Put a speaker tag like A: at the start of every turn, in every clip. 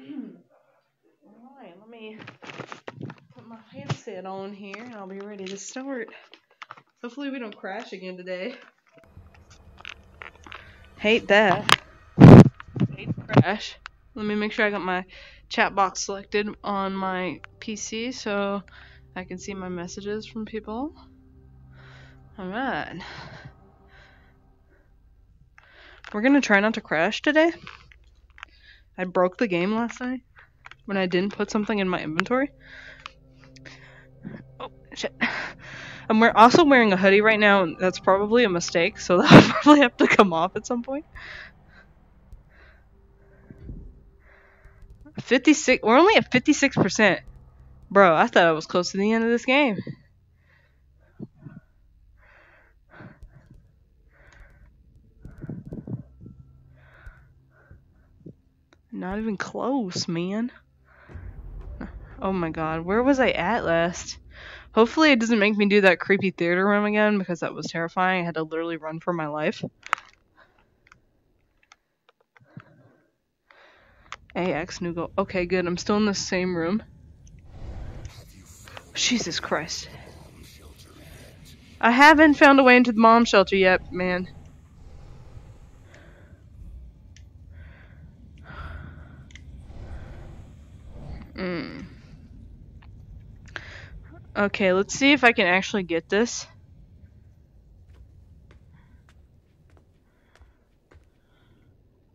A: Alright, let me put my headset on here and I'll be ready to start. Hopefully we don't crash again today. Hate that. Hate crash. Let me make sure I got my chat box selected on my PC so I can see my messages from people. Alright. We're gonna try not to crash today. I broke the game last night when I didn't put something in my inventory. Oh, shit. I'm wear also wearing a hoodie right now, and that's probably a mistake, so that'll probably have to come off at some point. 56. We're only at 56%. Bro, I thought I was close to the end of this game. Not even close, man. Oh my god, where was I at last? Hopefully it doesn't make me do that creepy theater room again because that was terrifying. I had to literally run for my life. AX new. Okay, good. I'm still in the same room. Jesus Christ. I haven't found a way into the mom shelter yet, man. Mm. Okay, let's see if I can actually get this.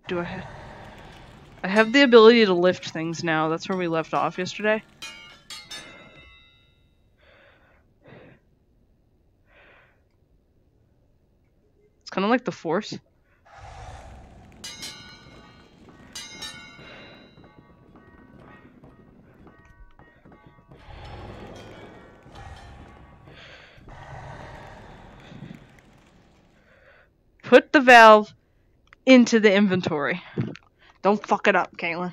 A: Do I have... I have the ability to lift things now. That's where we left off yesterday. It's kind of like the Force. Put the valve into the inventory. Don't fuck it up, Caitlin.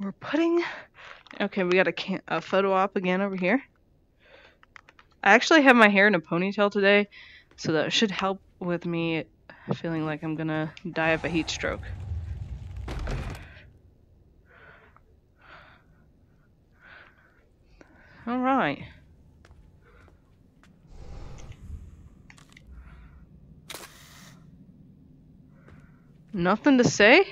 A: We're putting... Okay, we got a, a photo op again over here. I actually have my hair in a ponytail today, so that should help with me feeling like I'm gonna die of a heat stroke. Alright. Nothing to say?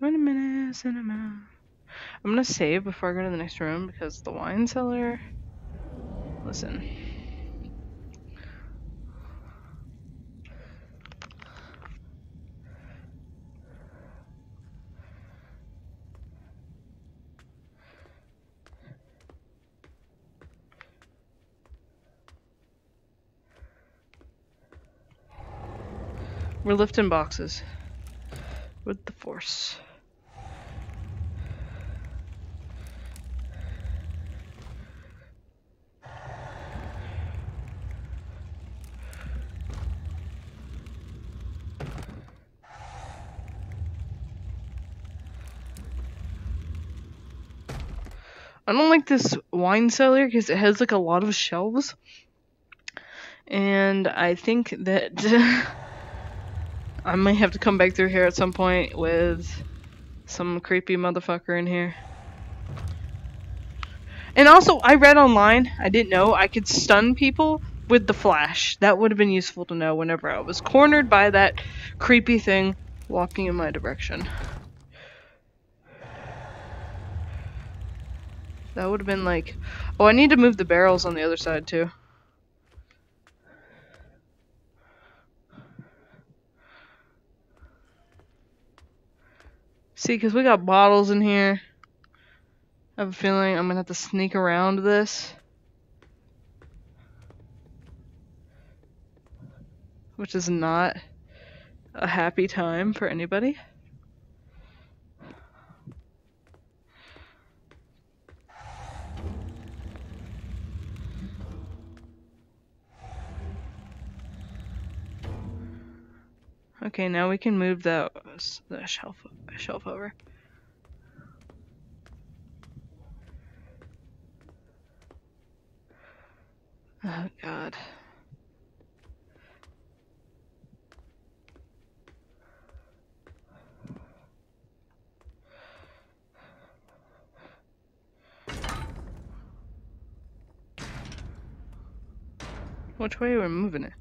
A: Wait a minute, cinema. I'm gonna save before I go to the next room because the wine cellar. Listen. We're lifting boxes with the force. I don't like this wine cellar because it has like a lot of shelves. And I think that I might have to come back through here at some point with some creepy motherfucker in here. And also, I read online, I didn't know, I could stun people with the flash. That would have been useful to know whenever I was cornered by that creepy thing walking in my direction. That would have been like... Oh, I need to move the barrels on the other side, too. See, because we got bottles in here. I have a feeling I'm going to have to sneak around this. Which is not a happy time for anybody. Okay, now we can move the the shelf shelf over. Oh god. Which way are we moving it?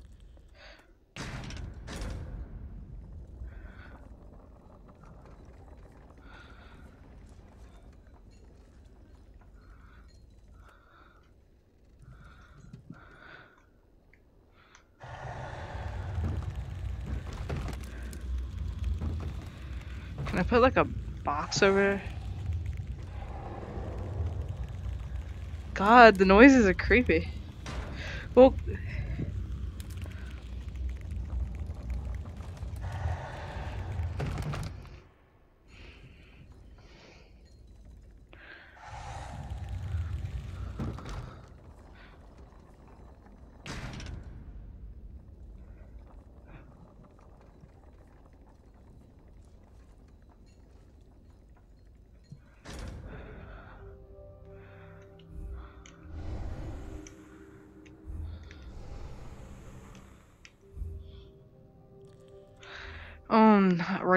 A: Put like a box over? God, the noises are creepy. Well,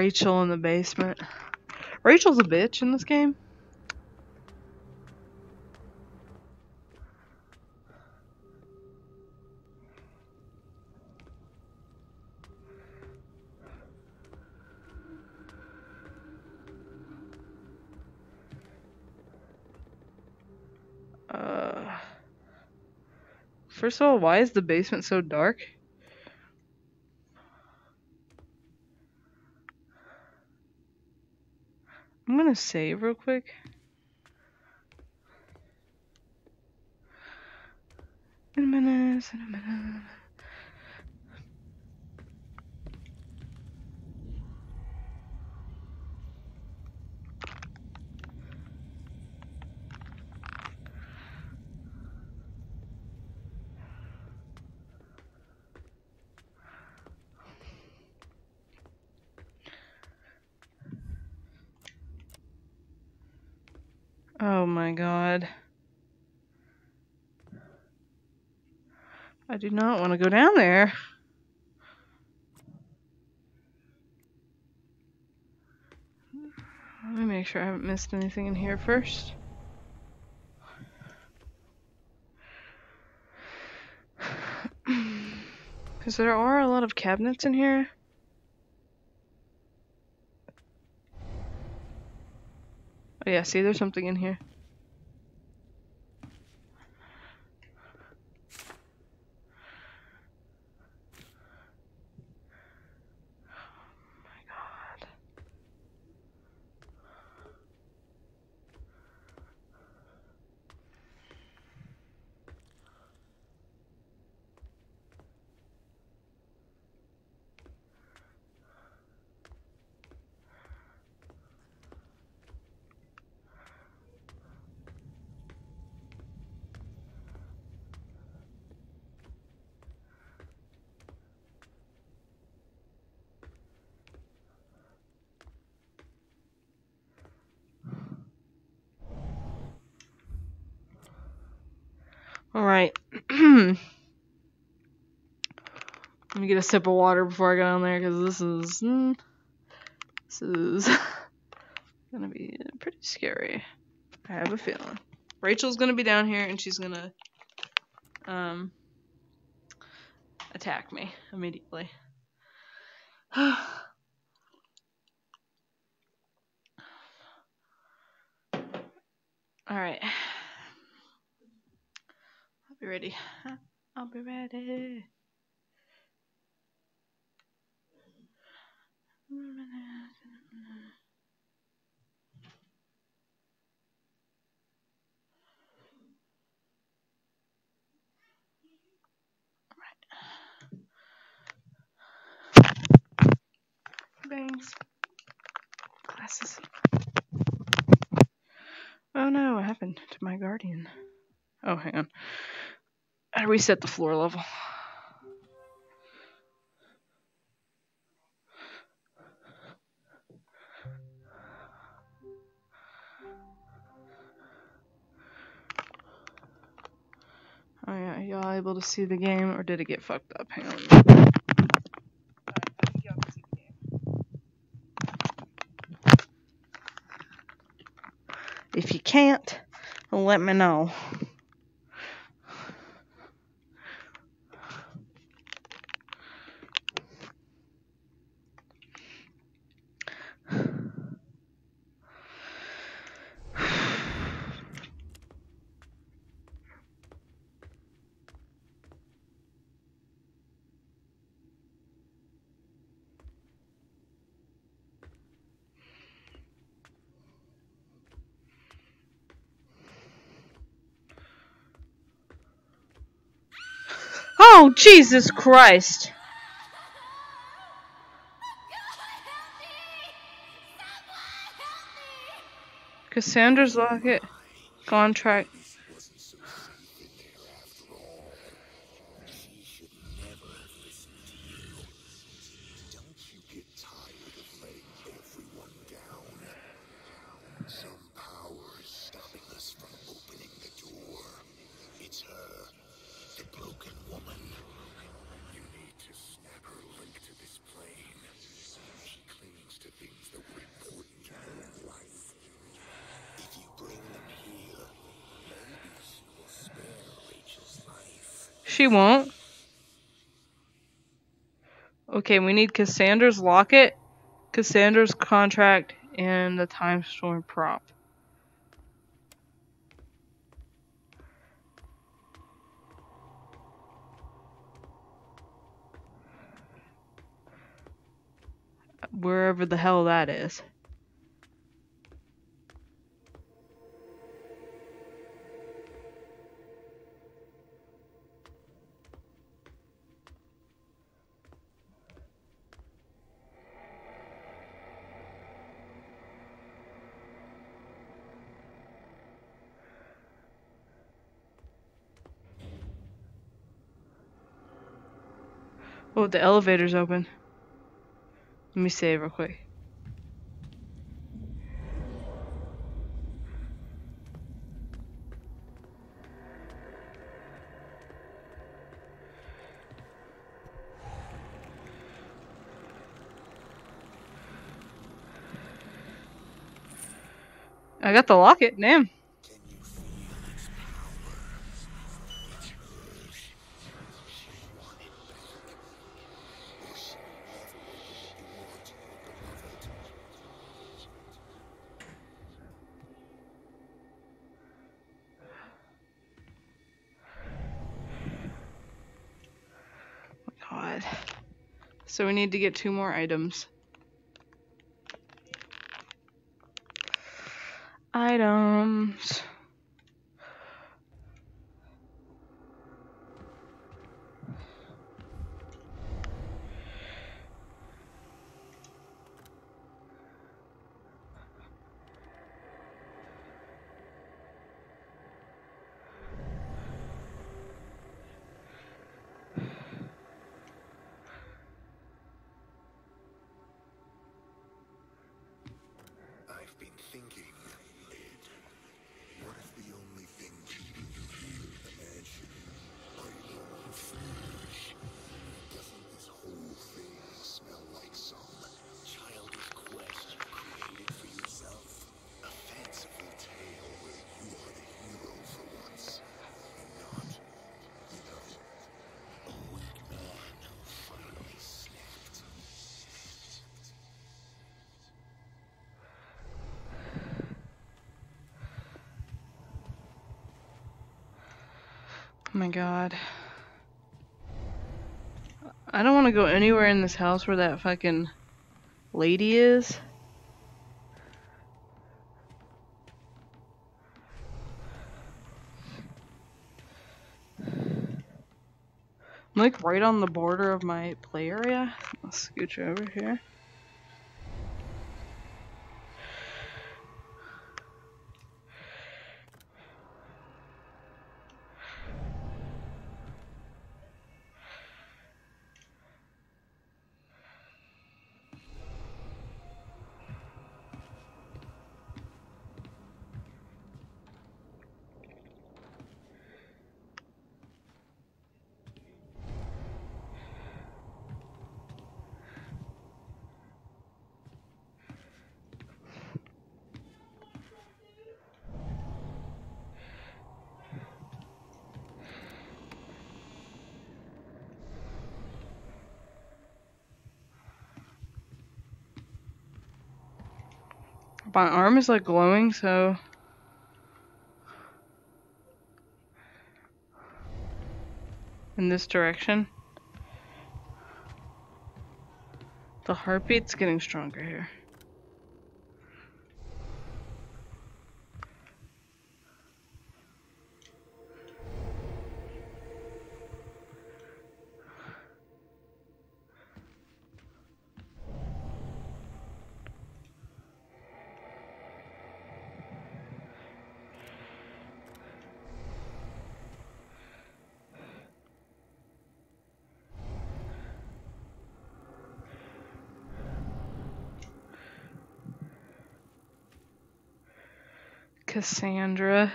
A: Rachel in the basement. Rachel's a bitch in this game. Uh, first of all, why is the basement so dark? Save real quick. In a minute, in a minute. Oh my god. I do not want to go down there. Let me make sure I haven't missed anything in here first. Because there are a lot of cabinets in here. Oh yeah, see there's something in here. Oh my god. All right. Let get a sip of water before I get on there because this is mm, this is gonna be pretty scary. I have a feeling. Rachel's gonna be down here and she's gonna um attack me immediately. All right. I'll be ready. I'll be ready. Glasses. Oh no, what happened to my guardian? Oh, hang on. I reset the floor level. Able to see the game, or did it get fucked up? Hang on. Alright, I think y'all can see the game. If you can't, let me know. Oh, Jesus Christ. Cassandra's locket contract.
B: Don't you get tired of letting everyone down? Some power is stopping us from opening the door. It's her, the broken woman. You need to snap her link to this plane. She clings to things that were important to her in life. If you bring them here, maybe she will spare Rachel's life.
A: Won't. Okay, we need Cassandra's locket, Cassandra's contract, and the Time Storm prop. Wherever the hell that is. Oh, the elevator's open. Let me save real quick. I got the locket, damn.
B: Can you feel its power? It's hers. She want it back. Or she never will want her beloved.
A: God. So we need to get two more items. Items.
B: I've been thinking, Ed. What if the only thing keeping you here in the mansion are your own fears? Doesn't this whole thing smell like some childish quest you created for yourself? A fanciful tale where you are the hero for once, and not, you know, a weak man who finally snapped.
A: Oh my god. I don't want to go anywhere in this house where that fucking lady is. I'm like right on the border of my play area. I'll scooch over here. My arm is like glowing, so. In this direction. The heartbeat's getting stronger here. Cassandra.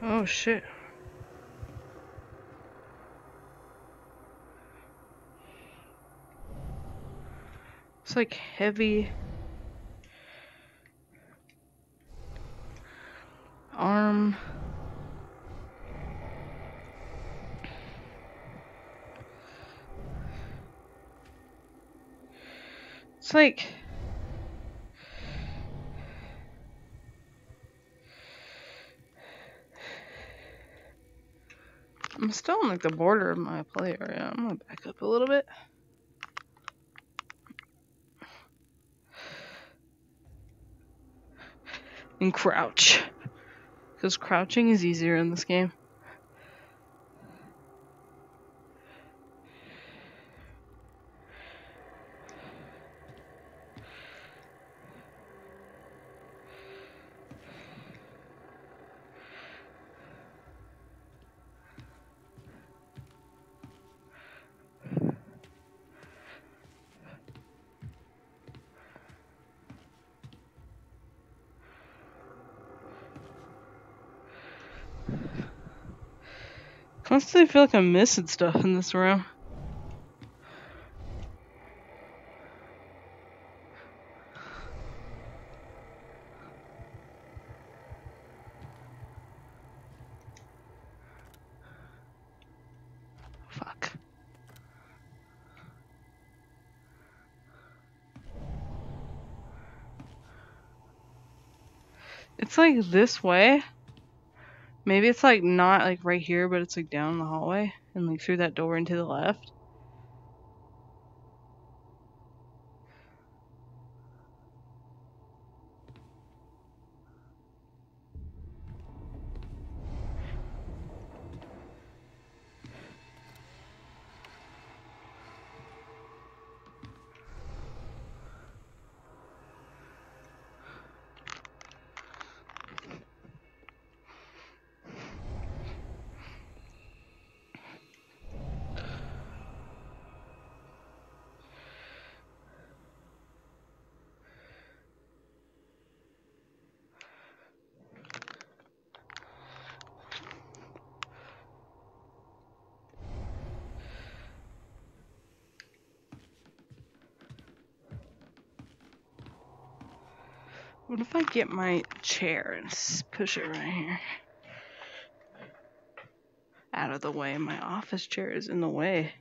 A: Oh shit. It's like heavy arm. It's like I'm still on like the border of my play area. I'm gonna back up a little bit. And crouch. Because crouching is easier in this game. Constantly feel like I'm missing stuff in this room. Fuck. It's like this way. Maybe it's like not like right here, but it's like down the hallway and like through that door into the left. What if I get my chair and push it right here? Out of the way. My office chair is in the way.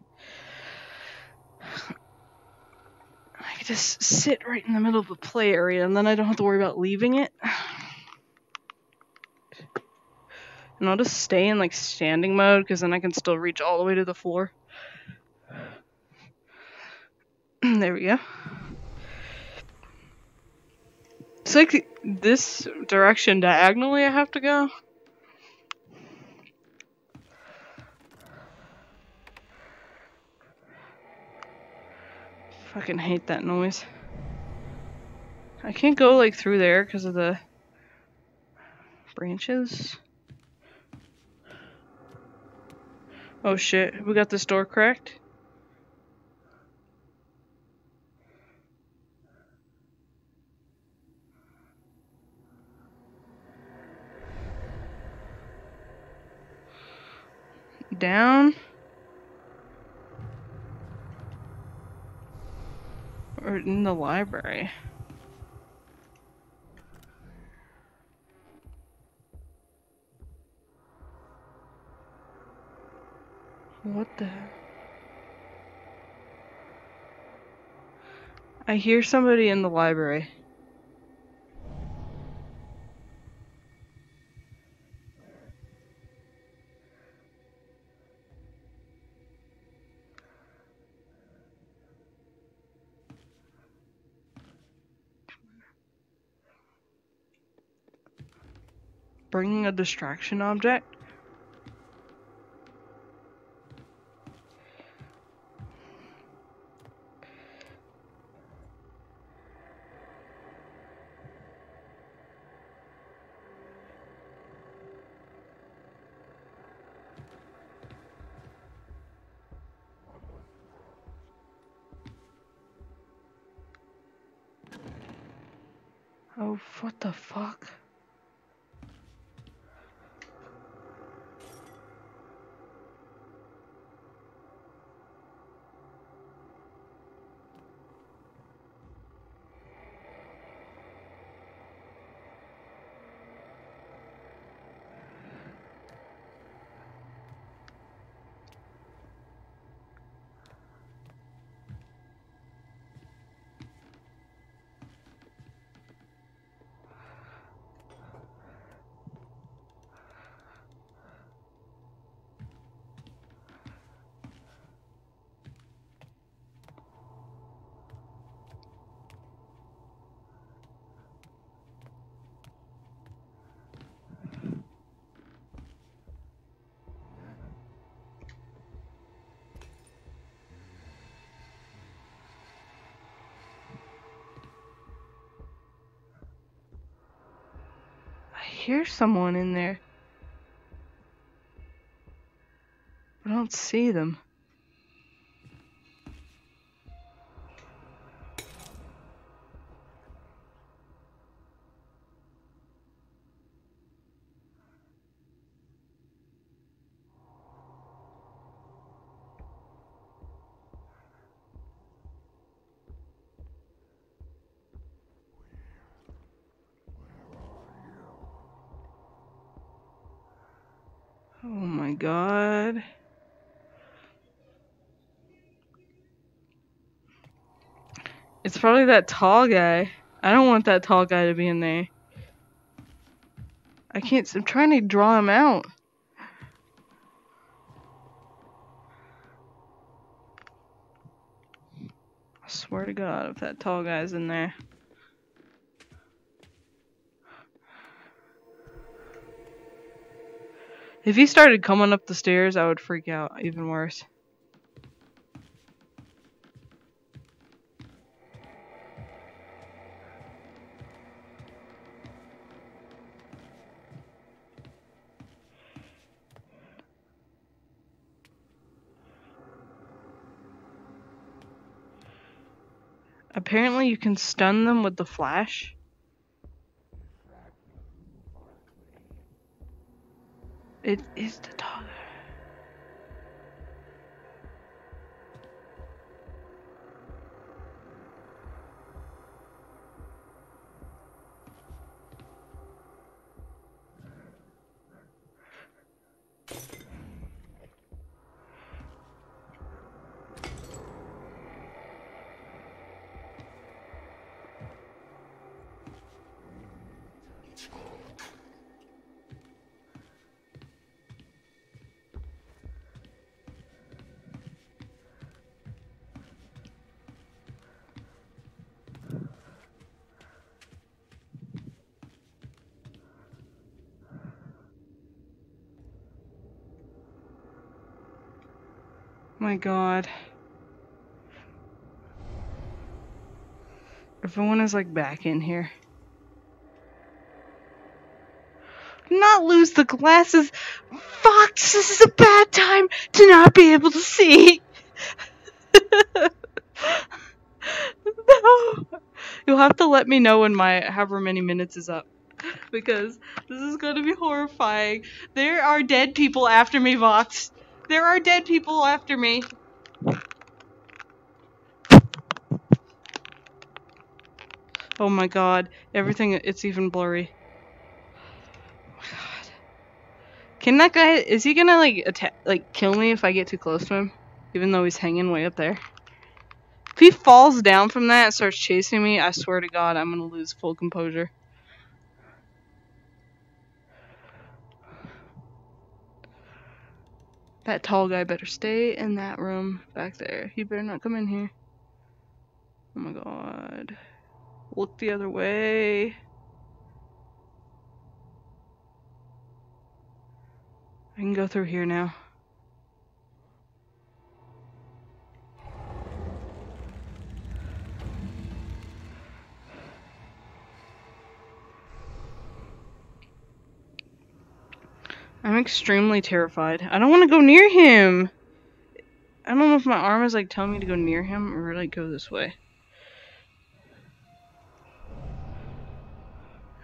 A: I could just sit right in the middle of the play area and then I don't have to worry about leaving it. And I'll just stay in like standing mode because then I can still reach all the way to the floor. there we go. It's like this direction diagonally I have to go. Fucking hate that noise. I can't go like through there because of the branches. Oh shit, we got this door cracked. Down. Or in the library. What the? I hear somebody in the library. Bringing a distraction object? Hear someone in there. I don't see them. God. It's probably that tall guy. I don't want that tall guy to be in there. I can't. I'm trying to draw him out. I swear to God, if that tall guy's in there. If he started coming up the stairs, I would freak out even worse. Apparently, you can stun them with the flash. It is the dog. My god. Everyone is like back in here. Not lose the glasses. Fox, this is a bad time to not be able to see. no. You'll have to let me know when my however many minutes is up. Because this is gonna be horrifying. There are dead people after me, Vox. There are dead people after me. Oh my god. Everything, it's even blurry. Oh my god. Can that guy, is he gonna like attack, like kill me if I get too close to him? Even though he's hanging way up there. If he falls down from that and starts chasing me, I swear to God, I'm gonna lose full composure. That tall guy better stay in that room back there. He better not come in here. Oh my god. Look the other way. I can go through here now. Extremely terrified. I don't want to go near him. I don't know if my arm is like telling me to go near him or like go this way.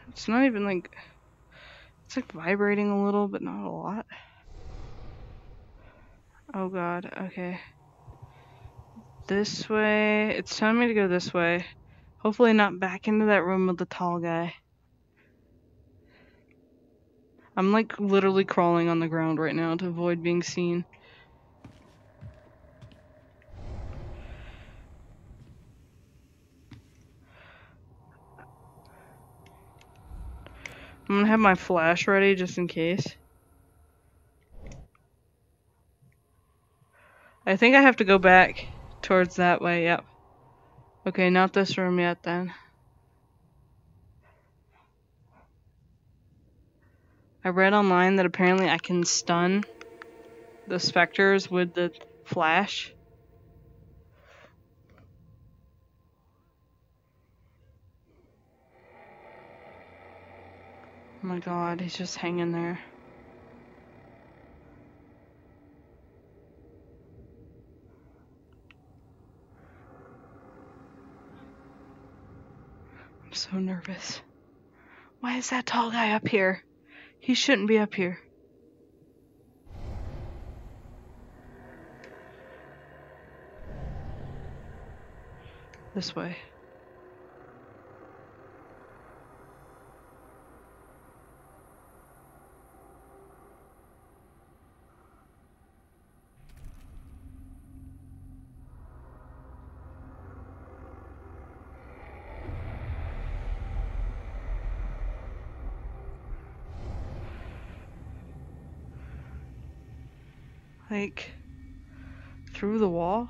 A: It's not even like it's like vibrating a little, but not a lot. Oh god, okay. This way. It's telling me to go this way. Hopefully not back into that room with the tall guy. I'm like literally crawling on the ground right now to avoid being seen. I'm gonna have my flash ready just in case. I think I have to go back towards that way, yep. Okay, not this room yet then. I read online that apparently I can stun the specters with the flash. Oh my god, he's just hanging there. I'm so nervous. Why is that tall guy up here? He shouldn't be up here. This way. Like, through the wall?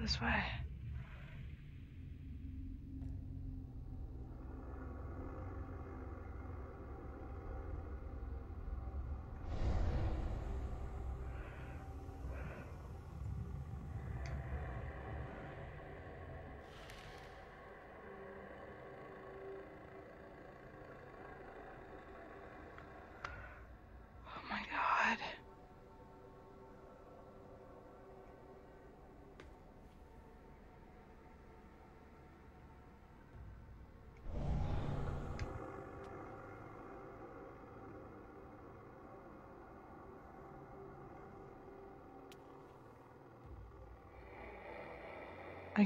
A: This way. Oh my god.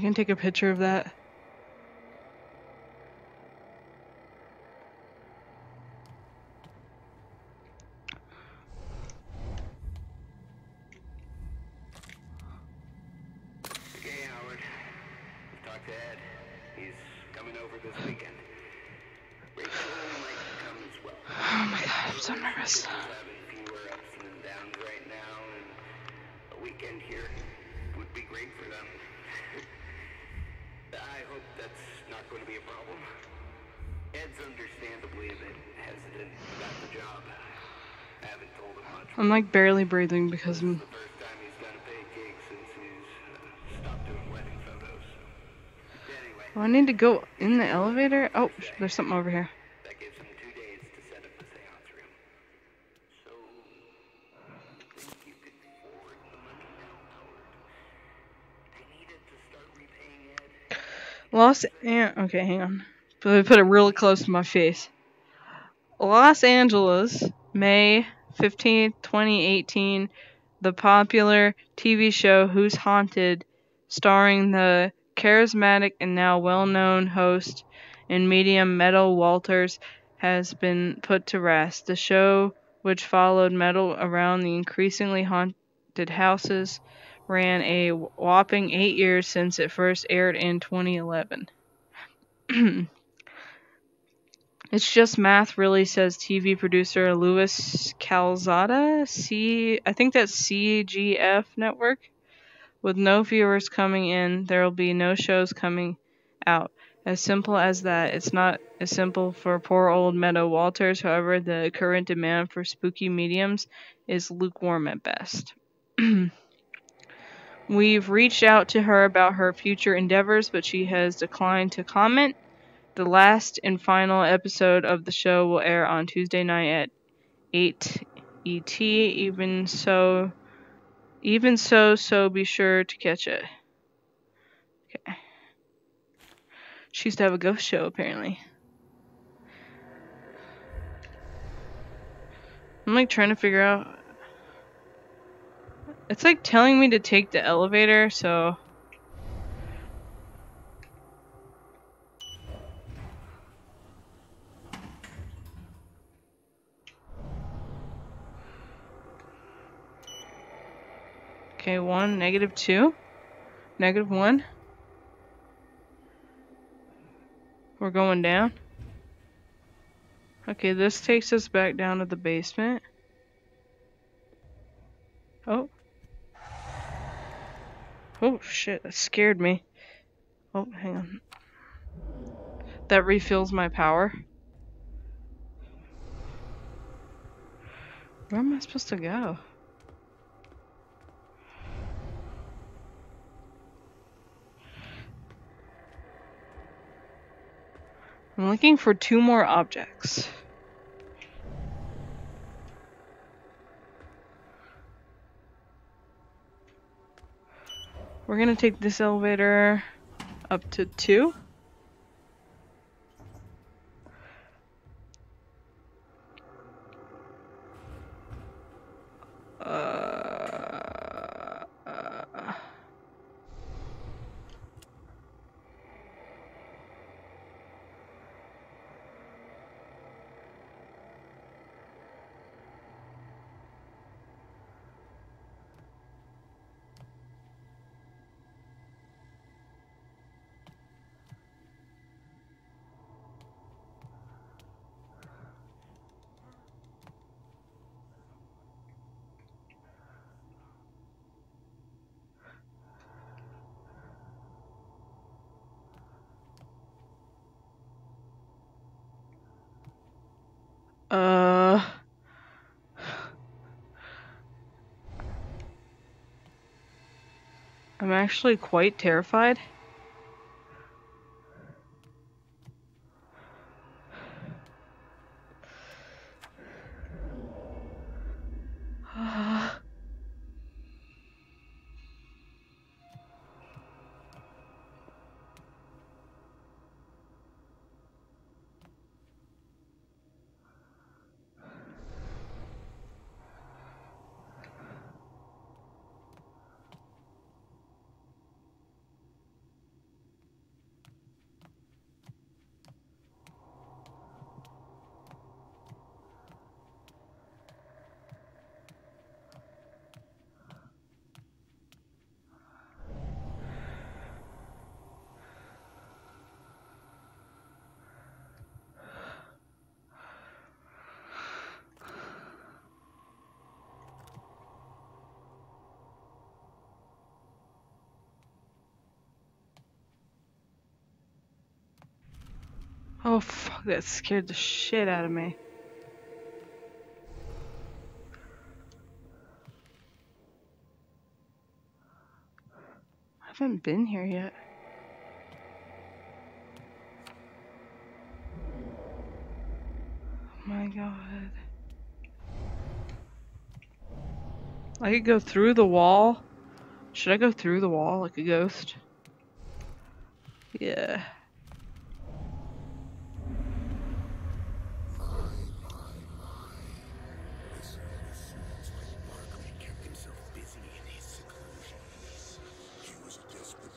A: Can take a picture of that.
B: That's not going to be a problem. Ed's understandably a bit hesitant about the job. I haven't told him much.
A: I'm like barely breathing because I'm.
B: The first time he's done a paid gig since he's uh, stopped doing wedding photos. Anyway,
A: Oh, I need to go in the elevator? Oh, there's something over here.
B: that gives him two days to set up the seance room. So, think you could forward the money now, Howard? I needed to start repaying Ed.
A: Los An- okay, hang on. Put it really close to my face. Los Angeles, May 15, 2018. The popular TV show Who's Haunted starring the charismatic and now well known host and medium Meadow Walters, has been put to rest. The show, which followed Meadow around the increasingly haunted houses, ran a whopping eight years since it first aired in 2011. it's just math, really, says TV producer Louis Calzada. C, I think that's CGF Network. With no viewers coming in, there will be no shows coming out. As simple as that. It's not as simple for poor old Meadow Walters, however, the current demand for spooky mediums is lukewarm at best. We've reached out to her about her future endeavors, but she has declined to comment. The last and final episode of the show will air on Tuesday night at 8 ET. Even so, even so, so be sure to catch it. Okay. She used to have a ghost show, apparently. I'm like trying to figure out it's like telling me to take the elevator, so... Okay, one, negative two, negative one. We're going down. Okay, this takes us back down to the basement. Oh. Oh shit, that scared me. Oh, hang on. That refills my power. Where am I supposed to go? I'm looking for two more objects. We're gonna take this elevator up to two. Uh. Uh, I'm actually quite terrified. Oh fuck, that scared the shit out of me. I haven't been here yet. Oh my god. I could go through the wall. Should I go through the wall like a ghost? Yeah.
B: Markley kept himself busy in his seclusion. He was a desperate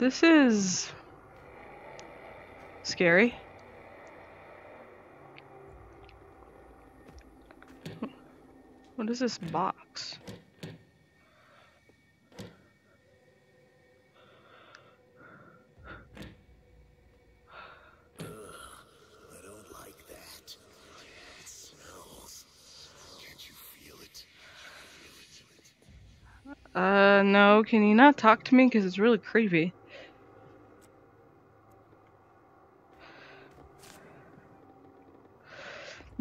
A: This is scary. What is this box?
B: I don't like that. It smells. Can't you feel it?
A: Uh, no, can you not talk to me? Because it's really creepy.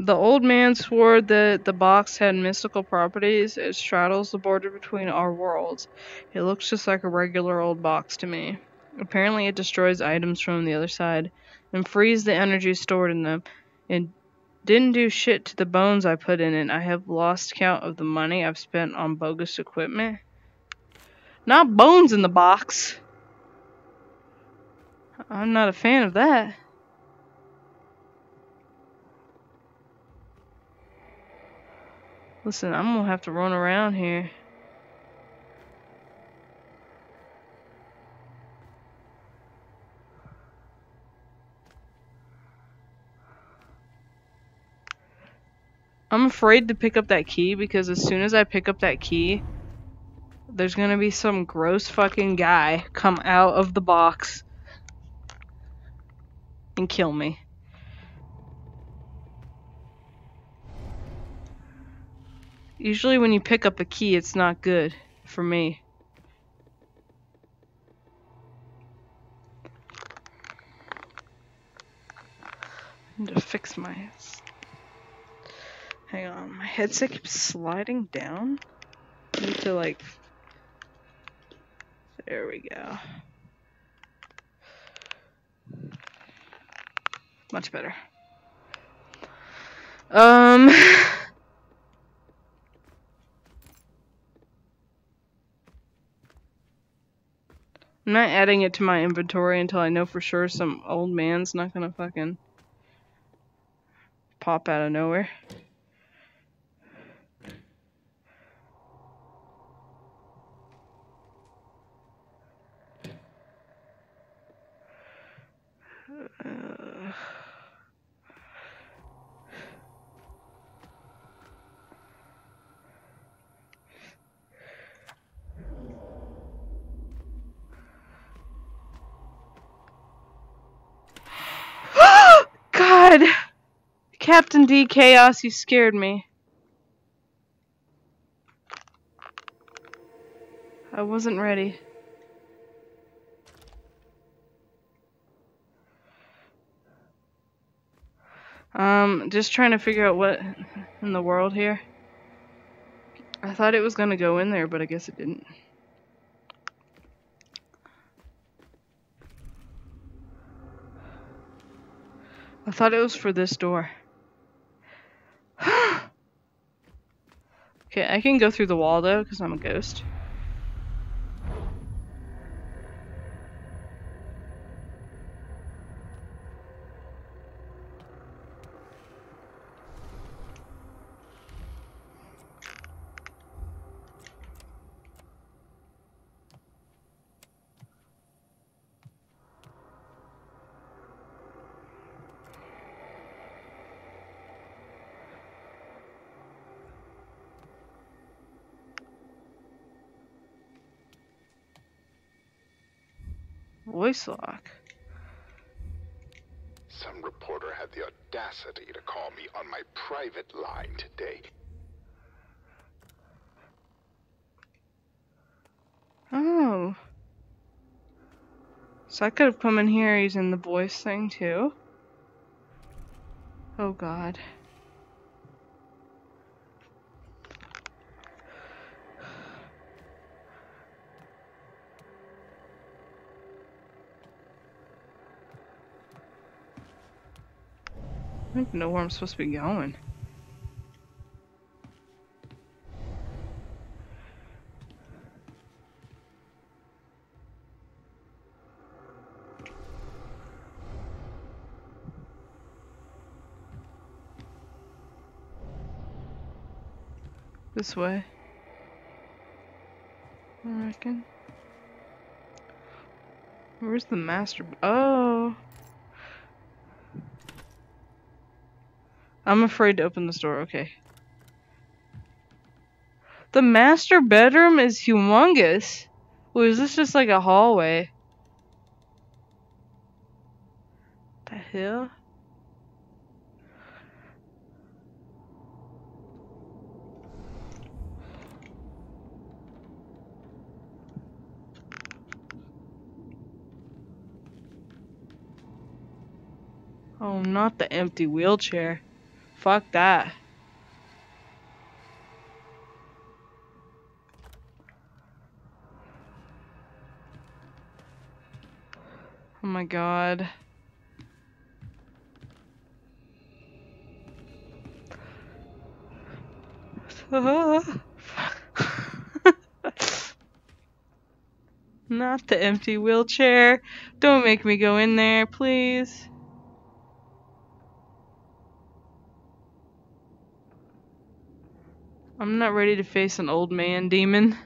A: The old man swore that the box had mystical properties. It straddles the border between our worlds. It looks just like a regular old box to me. Apparently, it destroys items from the other side and frees the energy stored in them. It didn't do shit to the bones I put in it. I have lost count of the money I've spent on bogus equipment. Not bones in the box. I'm not a fan of that. Listen, I'm gonna have to run around here. I'm afraid to pick up that key because as soon as I pick up that key, there's gonna be some gross fucking guy come out of the box and kill me. Usually when you pick up a key, it's not good for me. I need to fix my... Hang on, my headset keeps sliding down. I need to like... There we go. Much better. Um... I'm not adding it to my inventory until I know for sure some old man's not gonna fucking pop out of nowhere. Uh, God! Captain D Chaos, you scared me. I wasn't ready. Um, just trying to figure out what in the world here. I thought it was gonna go in there, but I guess it didn't. I thought it was for this door. okay, I can go through the wall though, because I'm a ghost. Voice lock.
B: Some reporter had the audacity to call me on my private line today.
A: Oh. So I could have come in here using the voice thing too. Oh god. I don't know where I'm supposed to be going. This way. I reckon. Where's the master? Oh. I'm afraid to open this door. Okay. The master bedroom is humongous. Or is this just like a hallway? The hell? Oh, not the empty wheelchair. Fuck that. Oh my god. Not the empty wheelchair. Don't make me go in there, please. I'm not ready to face an old man demon.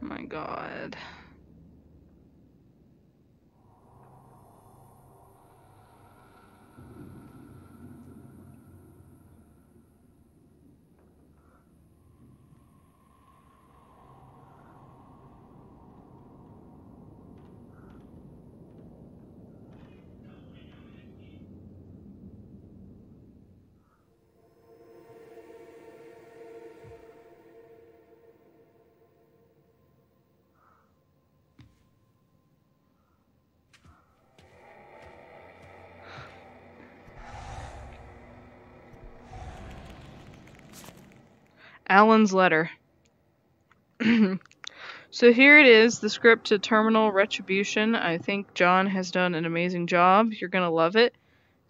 A: My god. Alan's letter. so here it is, the script to Terminal Retribution. I think John has done an amazing job. You're going to love it.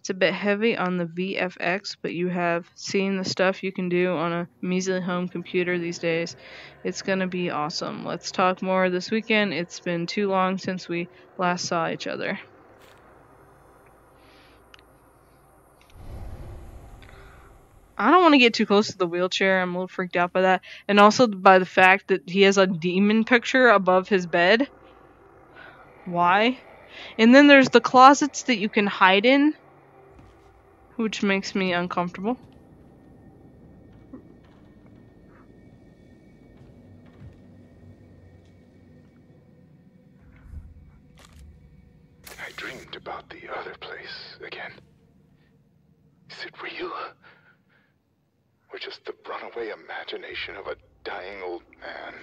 A: It's a bit heavy on the VFX, but you have seen the stuff you can do on a measly home computer these days. It's going to be awesome. Let's talk more this weekend. It's been too long since we last saw each other. I don't want to get too close to the wheelchair. I'm a little freaked out by that. And also by the fact that he has a demon picture above his bed. Why? And then there's the closets that you can hide in, which makes me uncomfortable.
B: I dreamed about the other place again. Is it real? Or just the runaway imagination of a dying old man?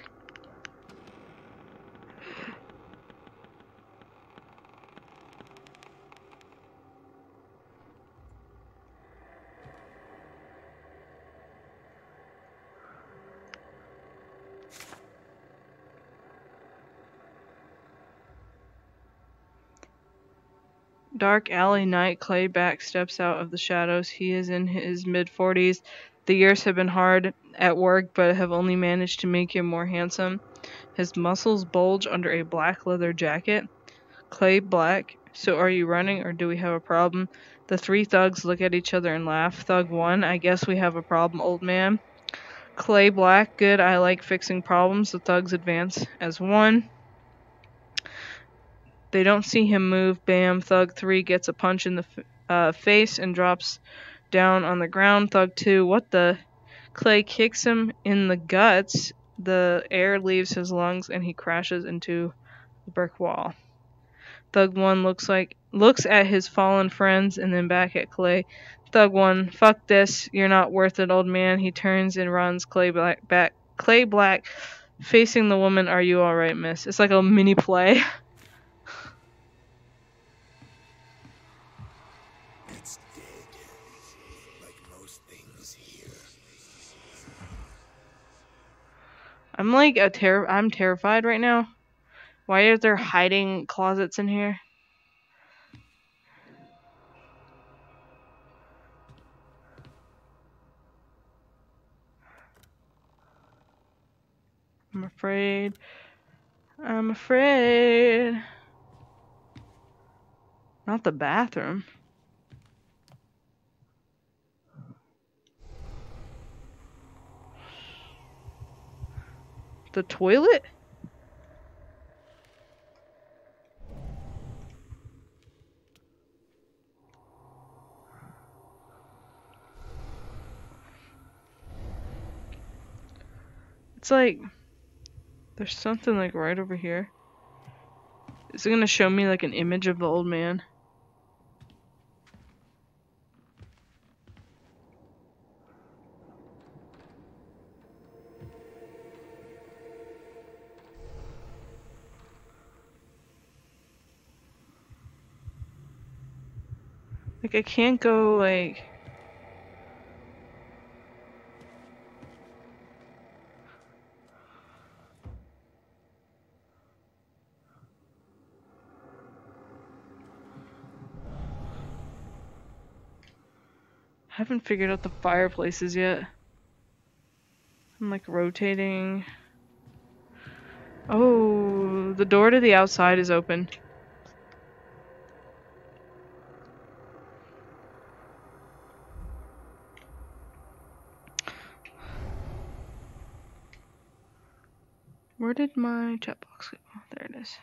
A: Dark alley night, Clay Black steps out of the shadows. He is in his mid 40s. The years have been hard at work, but have only managed to make him more handsome. His muscles bulge under a black leather jacket. Clay Black, so are you running or do we have a problem? The three thugs look at each other and laugh. Thug 1, I guess we have a problem, old man. Clay Black, good, I like fixing problems. The thugs advance as one. They don't see him move. Bam. Thug 3 gets a punch in the uh, face and drops down on the ground. Thug 2, what the? Clay kicks him in the guts. The air leaves his lungs and he crashes into the brick wall. Thug 1 looks like looks at his fallen friends and then back at Clay. Thug 1, fuck this. You're not worth it, old man. He turns and runs Clay Black back. Clay Black facing the woman, "Are you all right, miss?" It's like a mini play.
B: It's dead. Like most things here.
A: I'm like a ter- I'm terrified right now. Why are there hiding closets in here? I'm afraid. I'm afraid. Not the bathroom. The toilet? It's like there's something like right over here. Is it gonna show me like an image of the old man? Like I can't go like I haven't figured out the fireplaces yet. I'm like rotating. Oh, the door to the outside is open. Where did my chat box go? Oh, there it is.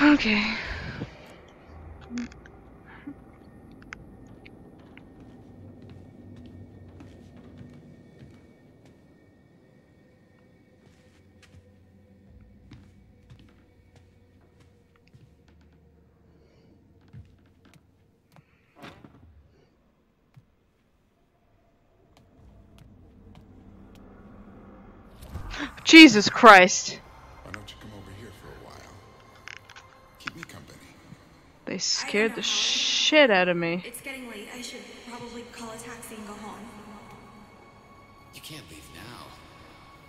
A: Okay. Jesus Christ.
C: Why don't you come over here for a while? Keep me company.
A: They scared the shit out of me.
D: It's getting late. I should probably call a taxi and go home.
E: You can't leave now.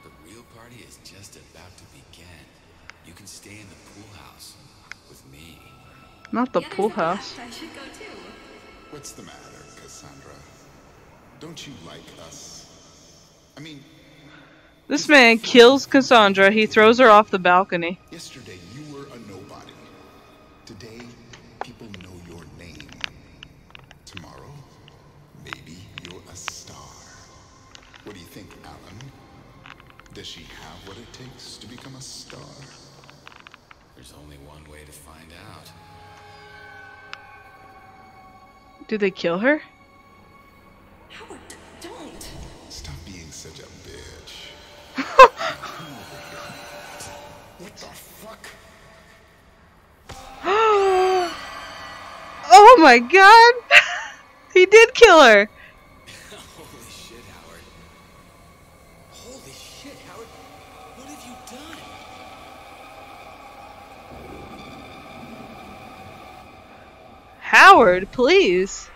E: The real party is just about to begin. You can stay in the pool house with me.
A: Not the
D: Yeah,
A: pool house.
D: I should go too.
C: What's the matter, Cassandra? Don't you like us? I mean,
A: This man kills Cassandra. He throws her off the balcony.
C: yesterday you were a nobody. Today, people know your name. Tomorrow, maybe you're a star. What do you think, Alan? Does she have what it takes to become a star?
E: There's only one way to find out.
A: Do they kill her? My god! he did kill her!
E: Holy shit, Howard. Holy shit, Howard. What have you done?
A: Howard, please.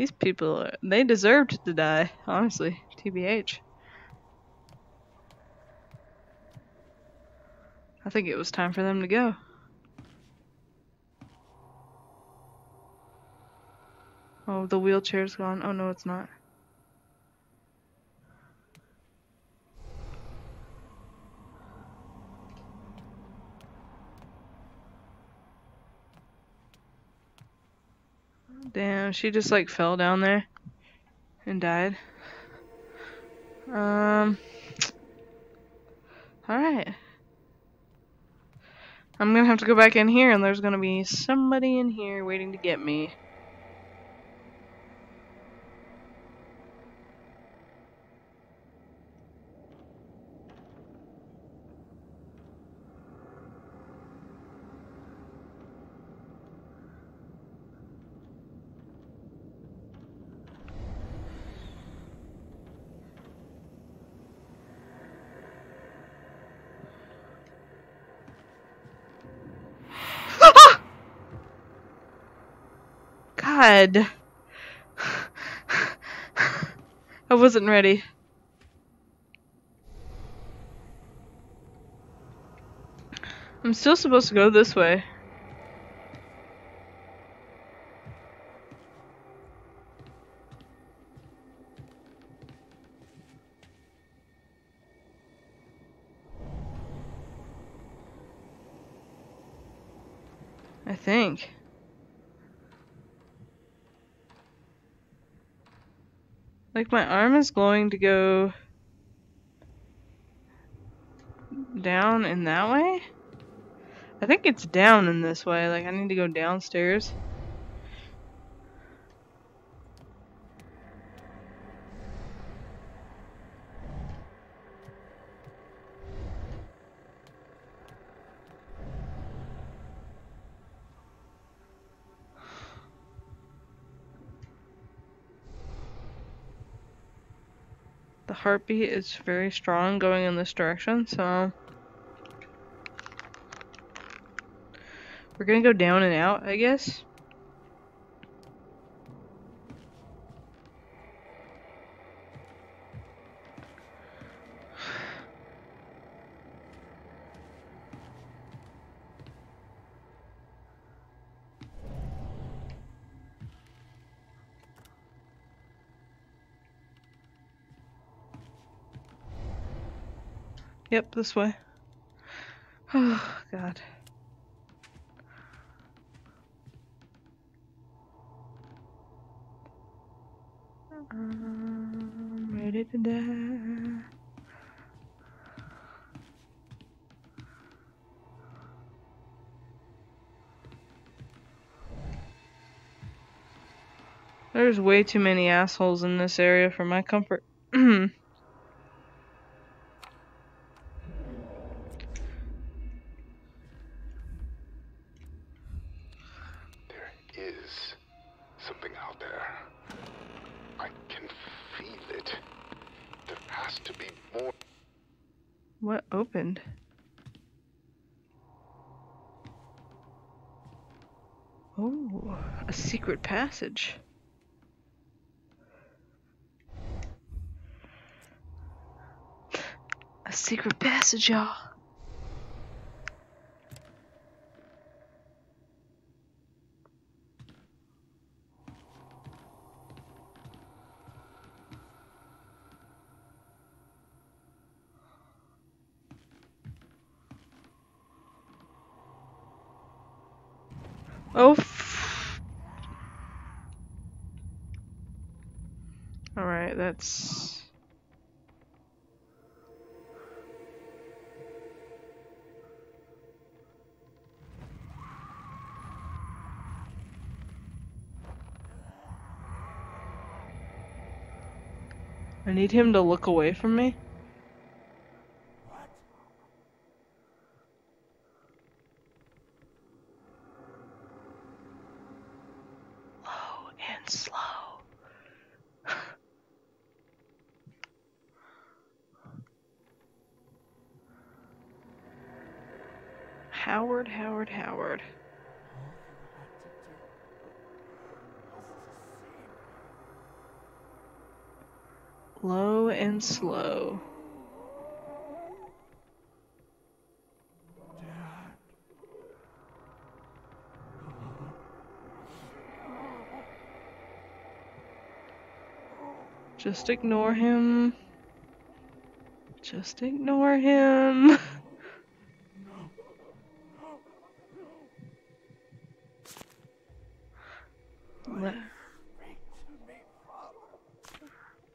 A: These people, are- they deserved to die, honestly. TBH. I think it was time for them to go. Oh, the wheelchair's gone. Oh, no, it's not. Damn, she just like fell down there and died. Um. Alright. I'm gonna have to go back in here and there's gonna be somebody in here waiting to get me. God. I wasn't ready. I'm still supposed to go this way. My arm is going to go down in that way? I think it's down in this way. Like I need to go downstairs. Heartbeat is very strong going in this direction, so we're gonna go down and out, I guess. Yep, this way. Oh, God. I'm ready to die. There's way too many assholes in this area for my comfort.
B: There is something out there. I can feel it. There has to be more.
A: what opened? Oh, a secret passage. A secret passage, y'all. Oh. F- All I need him to look away from me. Low and slow. Howard, Howard, Howard. Low slow. Just ignore him. Just ignore him.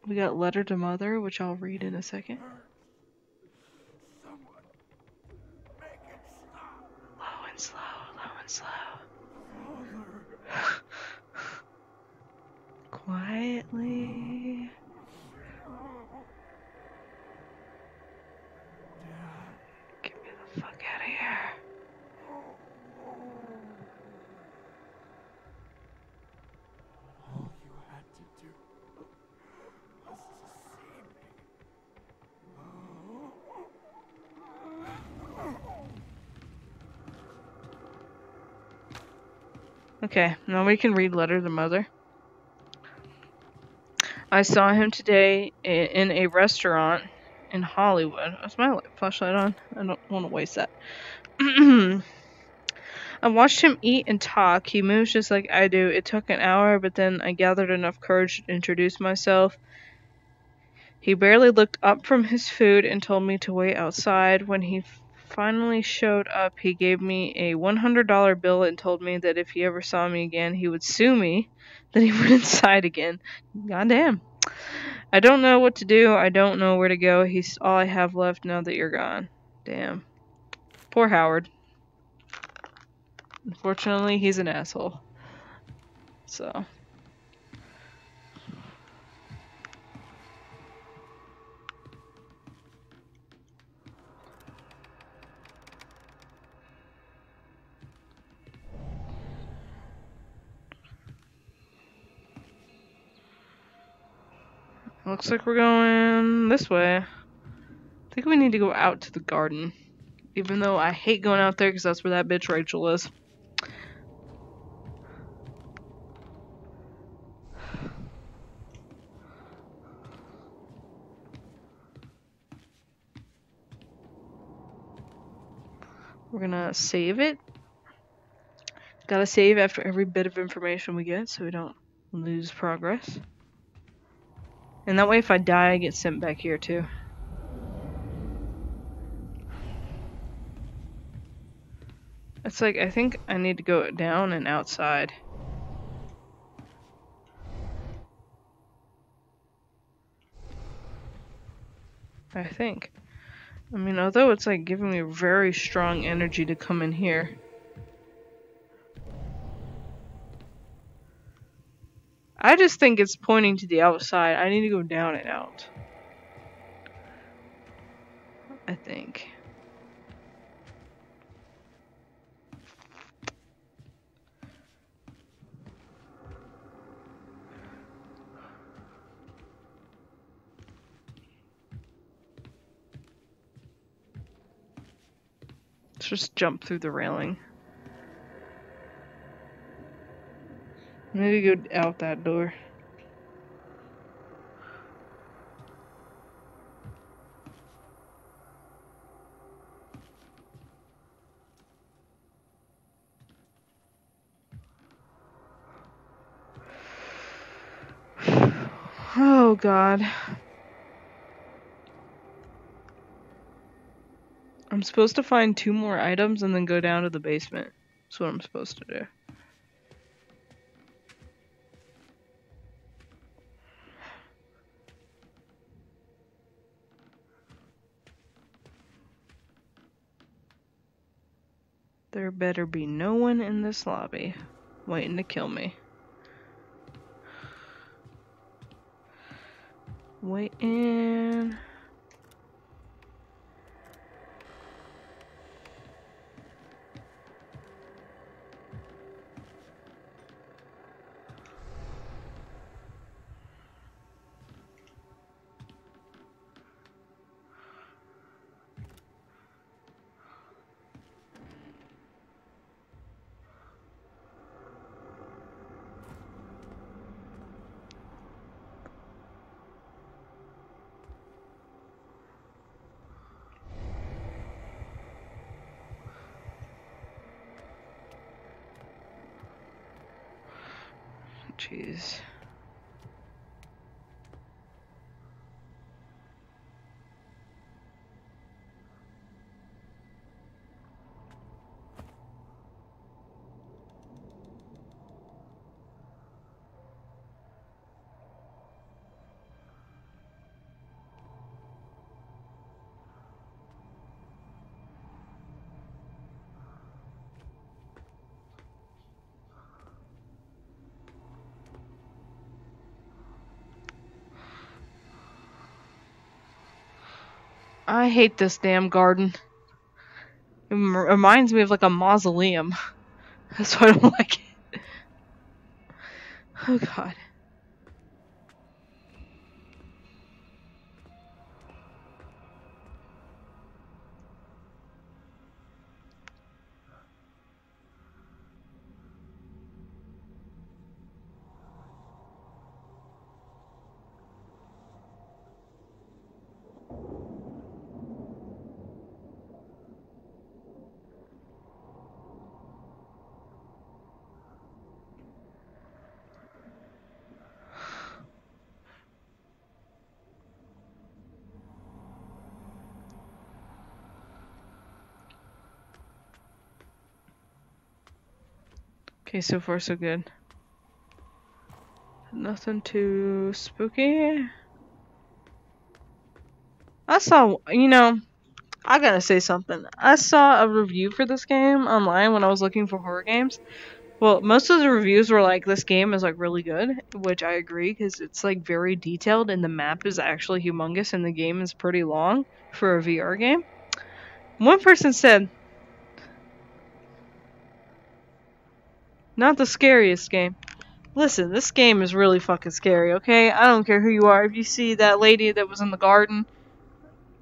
A: we got letter to mother, which I'll read in a second. Low and slow, low and slow. Quietly. Get me the fuck out of here.
B: All you had to do was to see me.
A: Okay, now we can read letter to mother. I saw him today in a restaurant in Hollywood. Is my light flashlight on? I don't want to waste that. I watched him eat and talk. He moves just like I do. It took an hour, but then I gathered enough courage to introduce myself. He barely looked up from his food and told me to wait outside. When he finally showed up. He gave me a $100 bill and told me that if he ever saw me again, he would sue me. Then he went inside again. Goddamn. I don't know what to do. I don't know where to go. He's all I have left now that you're gone. Damn. Poor Howard. Unfortunately, he's an asshole. So. Looks like we're going this way. I think we need to go out to the garden. Even though I hate going out there because that's where that bitch Rachel is. We're gonna save it. Gotta save after every bit of information we get so we don't lose progress. And that way if I die I get sent back here too. It's like, I think I need to go down and outside. I think. I mean, although it's like giving me very strong energy to come in here. I just think it's pointing to the outside. I need to go down and out. I think. Let's just jump through the railing. Maybe go out that door. Oh god. I'm supposed to find two more items and then go down to the basement. That's what I'm supposed to do. There better be no one in this lobby waiting to kill me. Waiting. Jeez. I hate this damn garden. It reminds me of like a mausoleum. That's why I don't like it. Oh god. Okay, so far so good. Nothing too spooky. I saw, you know, I gotta say something. I saw a review for this game online when I was looking for horror games. Well, most of the reviews were like, this game is like really good, which I agree because it's like very detailed and the map is actually humongous and the game is pretty long for a VR game. One person said, not the scariest game. Listen, this game is really fucking scary, okay? I don't care who you are. If you see that lady that was in the garden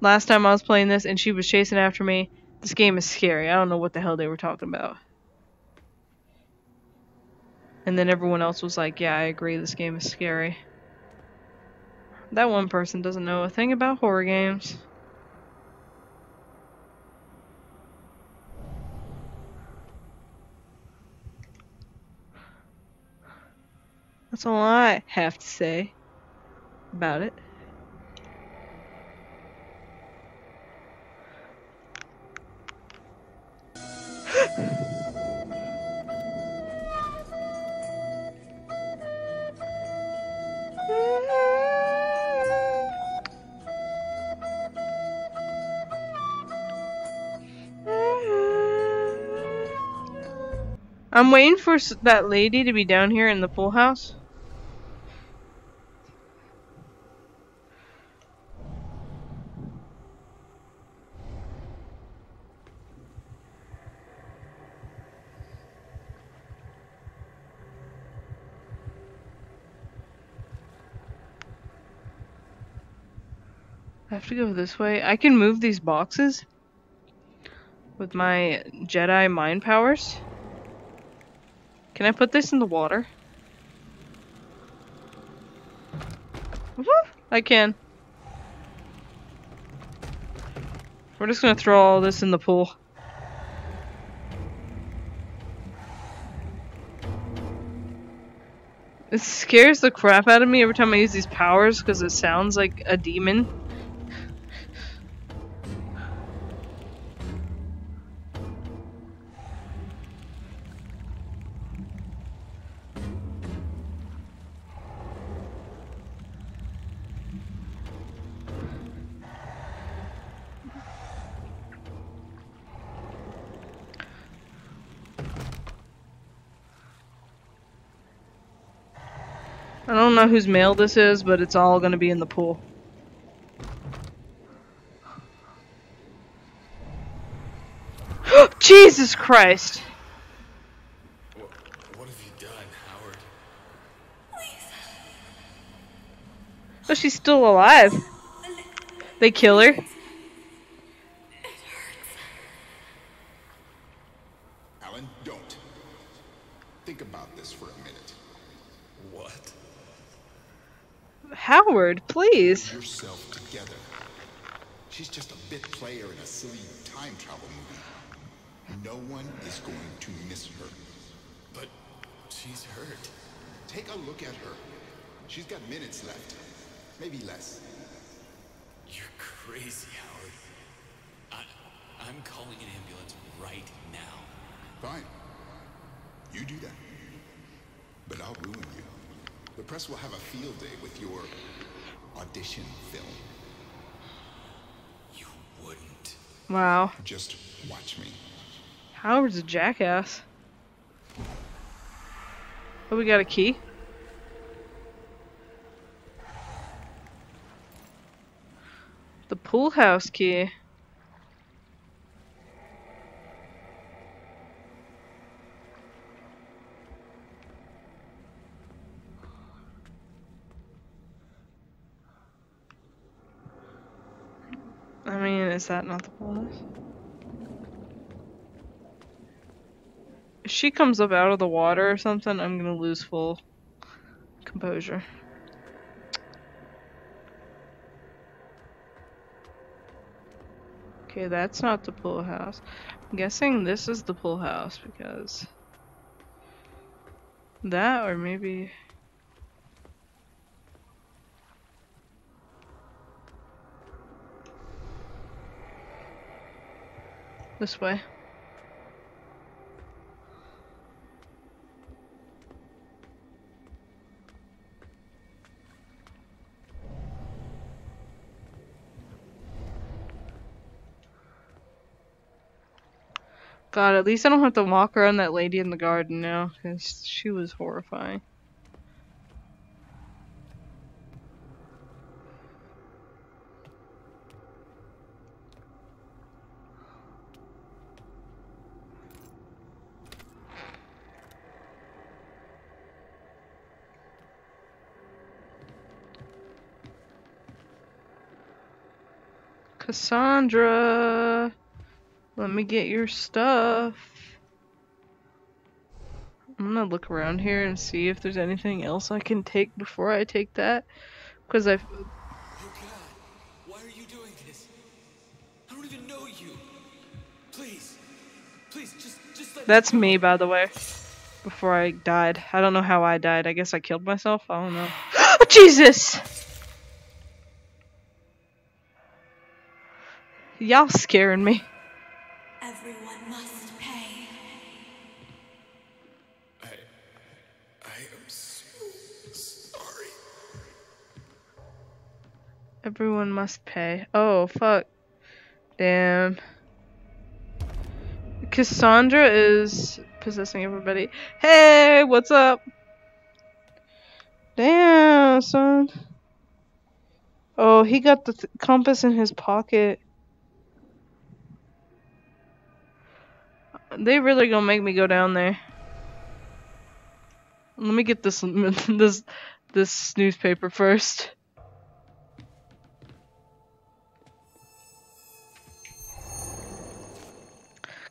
A: last time I was playing this and she was chasing after me, this game is scary. I don't know what the hell they were talking about. And then everyone else was like, yeah, I agree, this game is scary. That one person doesn't know a thing about horror games. That's all I have to say about it. I'm waiting for that lady to be down here in the pool house. Have to go this way. I can move these boxes with my Jedi mind powers. Can I put this in the water? I can. We're just gonna throw all this in the pool. It scares the crap out of me every time I use these powers because it sounds like a demon. Know whose mail this is, but it's all gonna be in the pool. Jesus Christ!
E: What, what have you done, Howard?
A: Oh, she's still alive. They kill her.
B: Alan, don't. Think about this for a minute.
E: What?
A: Howard, please.
B: Yourself together. She's just a bit player in a silly time travel movie. No one is going to miss her.
E: But she's hurt.
B: Take a look at her. She's got minutes left. Maybe less.
E: You're crazy, Howard. I, I'm calling an ambulance right now.
B: Fine. You do that. But I'll ruin you. The press will have a field day with your audition film.
E: You wouldn't.
A: Wow.
B: Just watch me.
A: Howard's a jackass. Oh, we got a key? The pool house key. I mean, is that not the pool house? If she comes up out of the water or something, I'm gonna lose full composure. Okay, that's not the pool house. I'm guessing this is the pool house because that or maybe this way. God, at least I don't have to walk around that lady in the garden now, because she was horrifying. Cassandra, let me get your stuff. I'm gonna look around here and see if there's anything else I can take before I take that. Because I.
E: Oh God, why are you doing this? I don't even know you. Please, please, just, just let
A: That's
E: me,
A: by the way. Before I died. I don't know how I died. I guess I killed myself? I don't know. Jesus! Y'all scaring me.
F: Everyone must pay.
B: I am so sorry.
A: Everyone must pay. Oh, fuck. Damn. Cassandra is possessing everybody. Hey, what's up? Damn, son. Oh, he got the th- compass in his pocket. They really gonna make me go down there. Let me get this this this newspaper first.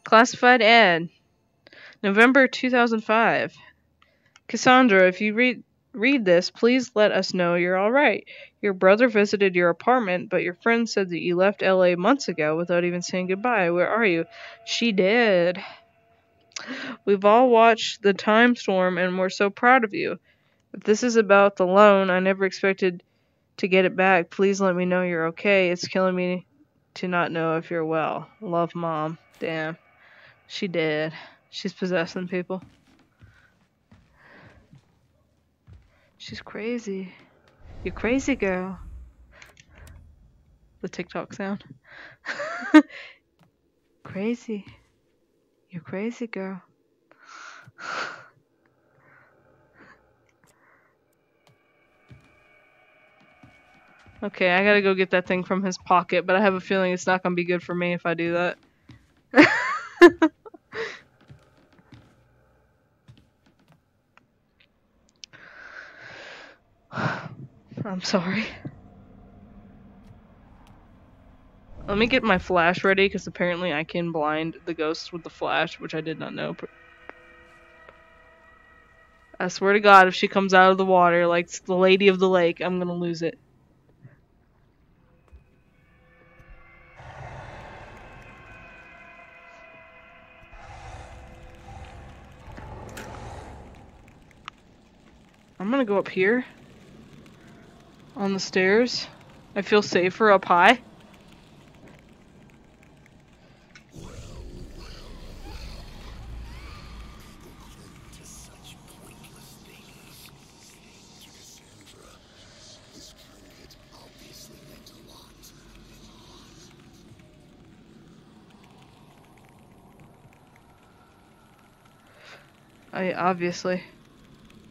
A: Classified ad. November 2005. Cassandra, if you read read this, please let us know you're all right. Your brother visited your apartment, but your friend said that you left LA months ago without even saying goodbye. Where are you? She did. We've all watched The Time Storm and we're so proud of you. If this is about the loan, I never expected to get it back. Please let me know you're okay. It's killing me to not know if you're well. Love, Mom. Damn. She did. She's possessing people. She's crazy. You're crazy, girl. The TikTok sound. crazy. You're crazy, girl. Okay, I gotta go get that thing from his pocket, but I have a feeling it's not gonna be good for me if I do that. I'm sorry. Let me get my flash ready because apparently I can blind the ghosts with the flash, which I did not know. I swear to God, if she comes out of the water like the Lady of the Lake, I'm gonna lose it. I'm gonna go up here. On the stairs. I feel safer up high. I obviously.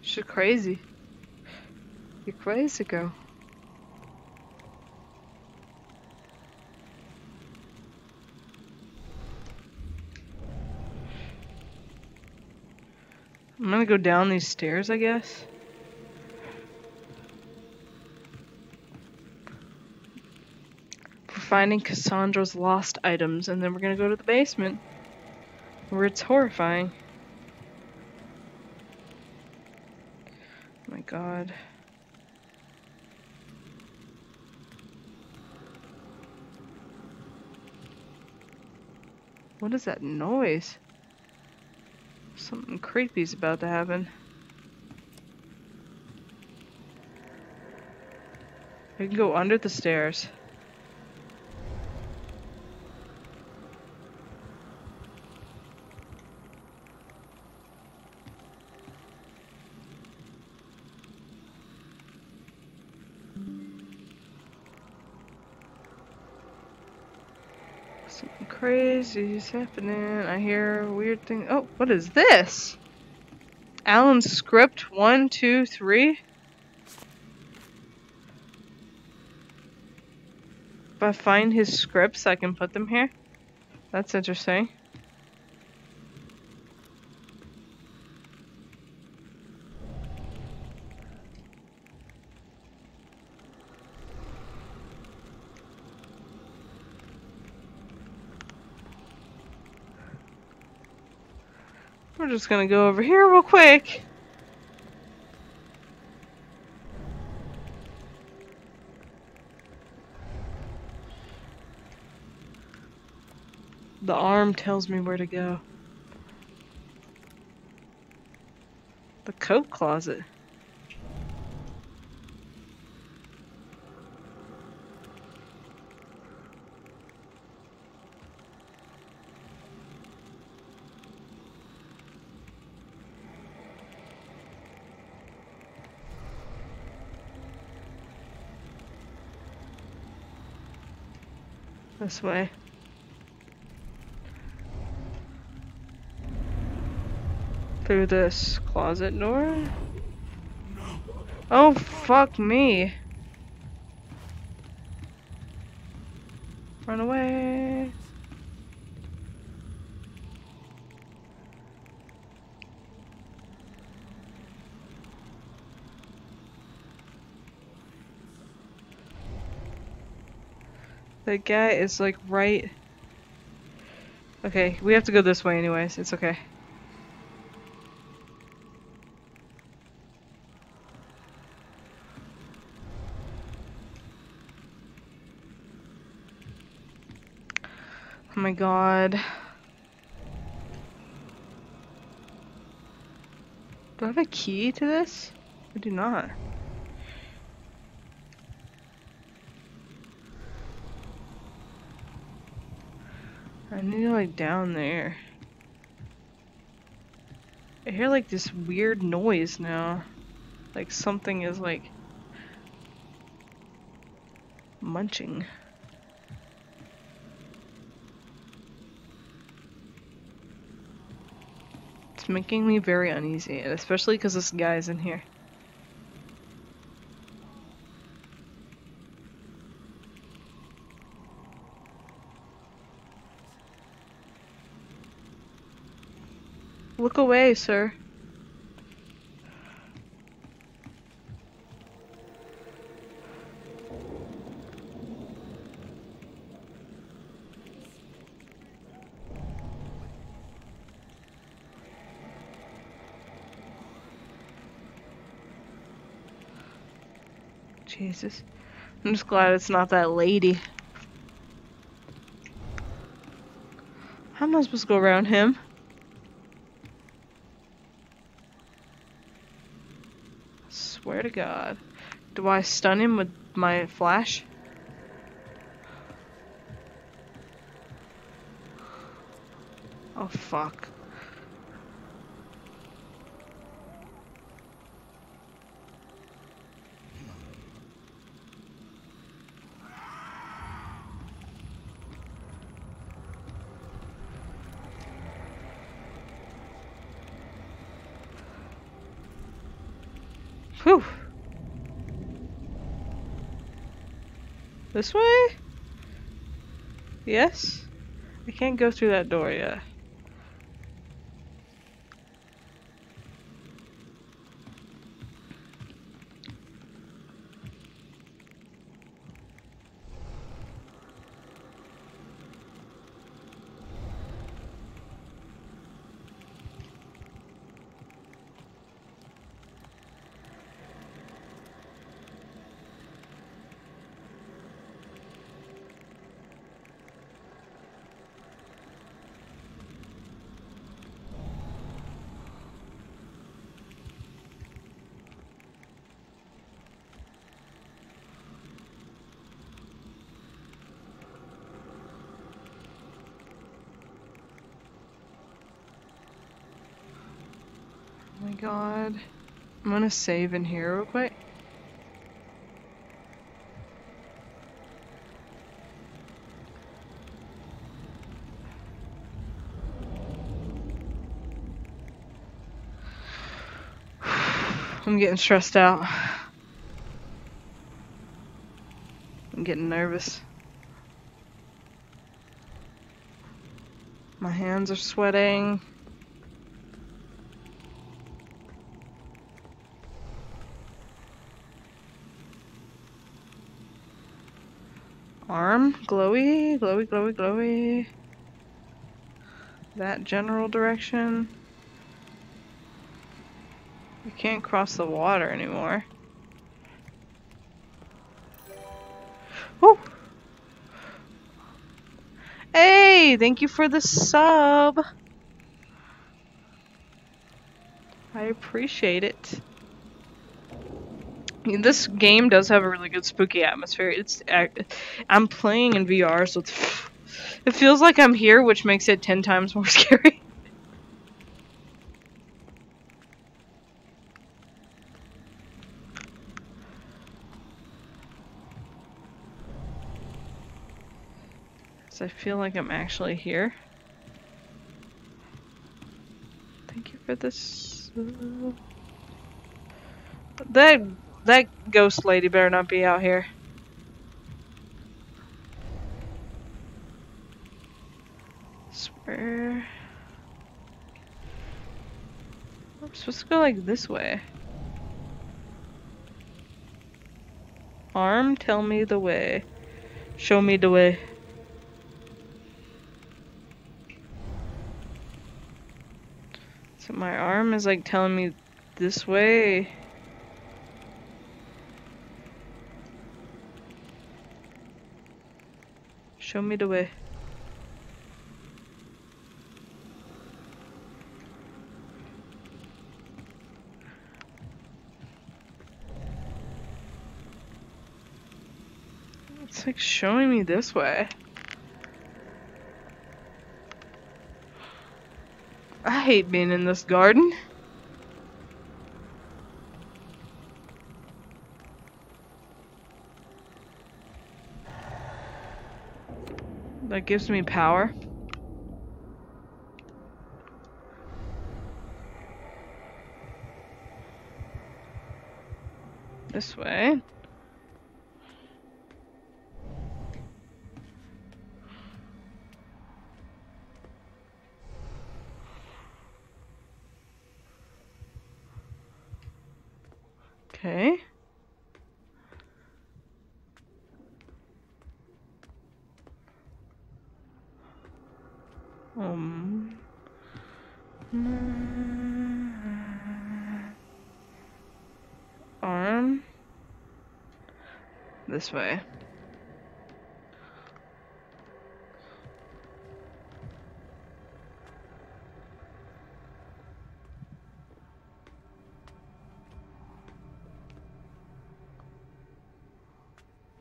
A: She's crazy. You're crazy, girl. Gonna go down these stairs, I guess. We're finding Cassandra's lost items, and then we're gonna go to the basement. Where it's horrifying. Oh my god. What is that noise? Something creepy's about to happen. I can go under the stairs. Something crazy's happening. I hear weird thing. Oh, what is this? Alan's script one, two, three. If I find his scripts, I can put them here. That's interesting. Just gonna go over here real quick. The arm tells me where to go. The coat closet. This way. Through this closet door? Oh, fuck me. Run away. The guy is like right. Okay, we have to go this way anyways. It's okay. Oh my god. Do I have a key to this? I do not. I need like down there. I hear like this weird noise now. Like something is like munching. It's making me very uneasy, especially because this guy's in here. Away, sir. Jesus. I'm just glad it's not that lady. How am I supposed to go around him? Swear to God. Do I stun him with my flash? Oh fuck. Whew. This way? Yes? I can't go through that door yet. god. I'm gonna save in here real quick. I'm getting stressed out. I'm getting nervous. My hands are sweating. Glowy, glowy, glowy. That general direction. We can't cross the water anymore. Oh! Hey, thank you for the sub. I appreciate it. This game does have a really good spooky atmosphere. It's uh, I'm playing in VR, so it feels like I'm here, which makes it ten times more scary. I feel like I'm actually here. Thank you for this. That that ghost lady better not be out here. Swear. I'm supposed to go like this way. Arm, tell me the way. Show me the way. So my arm is like telling me this way. Show me the way. It's like showing me this way. I hate being in this garden. That gives me power. This way. Okay. Um. Arm. This way.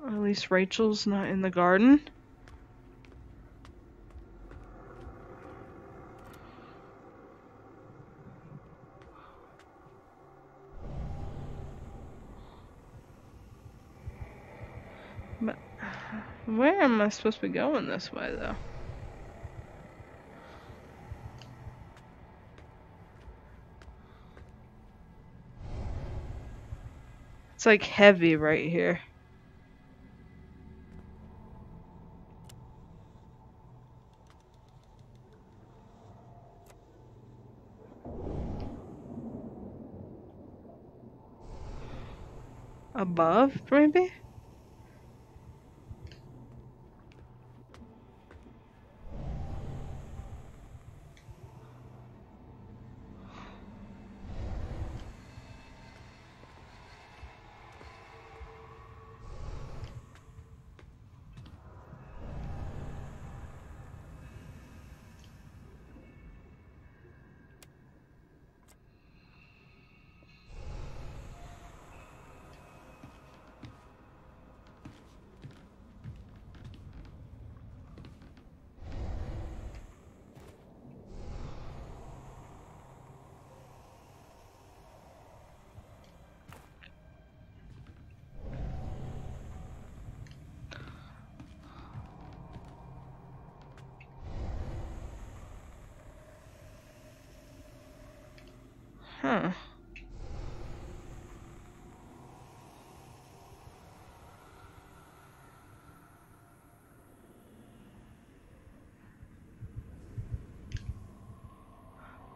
A: At least Rachel's not in the garden. But where am I supposed to be going this way though? It's like heavy right here. above, maybe?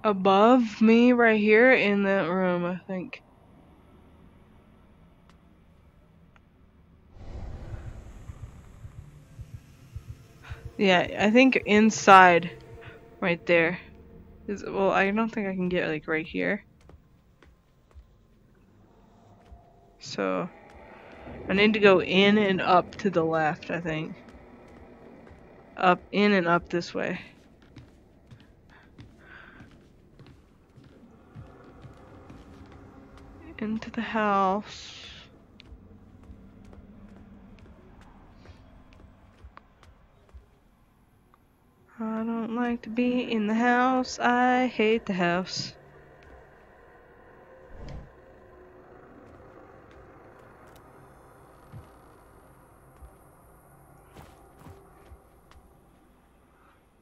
A: Above me right here in that room, I think. Yeah, I think inside, right there. Is, well, I don't think I can get like right here. So, I need to go in and up to the left, I think. Up, in and up this way. Into the house. I don't like to be in the house. I hate the house.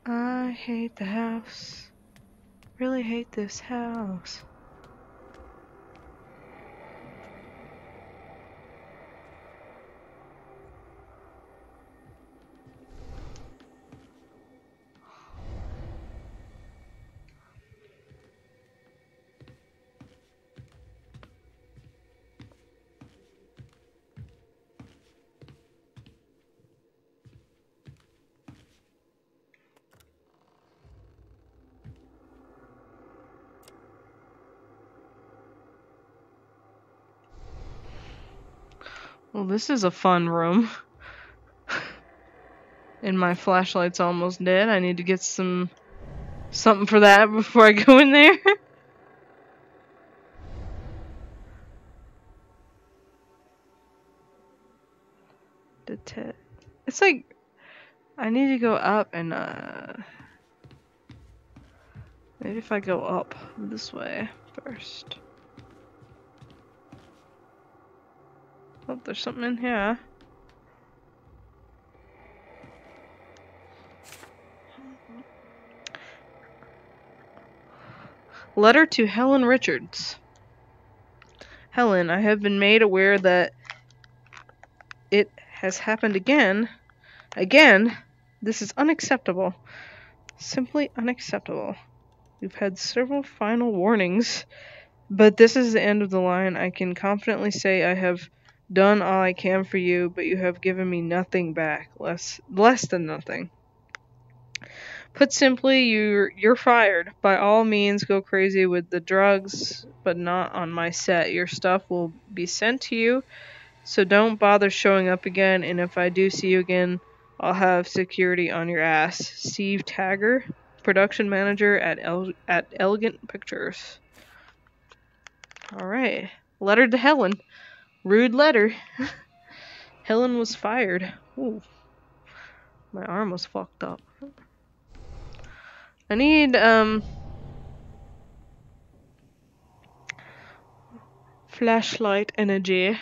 A: I hate the house. Really hate this house. Well, this is a fun room. and my flashlight's almost dead. I need to get some something for that before I go in there. It's like I need to go up and uh maybe if I go up this way first. Oh, there's something in here. Letter to Helen Richards. Helen, I have been made aware that it has happened again. Again, this is unacceptable. Simply unacceptable. We've had several final warnings, but this is the end of the line. I can confidently say I have done all I can for you, but you have given me nothing back, less less than nothing. Put simply, you're you're fired. By all means, go crazy with the drugs, but not on my set. Your stuff will be sent to you, so don't bother showing up again. And if I do see you again, I'll have security on your ass. Steve Tagger, production manager at El- at Elegant Pictures. All right, letter to Helen. Rude letter. Helen was fired. Ooh. My arm was fucked up. I need, um... Flashlight energy.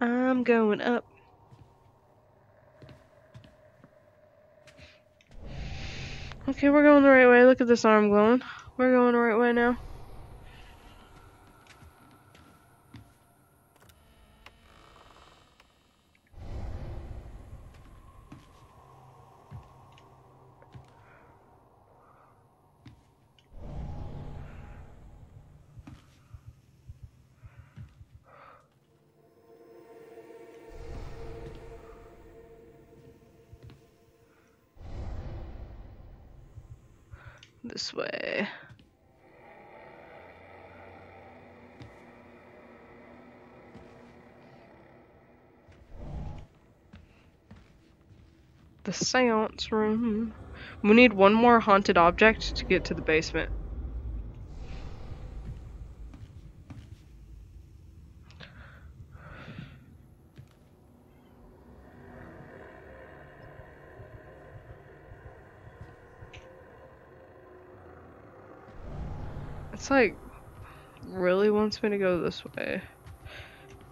A: I'm going up. Okay, we're going the right way. Look at this arm glowing. We're going the right way now. This way. The seance room. We need one more haunted object to get to the basement. It's like really wants me to go this way.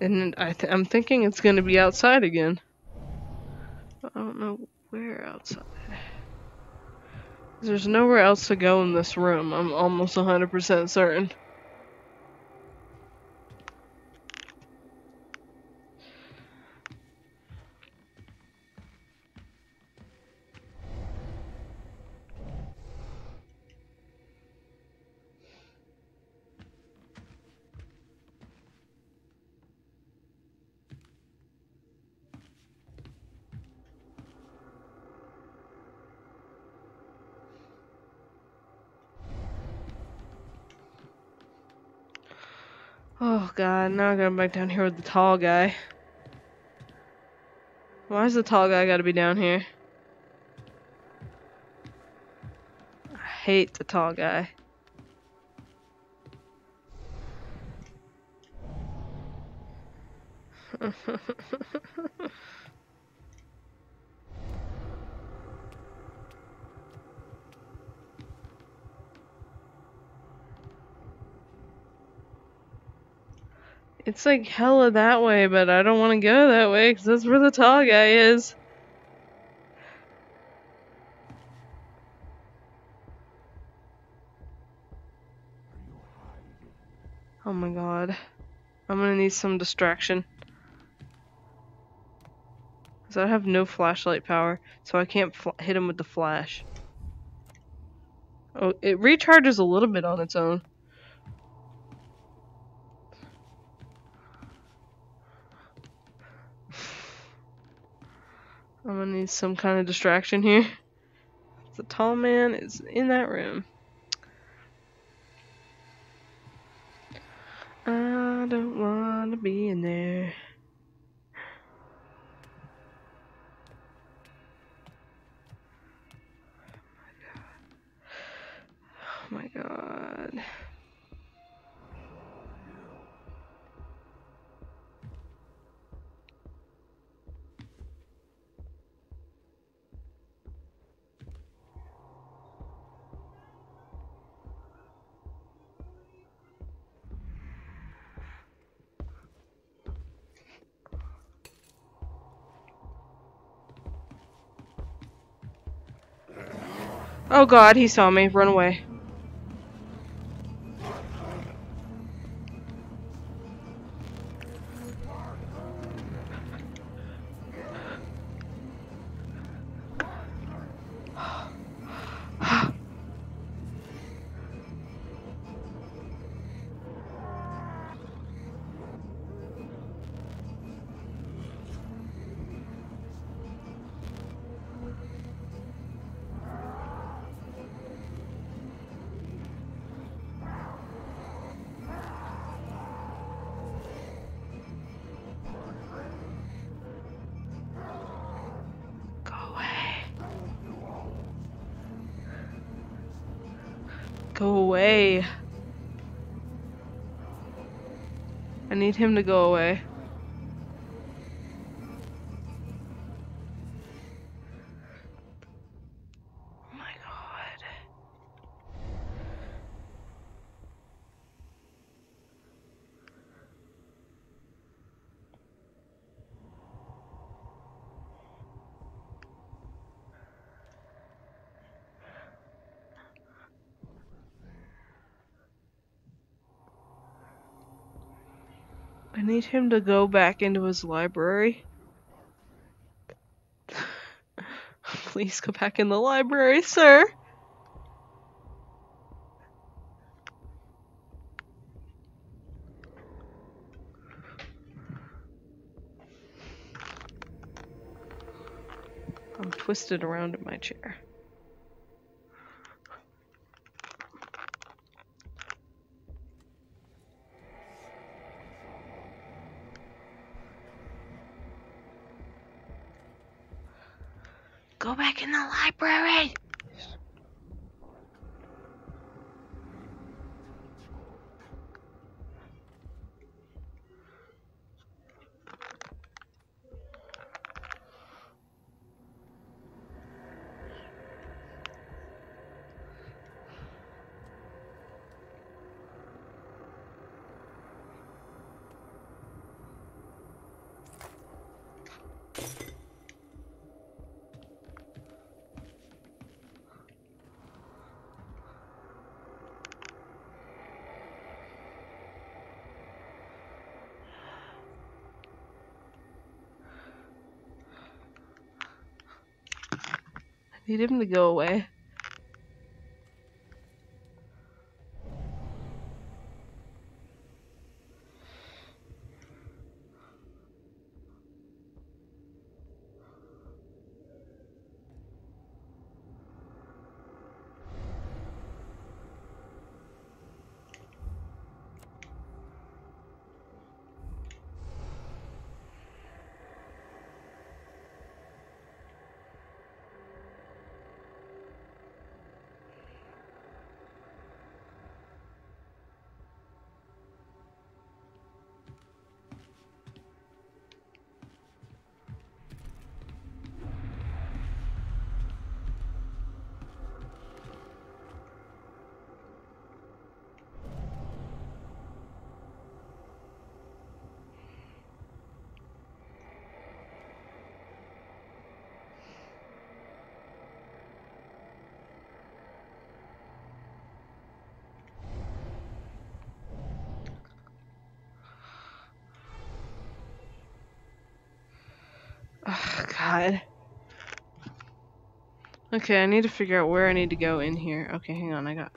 A: And I I'm thinking it's gonna be outside again. I don't know where outside. There's nowhere else to go in this room. I'm almost 100% certain. Now I gotta back down here with the tall guy. Why is the tall guy gotta be down here? I hate the tall guy. It's like hella that way, but I don't want to go that way because that's where the tall guy is. Oh my god. I'm gonna need some distraction. Because I have no flashlight power, so I can't hit him with the flash. Oh, it recharges a little bit on its own. I'm gonna need some kind of distraction here. The tall man is in that room. I don't want to be in there. Oh my god. Oh my god, Oh, he saw me. Run away. Him to go away. I need him to go back into his library. Please go back in the library, sir. I'm twisted around in my chair. Go back in the library. Him to go away. Okay, I need to figure out where I need to go in here. Okay, hang on, I got.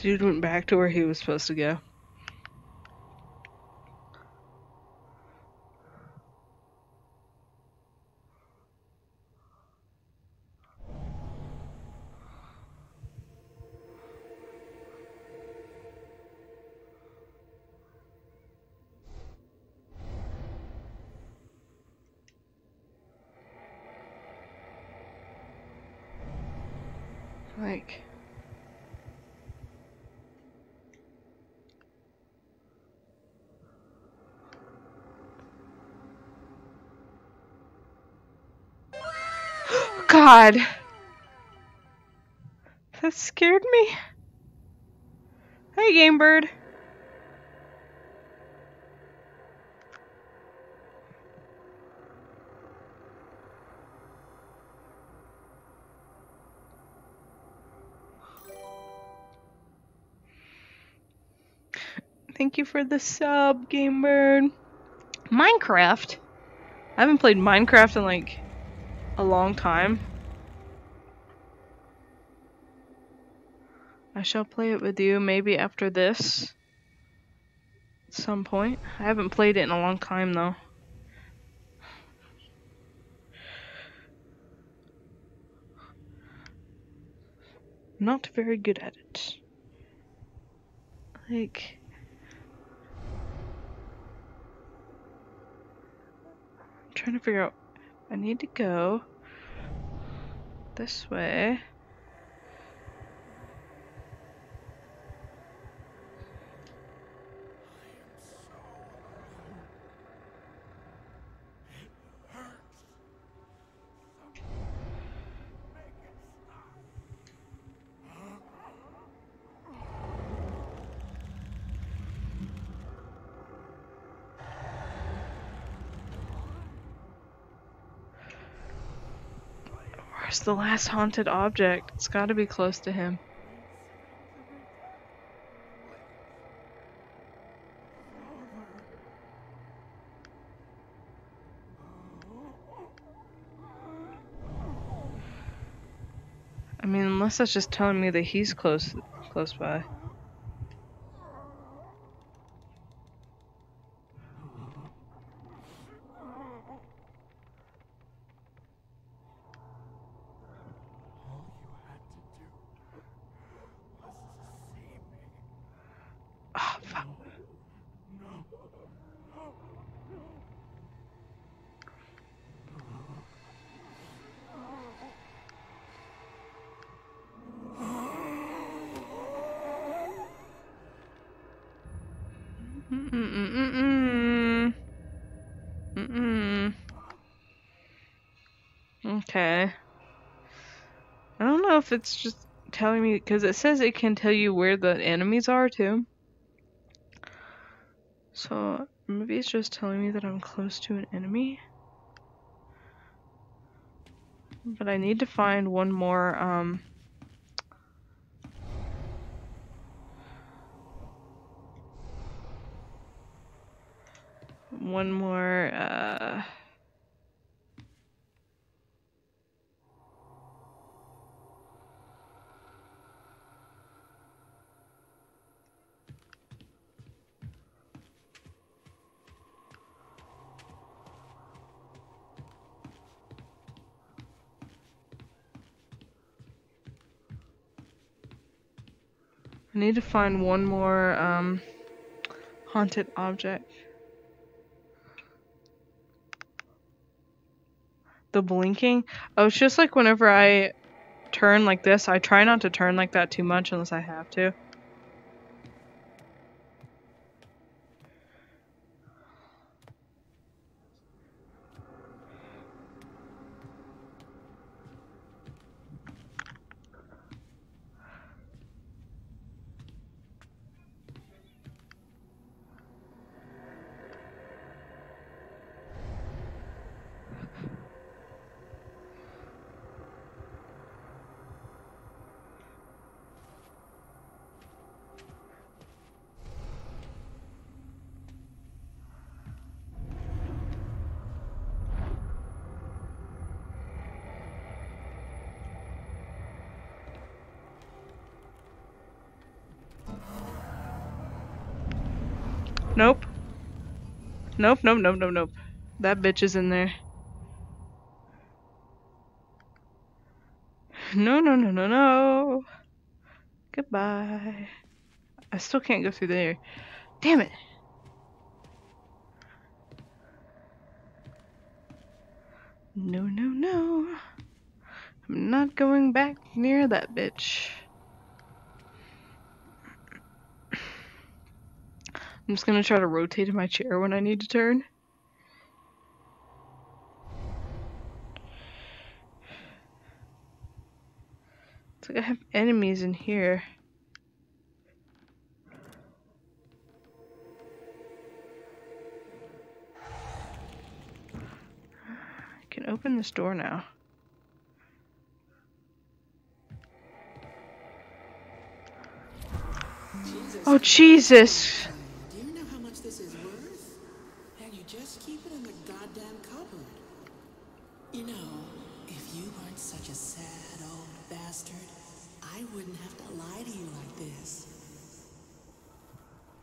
A: Dude went back to where he was supposed to go. Like. God. That scared me. Hey, Game Bird. Thank you for the sub, Game Bird. Minecraft. I haven't played Minecraft in like a long time. I shall play it with you maybe after this. At some point. I haven't played it in a long time though. Not very good at it. Like. I'm trying to figure out. I need to go this way. Where's the last haunted object? It's gotta be close to him. I mean, unless that's just telling me that he's close, close by. Oh, fuck. Mm-mm-mm-mm. Mm-mm. Okay. I don't know if it's just telling me because it says it can tell you where the enemies are too. So maybe it's just telling me that I'm close to an enemy. But I need to find one more um one more uh I need to find one more um, haunted object. The blinking. Oh, it's just like whenever I turn like this, I try not to turn like that too much unless I have to. Nope. Nope, nope, nope, nope, nope. That bitch is in there. No, no, no, no, no. Goodbye. I still can't go through there. Damn it. No, no, no. I'm not going back near that bitch. I'm just gonna try to rotate in my chair when I need to turn. It's like I have enemies in here. I can open this door now. Oh Jesus!
F: Do you know how much this is worth? And you just keep it in the goddamn cupboard. You know, if you weren't such a sad old bastard, I wouldn't have to lie to you like this.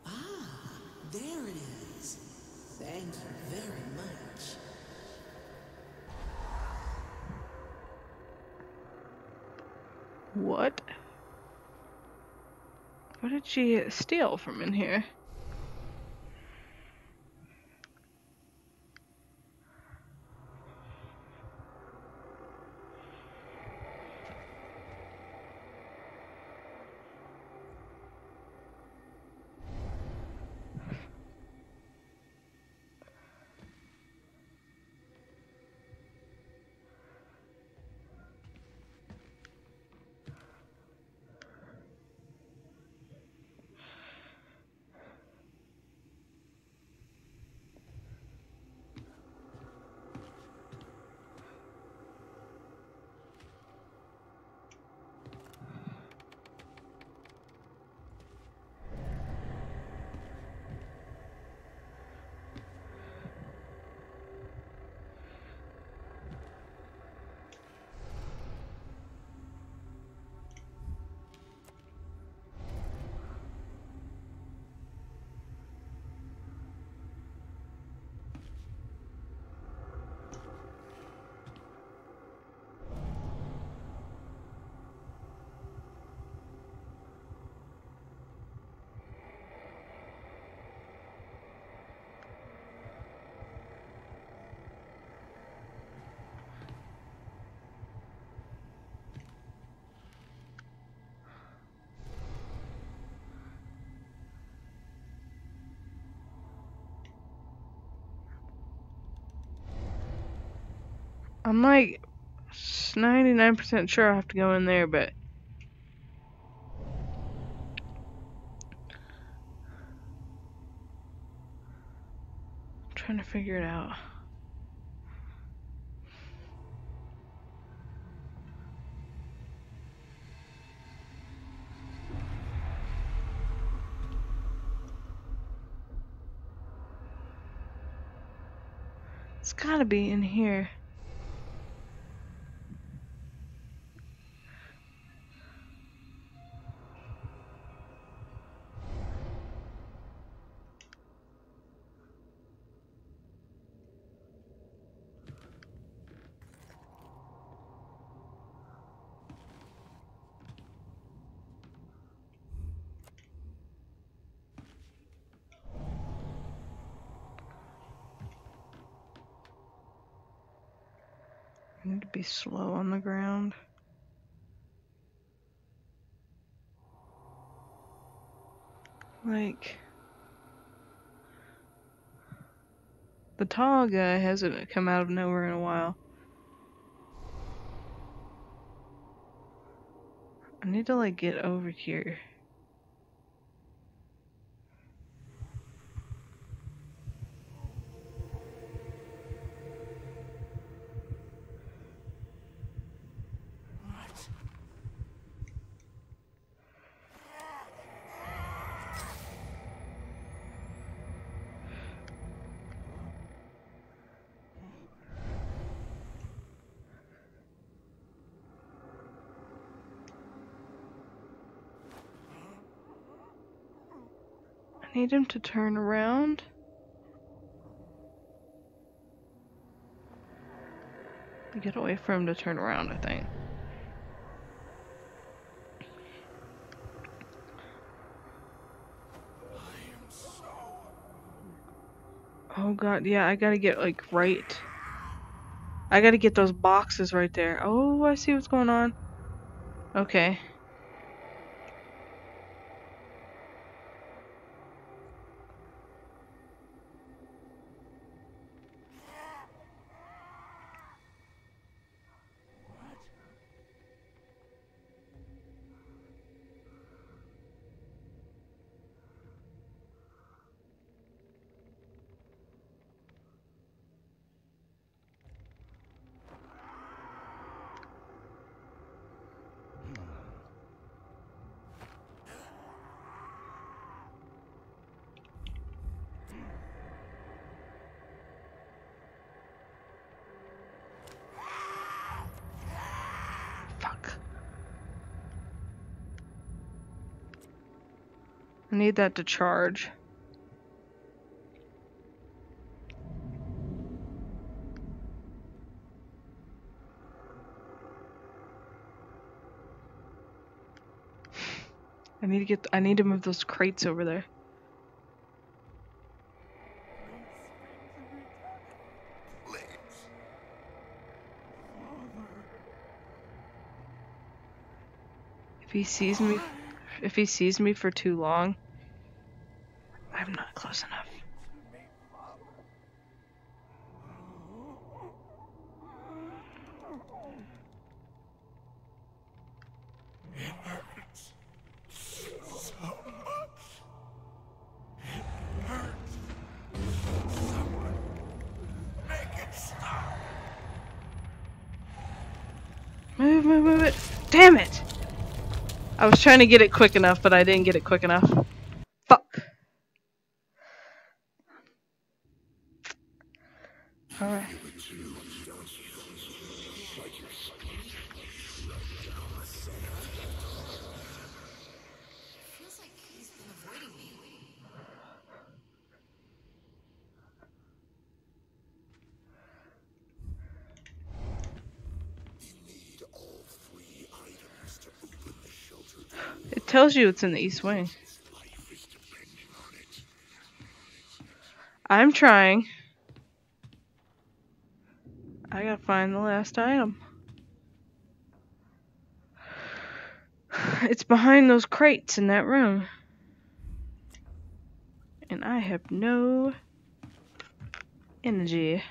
F: Ah, there it is. Thank you very much.
A: What? What did she steal from in here? I'm like 99% sure I have to go in there, but I'm trying to figure it out. It's gotta be in here. Slow on the ground. Like the tall guy hasn't come out of nowhere in a while. I need to like get over here. Need him to turn around. Get away from him to turn around, I think. Oh god, yeah, I gotta get like right. I gotta get those boxes right there. Oh, I see what's going on. Okay. Fuck. I need that to charge. I need to get I need to move those crates over there. If he sees me if he sees me for too long, I'm not close enough. Move, move, move it. Damn it! I was trying to get it quick enough, but I didn't get it quick enough. Fuck. Alright.
F: Feels like he's been avoiding me.
B: Need all three items to open the shelter door.
A: It tells you it's in the east wing. I'm trying. I gotta find the last item. It's behind those crates in that room. And I have no energy.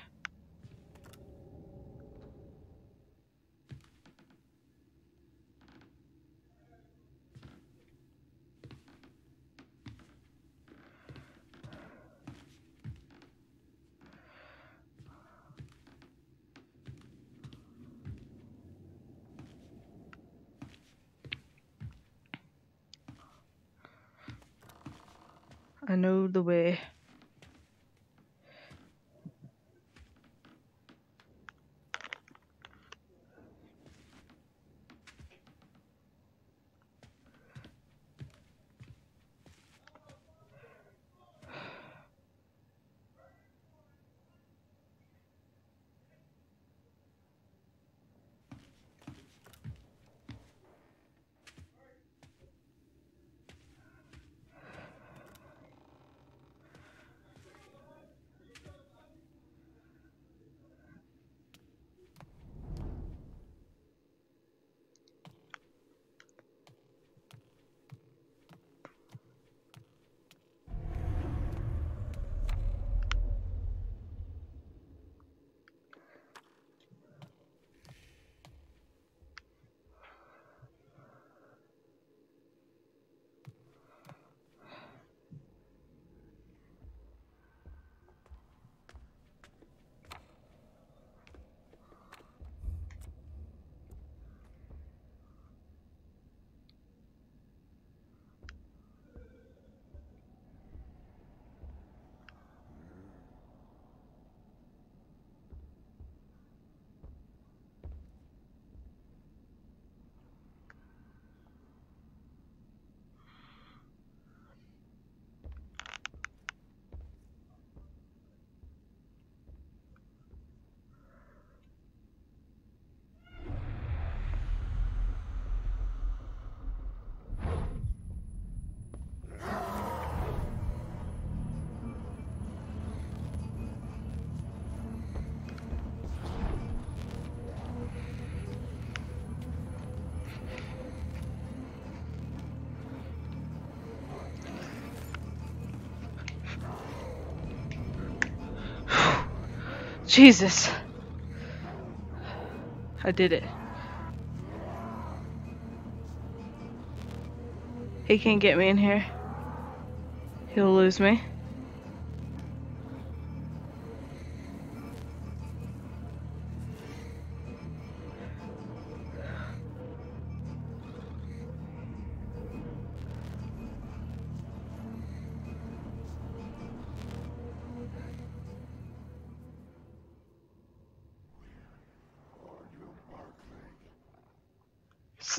A: I know the way. Jesus. I did it. He can't get me in here. He'll lose me.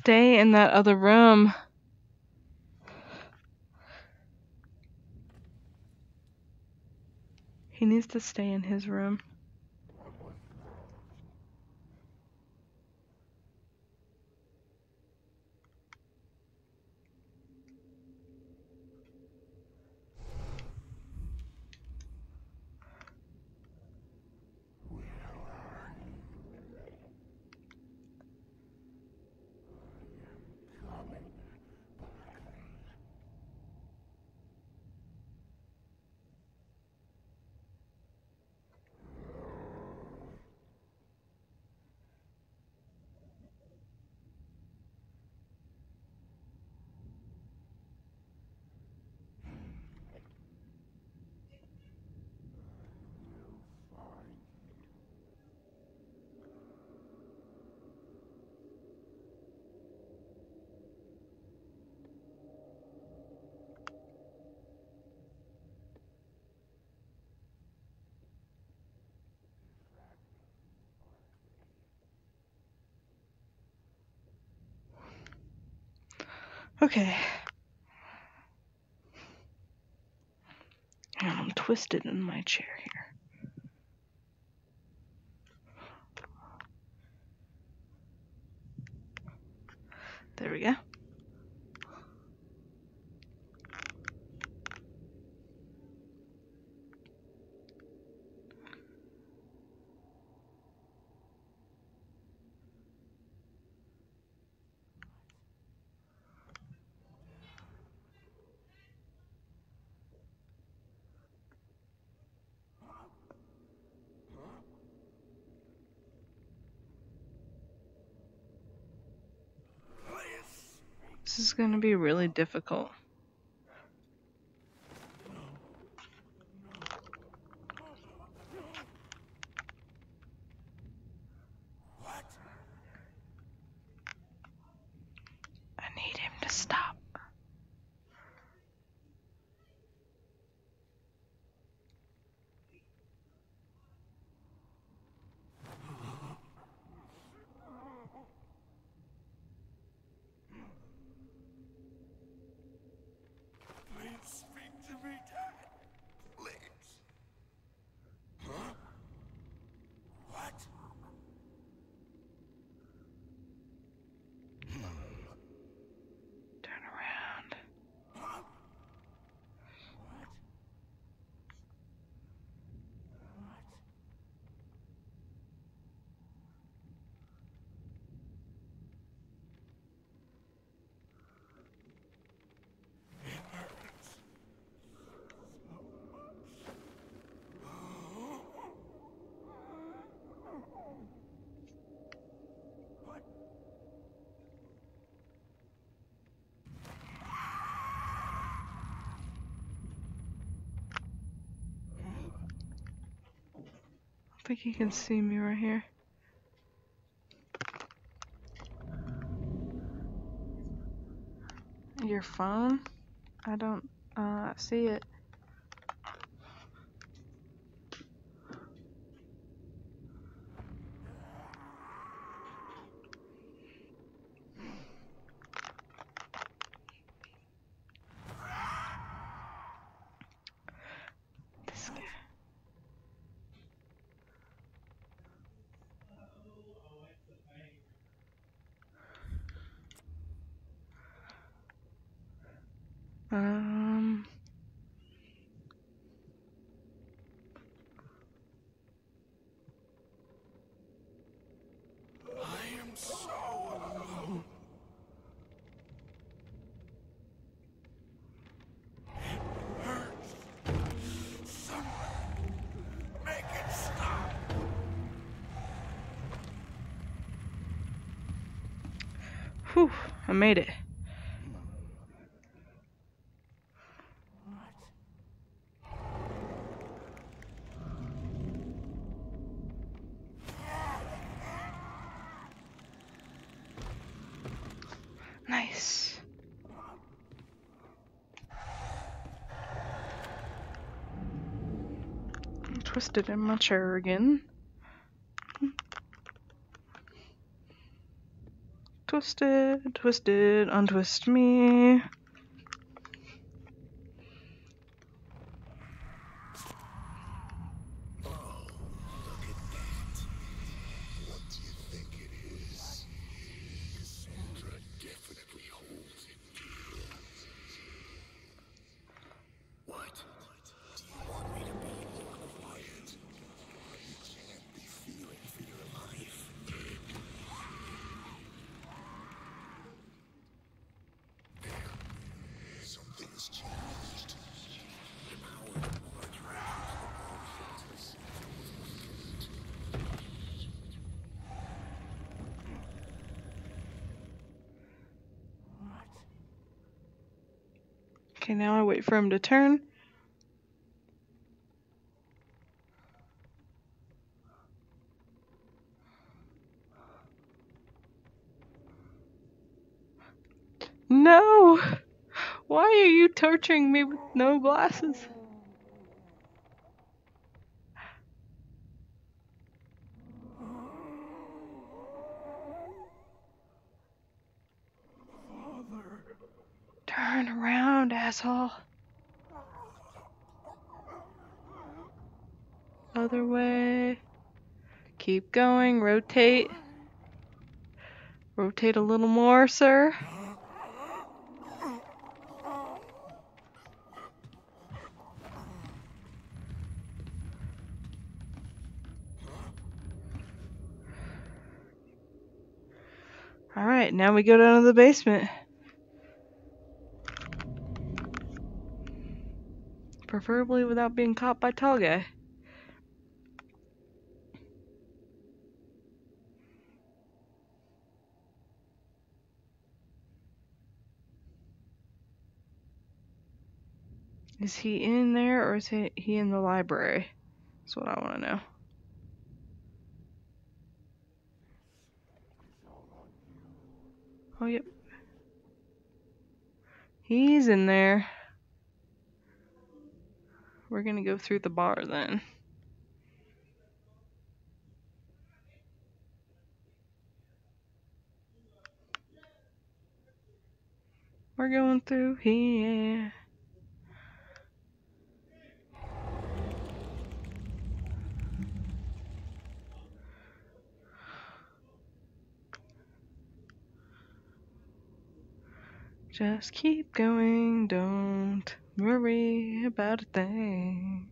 A: Stay in that other room. He needs to stay in his room. Okay. And I'm twisted in my chair here. There we go. Going to be really difficult. I need him to stop.
B: Please speak to me, Dad. Please. Huh? What?
A: Turn around.
B: Huh? What? What? It hurts. What?
A: I think he can see me right here. Your phone? I don't uh, see it. Made it. Nice. Twisted in my chair again. Twisted, twisted, untwist me.
B: Look at that. What do you think it is? Cassandra definitely holds it dear. What? Do you want me to be more quiet? You can't be fearing for your life. There. Something's changed. The power of Marjorie is
A: Okay, now I wait for him to turn. No! Why are you torturing me with no glasses? Turn around, asshole. Other way. Keep going, rotate. Rotate a little more, sir. Alright, now we go down to the basement. Preferably without being caught by tall guy. Is he in there or is he, in the library? That's what I want to know. Oh, yep. He's in there. We're gonna go through the bar then. We're going through here. Just keep going, don't worry about a thing.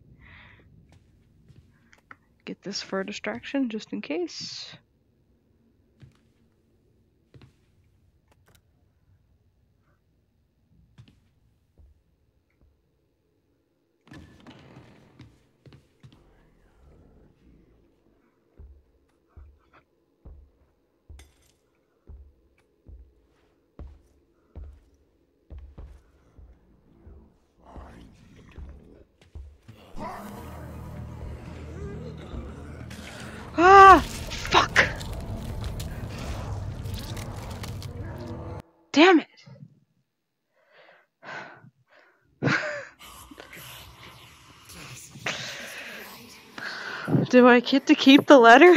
A: Get this for a distraction just in case. Ah! Fuck! Damn it! Do I get to keep the letter?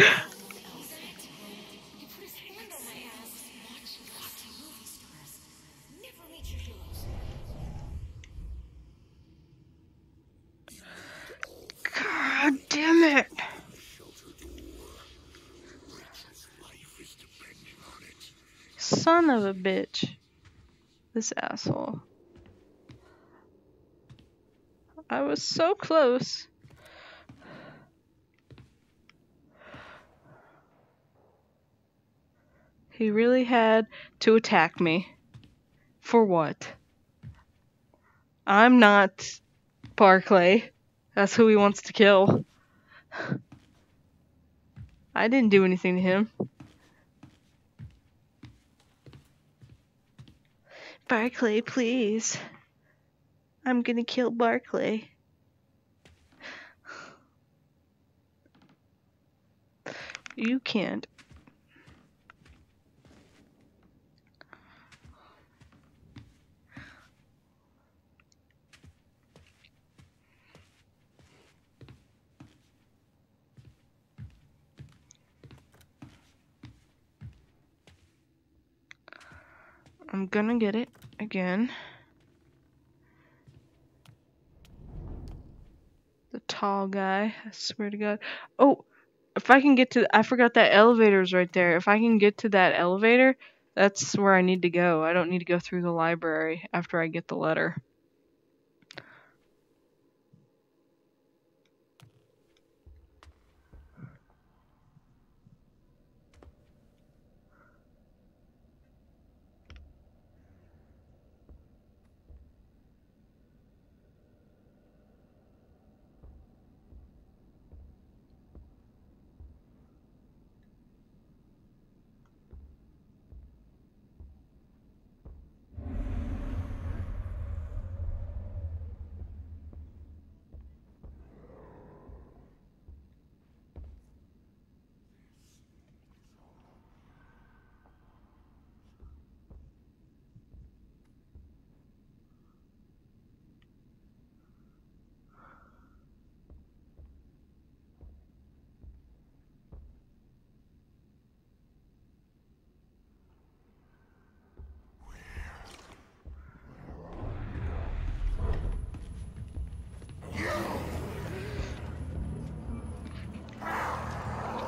A: God damn it. Son of a bitch. This asshole. I was so close. He really had to attack me. For what? I'm not Barclay. That's who he wants to kill. I didn't do anything to him. Barclay, please. I'm gonna kill Barclay. You can't. I'm gonna get it again. The tall guy, I swear to God. Oh, if I can get to, I forgot that elevator's right there. If I can get to that elevator, that's where I need to go. I don't need to go through the library after I get the letter.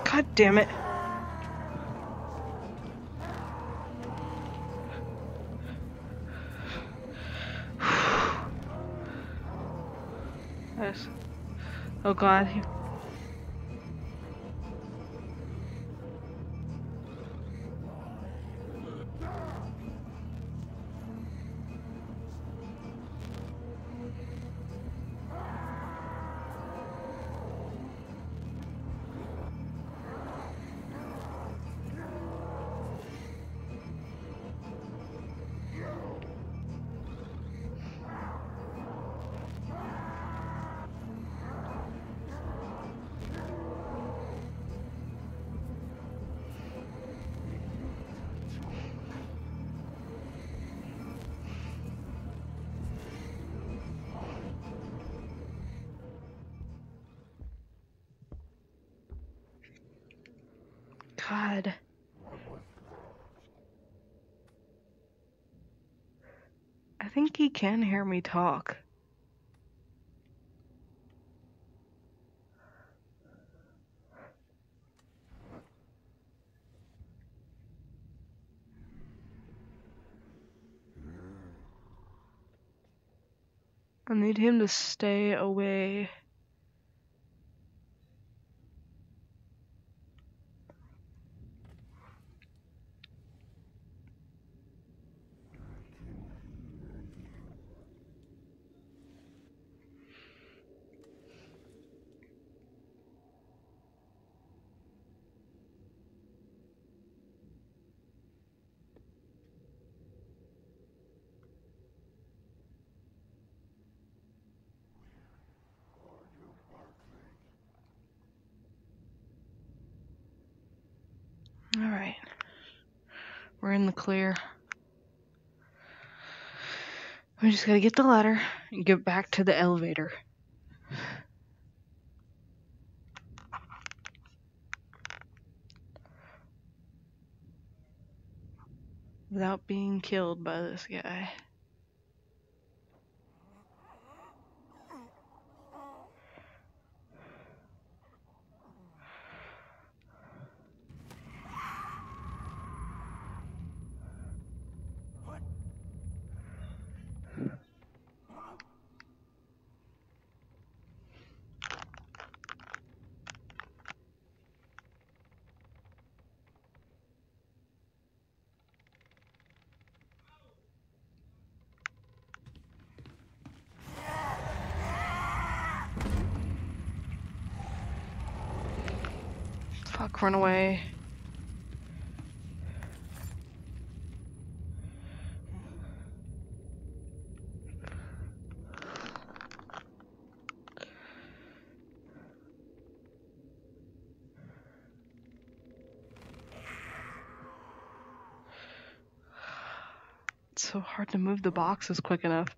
A: God damn it. Yes. Oh god. God. Can hear me talk. I need him to stay away. Alright. We're in the clear. We just gotta get the ladder and get back to the elevator. Without being killed by this guy. Run away. It's so hard to move the boxes quick enough.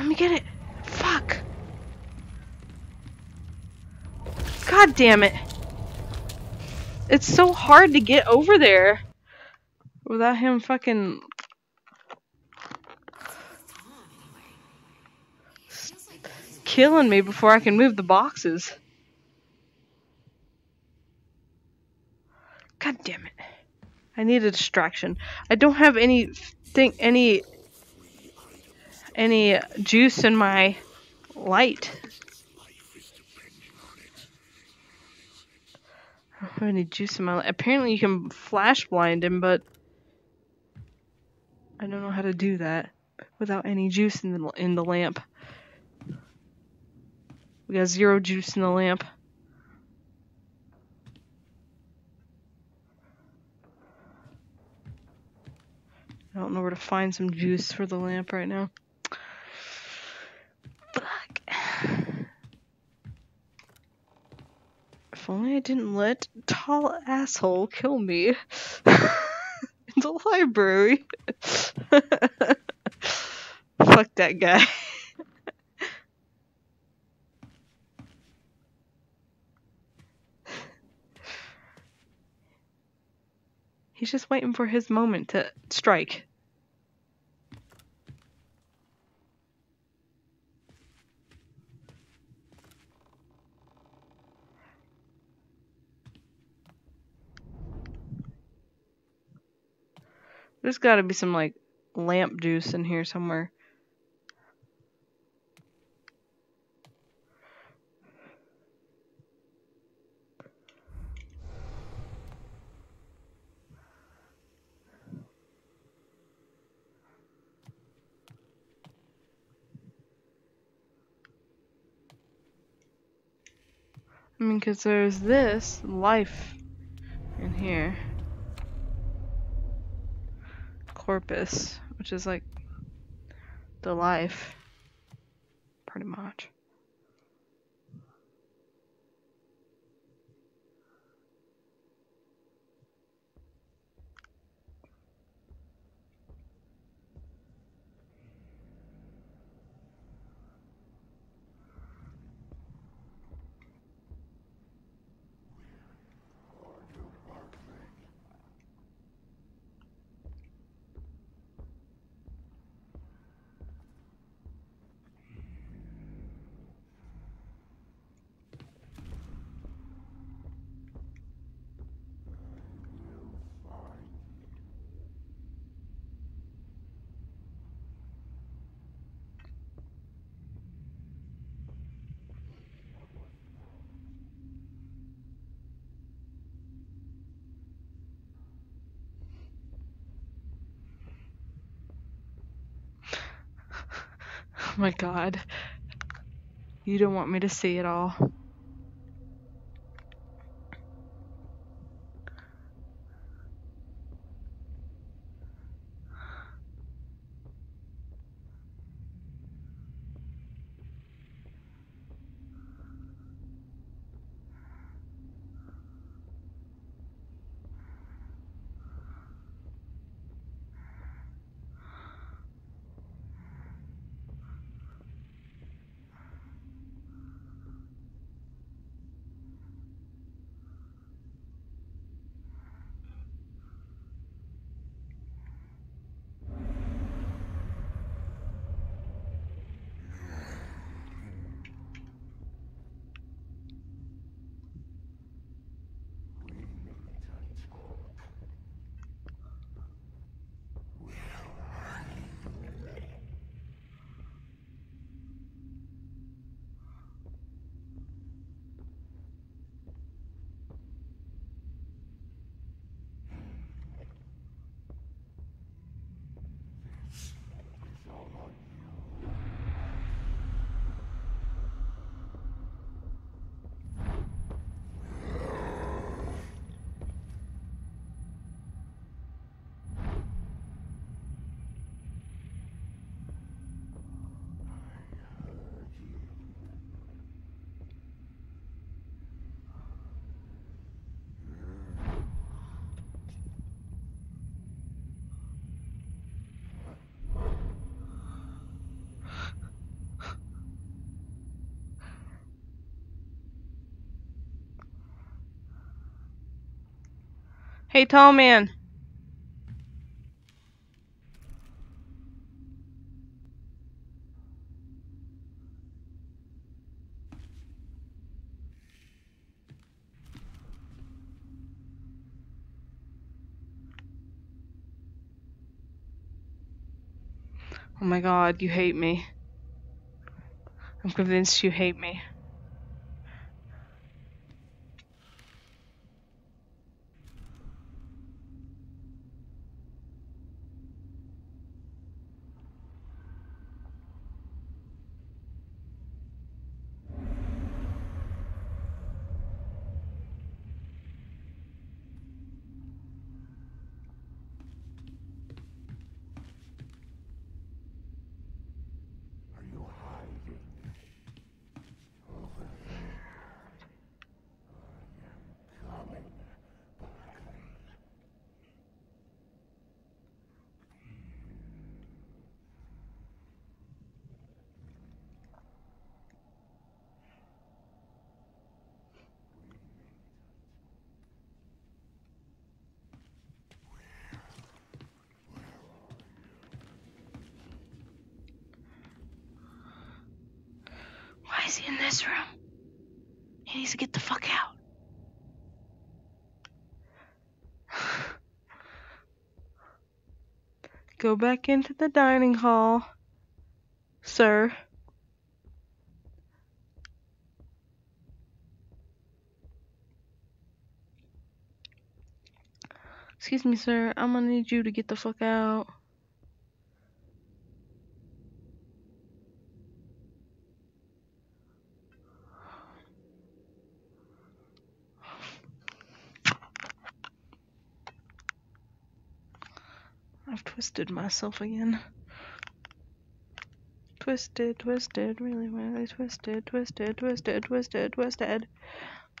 A: Let me get it. Fuck. God damn it. It's so hard to get over there without him fucking killing me before I can move the boxes. God damn it. I need a distraction. I don't have any thing any any juice in my light. I don't have any juice in my light. Apparently you can flash blind him, but I don't know how to do that without any juice in the in the lamp. We got zero juice in the lamp. I don't know where to find some juice for the lamp right now. If only I didn't let tall asshole kill me in the library. Fuck that guy. He's just waiting for his moment to strike. There's got to be some like lamp juice in here somewhere. I mean, because there's this life in here. Corpus, which is like the life, pretty much. Oh my god. You don't want me to see it all. Hey, tall man. Oh my god, you hate me. I'm convinced you hate me.
B: Are you hiding? Over there. I am coming. Barclay.
A: Why is he in this room? He needs to get the fuck out. Go back into the dining hall, sir. Excuse me, sir. I'm gonna need you to get the fuck out. I've twisted myself again. Twisted, twisted, really, really twisted, twisted, twisted, twisted, twisted.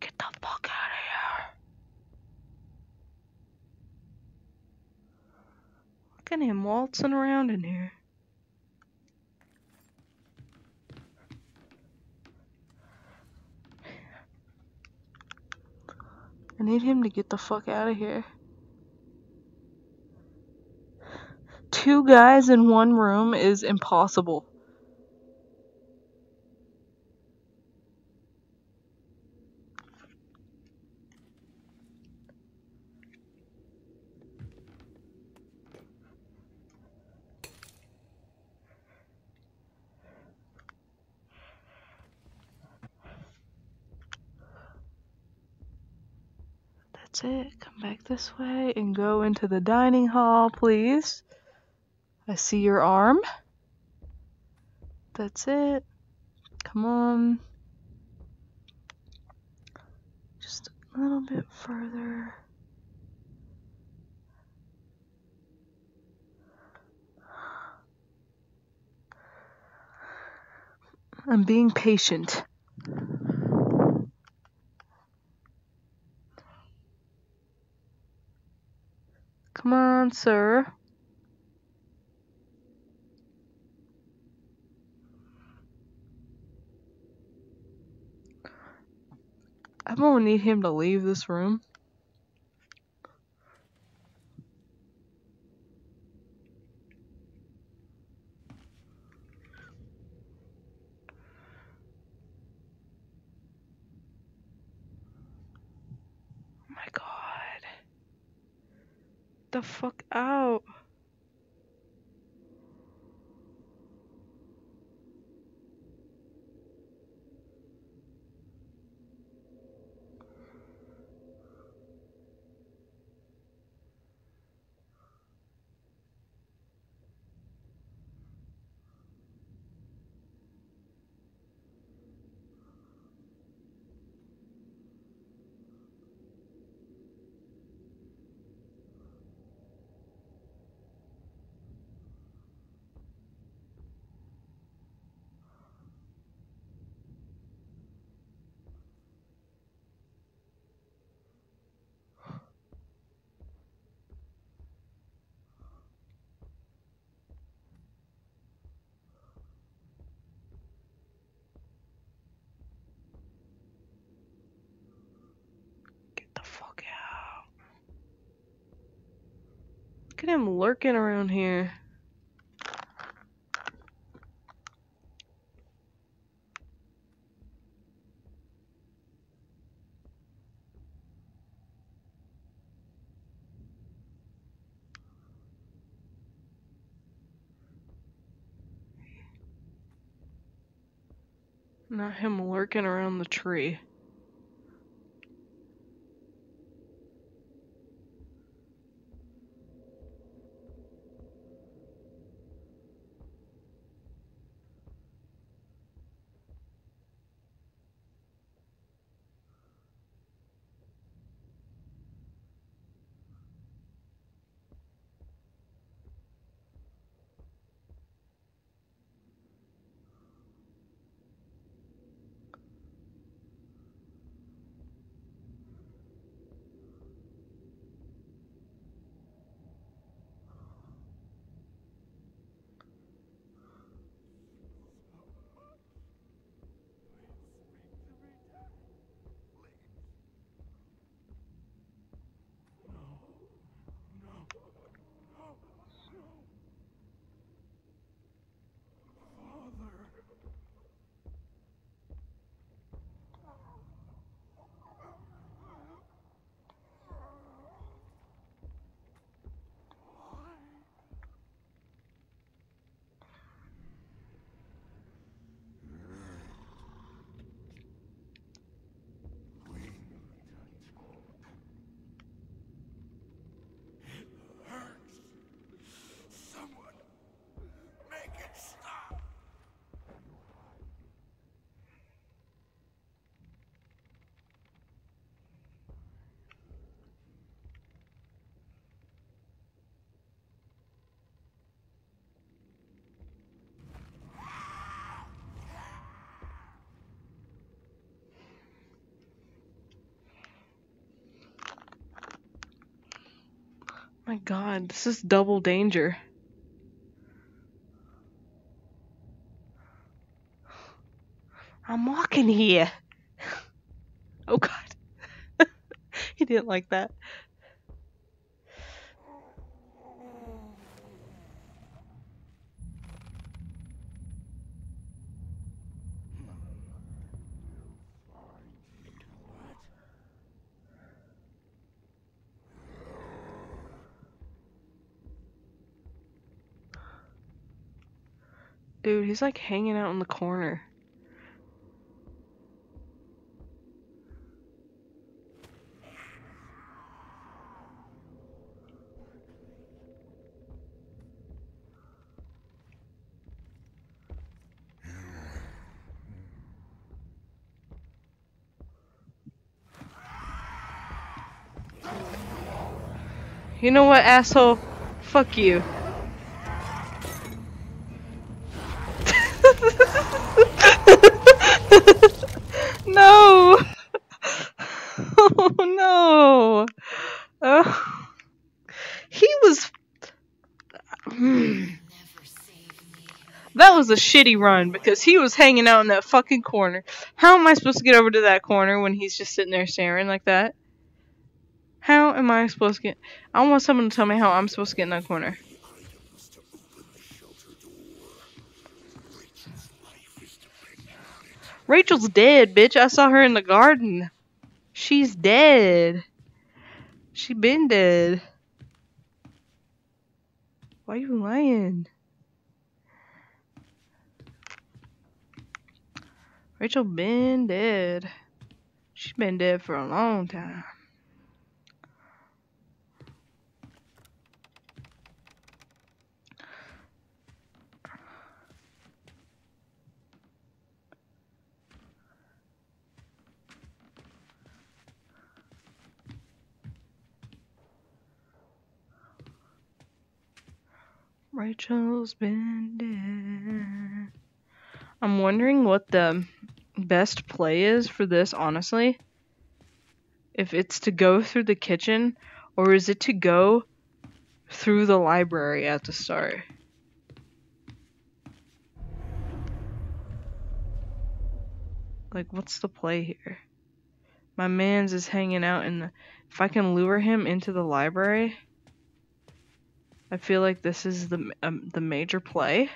A: Get the fuck out of here. Look at him waltzing around in here. I need him to get the fuck out of here. Two guys in one room is impossible. That's it. Come back this way and go into the dining hall, please. I see your arm. That's it. Come on. Just a little bit further. I'm being patient. Come on, sir. I'm gonna need him to leave this room. Oh my god. The fuck out. Him lurking around here. Not him lurking around the tree. My god, this is double danger. I'm walking here. Oh god. he didn't like that. Dude, he's like hanging out in the corner. You know what, asshole? Fuck you. no! Oh no! Oh. He was. That was a shitty run because he was hanging out in that fucking corner. How am I supposed to get over to that corner when he's just sitting there staring like that? How am I supposed to get. I want someone to tell me how I'm supposed to get in that corner.
B: Items to open the shelter door. Rachel's life is depending on it.
A: Rachel's dead, bitch. I saw her in the garden. She's dead. She been dead. Why you lying? Rachel been dead. She been dead for a long time. Rachel's been dead. I'm wondering what the best play is for this, honestly. If it's to go through the kitchen or is it to go through the library at the start? Like, what's the play here? My man's is hanging out in the. If I can lure him into the library. I feel like this is the um, the major play.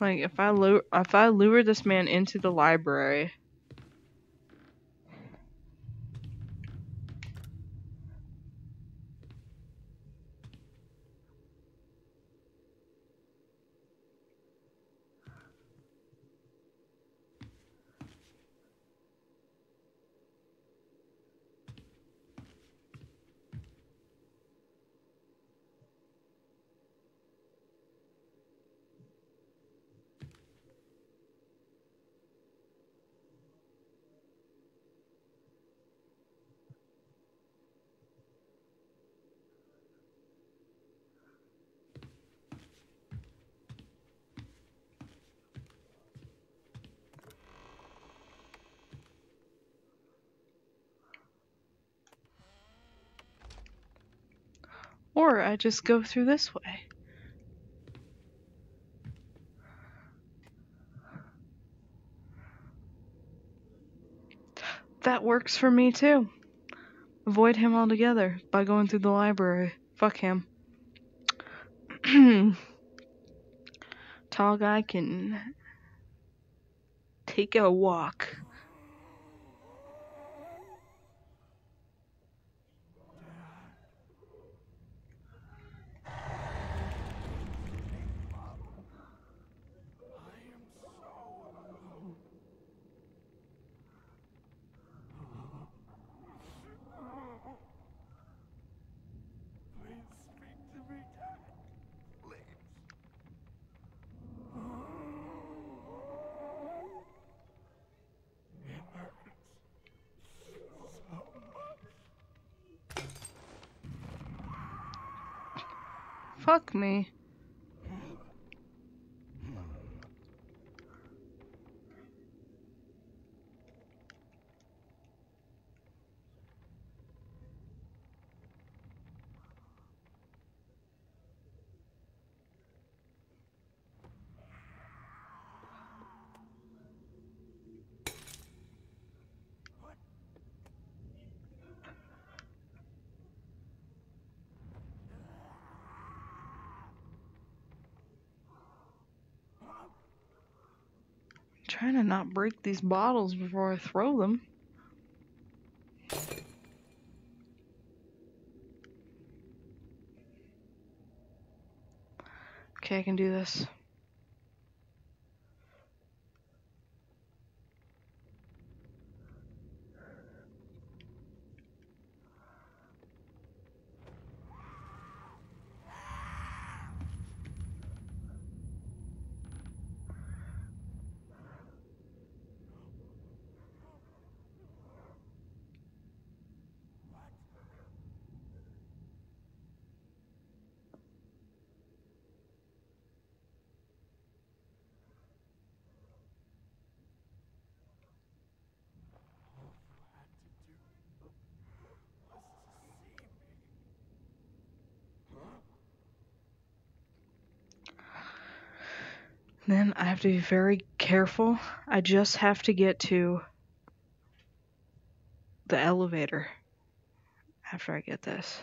A: Like if I lure if I lure this man into the library, or I just go through this way. That works for me too. Avoid him altogether by going through the library. Fuck him. Tall guy can take a walk. Fuck me. Trying to not break these bottles before I throw them. Okay, I can do this. Then I have to be very careful. I just have to get to the elevator after I get this.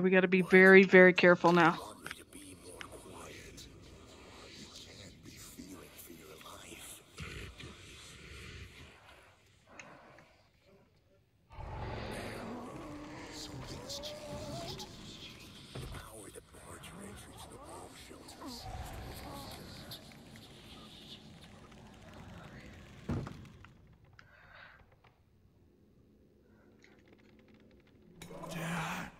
A: Okay, we gotta be very, very careful now.
B: Want me to be more quiet? You can't be fearing for your life, Ed. Now, something has changed. The power that barred your entry to the bomb shelter seems to have returned. Dad.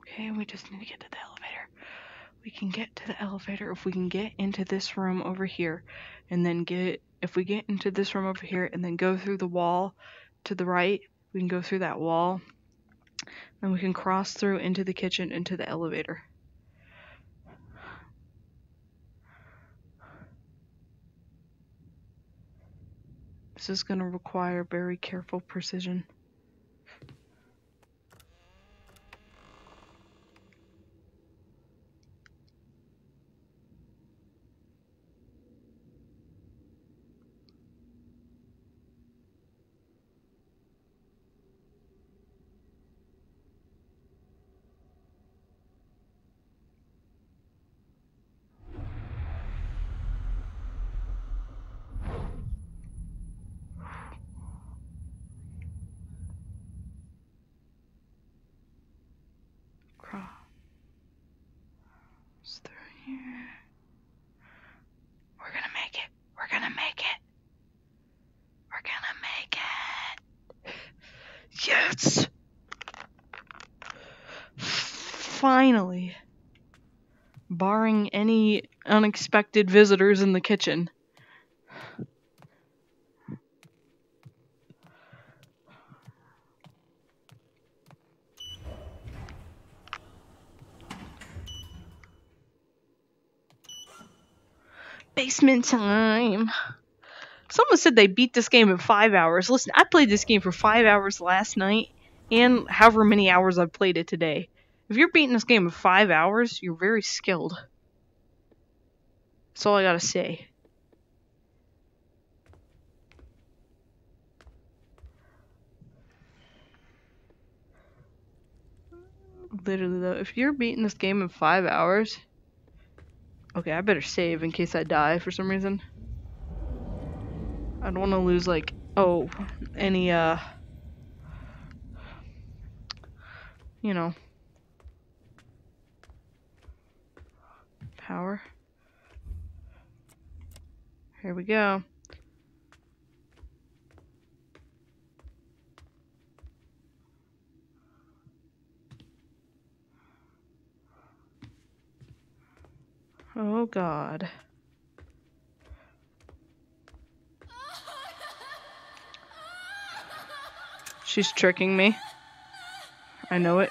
A: Okay, we just need to get to the elevator. We can get to the elevator if we can get into this room over here and then get if we get into this room over here and then go through the wall to the right, we can go through that wall. Then we can cross through into the kitchen into the elevator. This is going to require very careful precision. Cross through here. We're gonna make it. We're gonna make it. We're gonna make it. Yes! Finally. Barring any unexpected visitors in the kitchen. Basement time. Someone said they beat this game in five hours. Listen, I played this game for five hours last night, and however many hours I've played it today. If you're beating this game in five hours, you're very skilled. That's all I gotta say. Literally, though, if you're beating this game in five hours, Okay, I better save in case I die for some reason. I don't want to lose, like, oh, any, uh, you know, power. Here we go. Oh god. She's tricking me. I know it.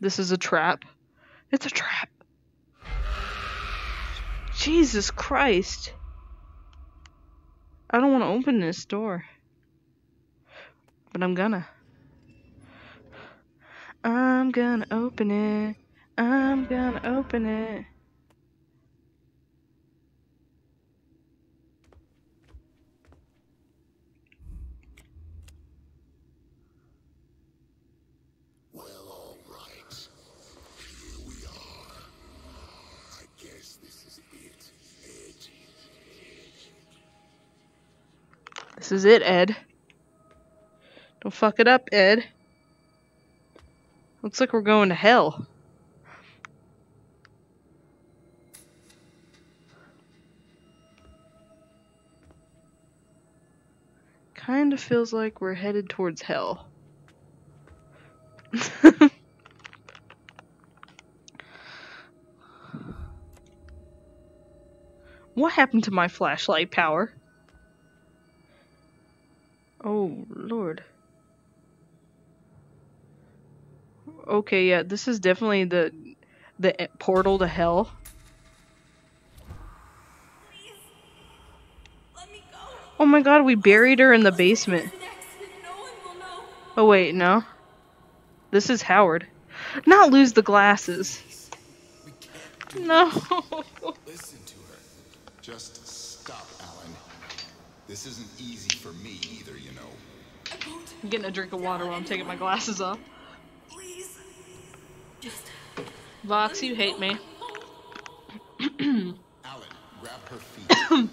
A: This is a trap. It's a trap. Jesus Christ. I don't want to open this door. But I'm gonna. I'm gonna open it. I'm gonna open it.
B: Well, all right. Here we are. I guess this is it, Ed.
A: This is it, Ed. Don't fuck it up, Ed. Looks like we're going to hell. Kinda feels like we're headed towards hell. What happened to my flashlight power? Oh, Lord. Okay, yeah, this is definitely the the portal to hell. Oh my god, we buried her in the basement. Oh wait, no. This is Howard. Not lose the glasses. No.
E: Listen to her.
B: Just stop, Alan. This isn't easy for me either, you know.
F: I won't.
A: I'm getting a drink of water while I'm taking my glasses off.
F: Please. Just.
A: Vox, you hate me.
B: Alan, grab her feet.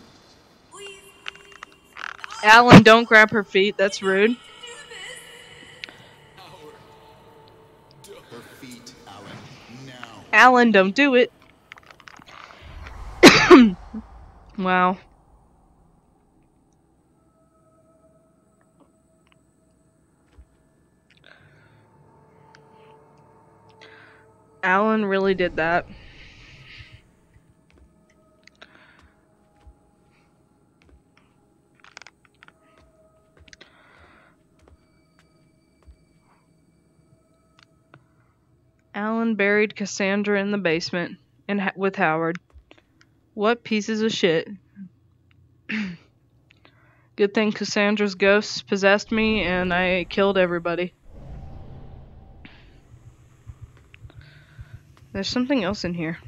A: Alan, don't grab her feet. That's rude.
B: Her feet, Alan. Now.
A: Alan, don't do it. wow. Alan really did that. Alan buried Cassandra in the basement and ha- with Howard. What pieces of shit. Good thing Cassandra's ghosts possessed me and I killed everybody. There's something else in here.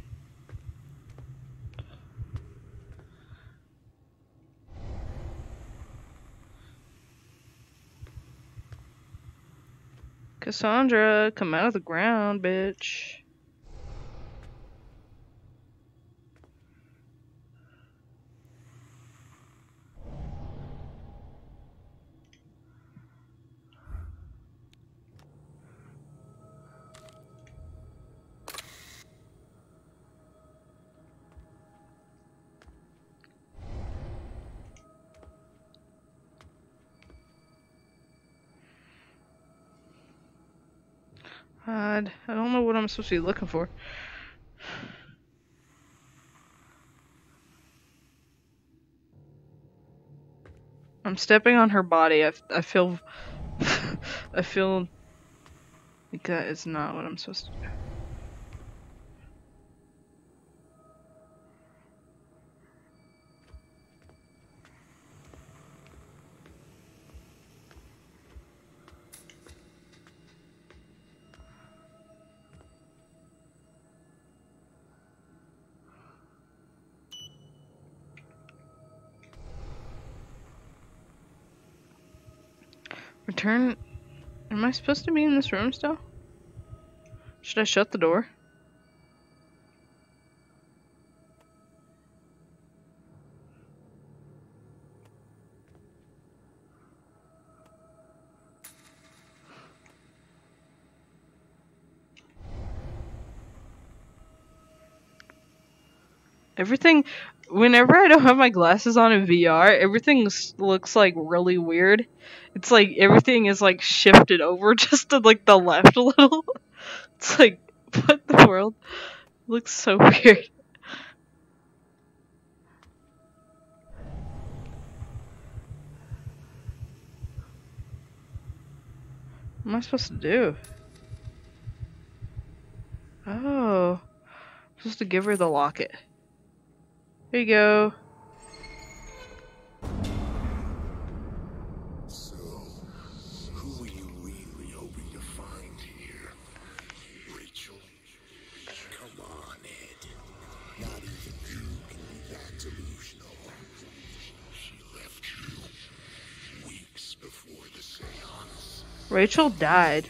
A: Cassandra, come out of the ground, bitch. God, I don't know what I'm supposed to be looking for. I'm stepping on her body. I, I feel. I feel like that is not what I'm supposed to do. Return. Am I supposed to be in this room still? Should I shut the door? Everything, whenever I don't have my glasses on in VR, everything looks like really weird. It's like everything is like shifted over just to like the left a little. It's like, what the world? looks so weird. What am I supposed to do? Oh. I'm supposed to give her the locket. Here you go.
B: So, who are you really hoping to find here? Rachel? Come on, Ed. Not even you can be that delusional. She left you weeks before the seance.
A: Rachel died.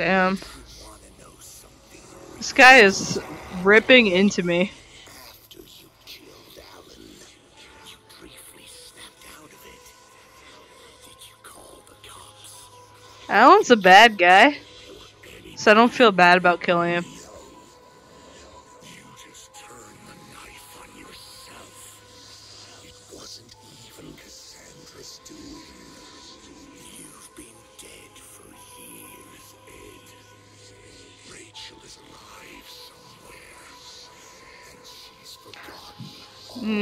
B: Damn. This guy is ripping into me. Alan's a bad guy, so I don't feel bad about killing him.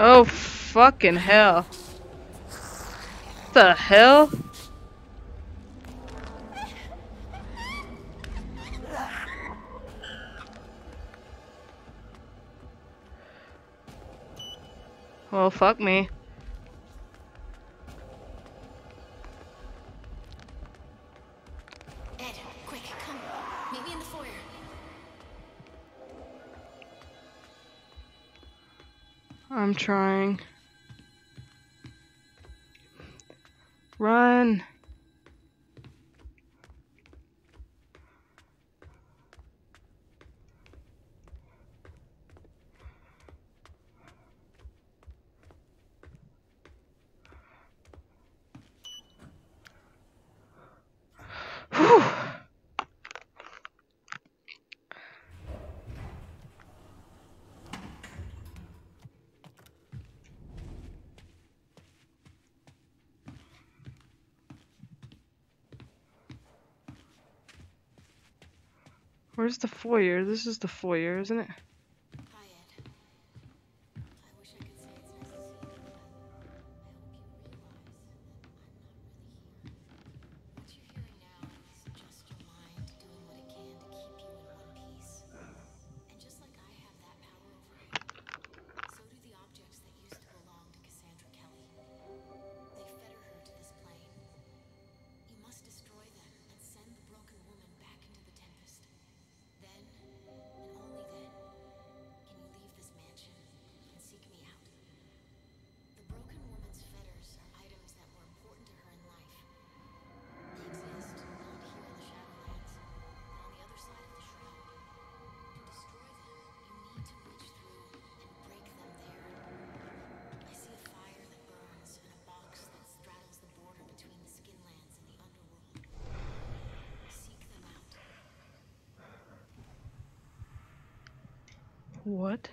B: Oh, fucking hell. What the hell? Well, fuck me. I'm trying. Run! Whew. Where's the foyer? This is the foyer, isn't it?
A: What?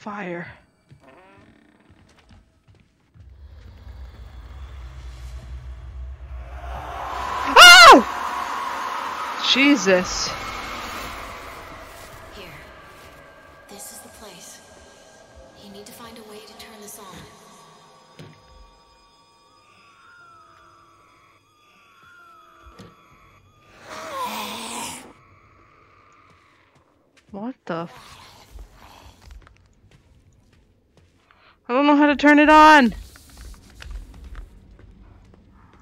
A: fire.
B: Oh! Jesus. turn it on!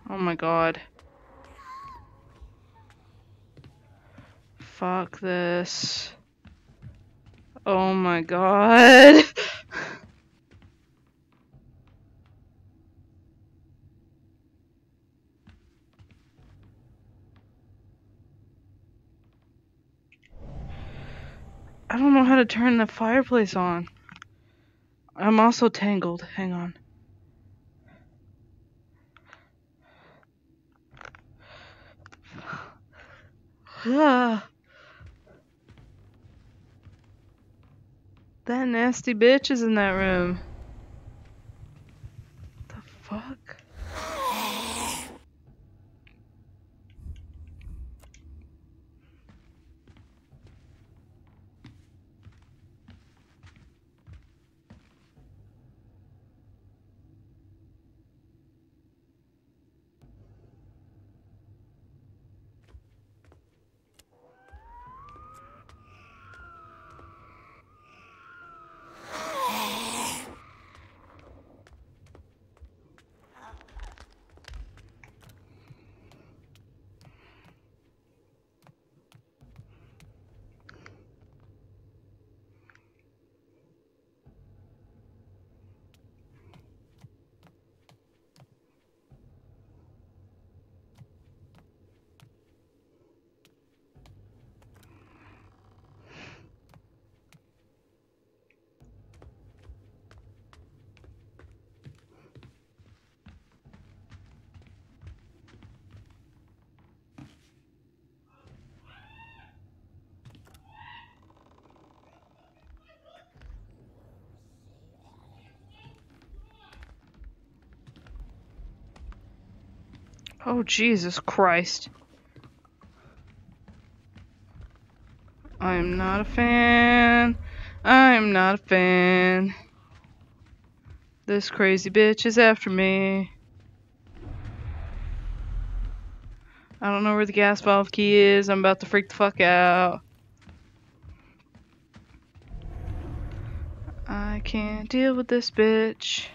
B: Oh my god. Fuck this.
A: Oh my god. I don't know how to turn the fireplace on. I'm also tangled. Hang on. Ah. That nasty bitch is in that room. The fuck? Oh, Jesus Christ. I'm not a fan. I'm not a fan. This crazy bitch is after me. I don't know where the gas valve key is. I'm about to freak the fuck out. I can't deal with this bitch.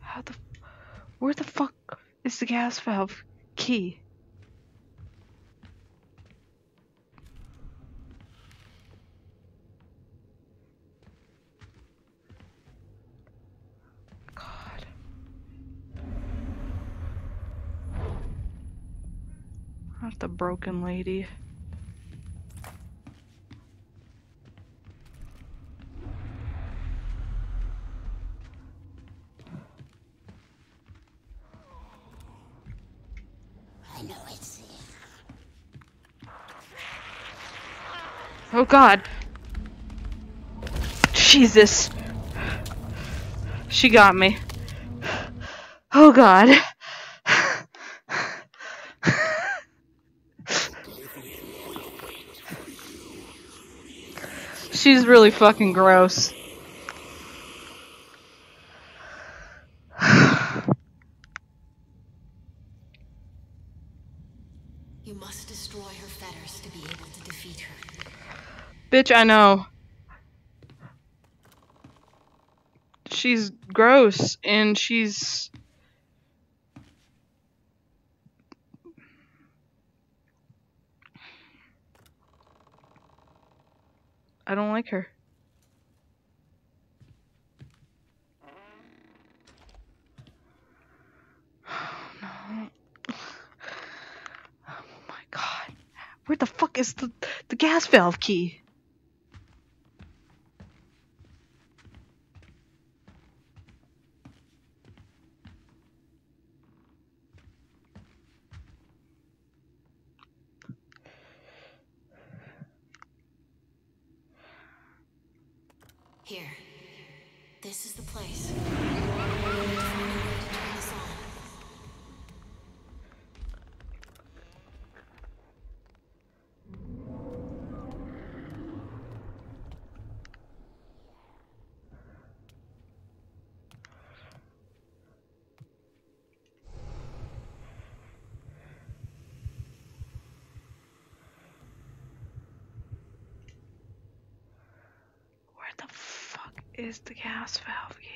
A: How the. Where the fuck is the gas valve key? God. Not the broken lady.
G: I know it's
A: Oh god. Jesus. She got me. Oh god. She's really fucking gross.
F: You must destroy her fetters to be able to defeat her.
A: Bitch, I know. She's gross and she's I don't like her. Oh, oh my god. Where the fuck is the the gas valve key?
F: Here. This is the place. We need to find a way to turn this on.
A: Is the gas valve key?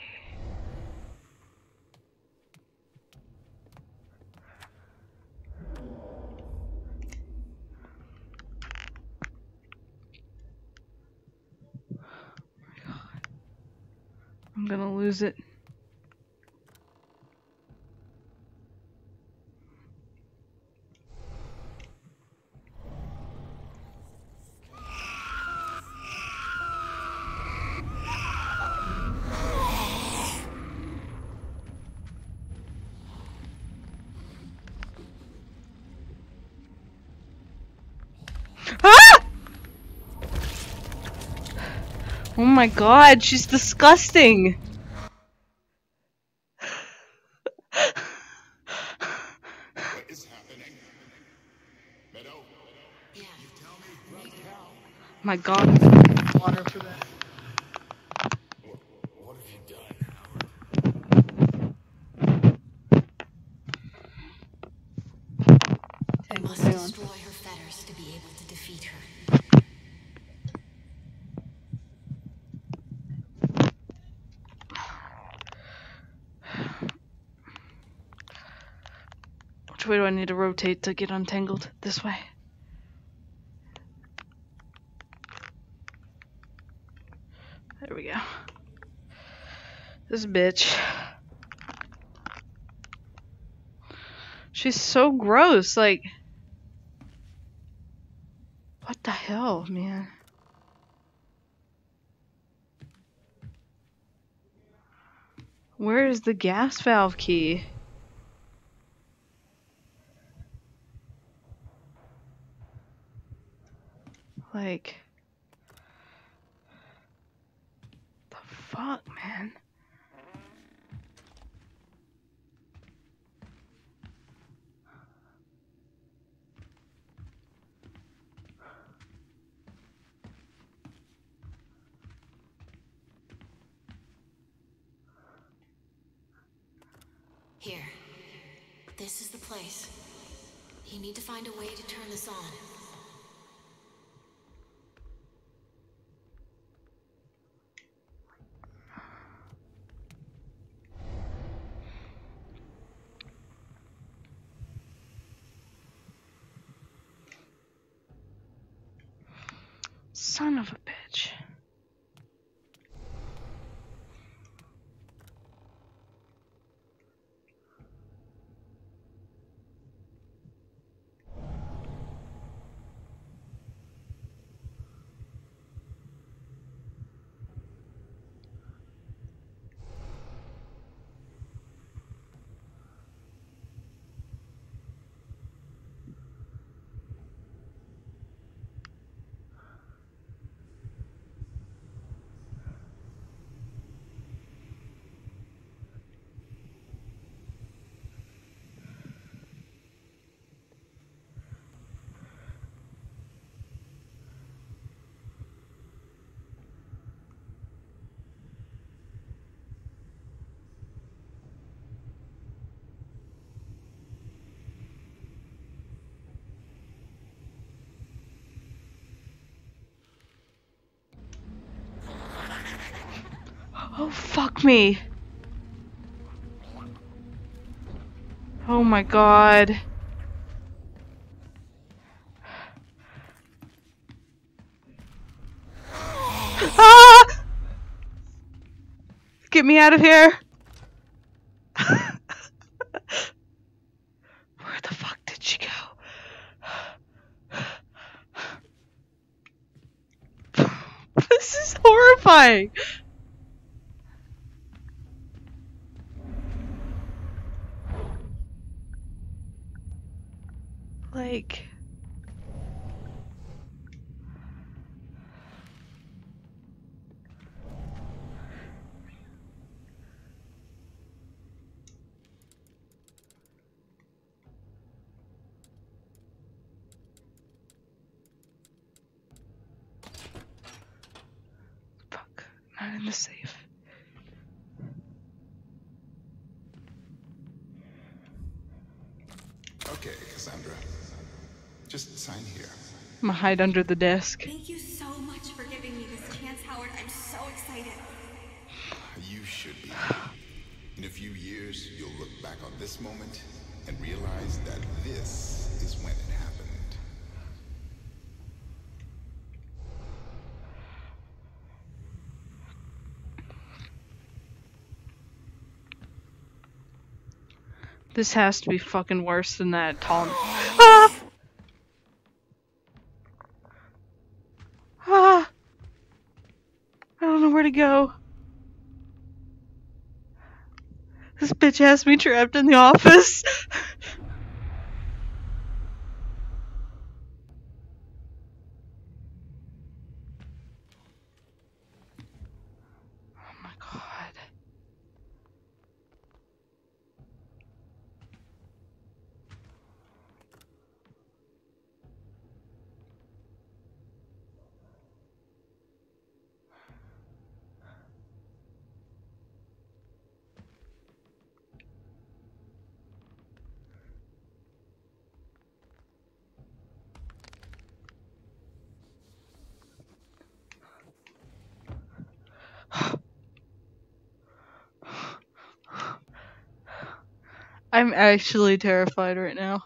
A: Oh my God. I'm gonna lose it. Ah! Oh my god, she's disgusting.
C: What is happening? Meadow?
F: Yeah.
A: My god. Water for that.
C: What have you done?
F: We must destroy her fetters to be able to defeat her.
A: Which way do I need to rotate to get untangled? This way. There we go. This bitch. She's so gross. Like, what the hell, man? Where is the gas valve key? Me. Oh my god. Ah! Get me out of here. Where the fuck did she go? this is horrifying. Like. Fuck, not in the safe.
C: Okay, Cassandra. Just sign here.
A: I'm gonna hide under the desk.
D: Thank you so much for giving me this chance, Howard. I'm so excited.
C: In a few years, you'll look back on this moment and realize that this is when it happened.
A: This has to be fucking worse than that tall. Ah! Ah! I go. This bitch has me trapped in the office. I'm actually terrified right now.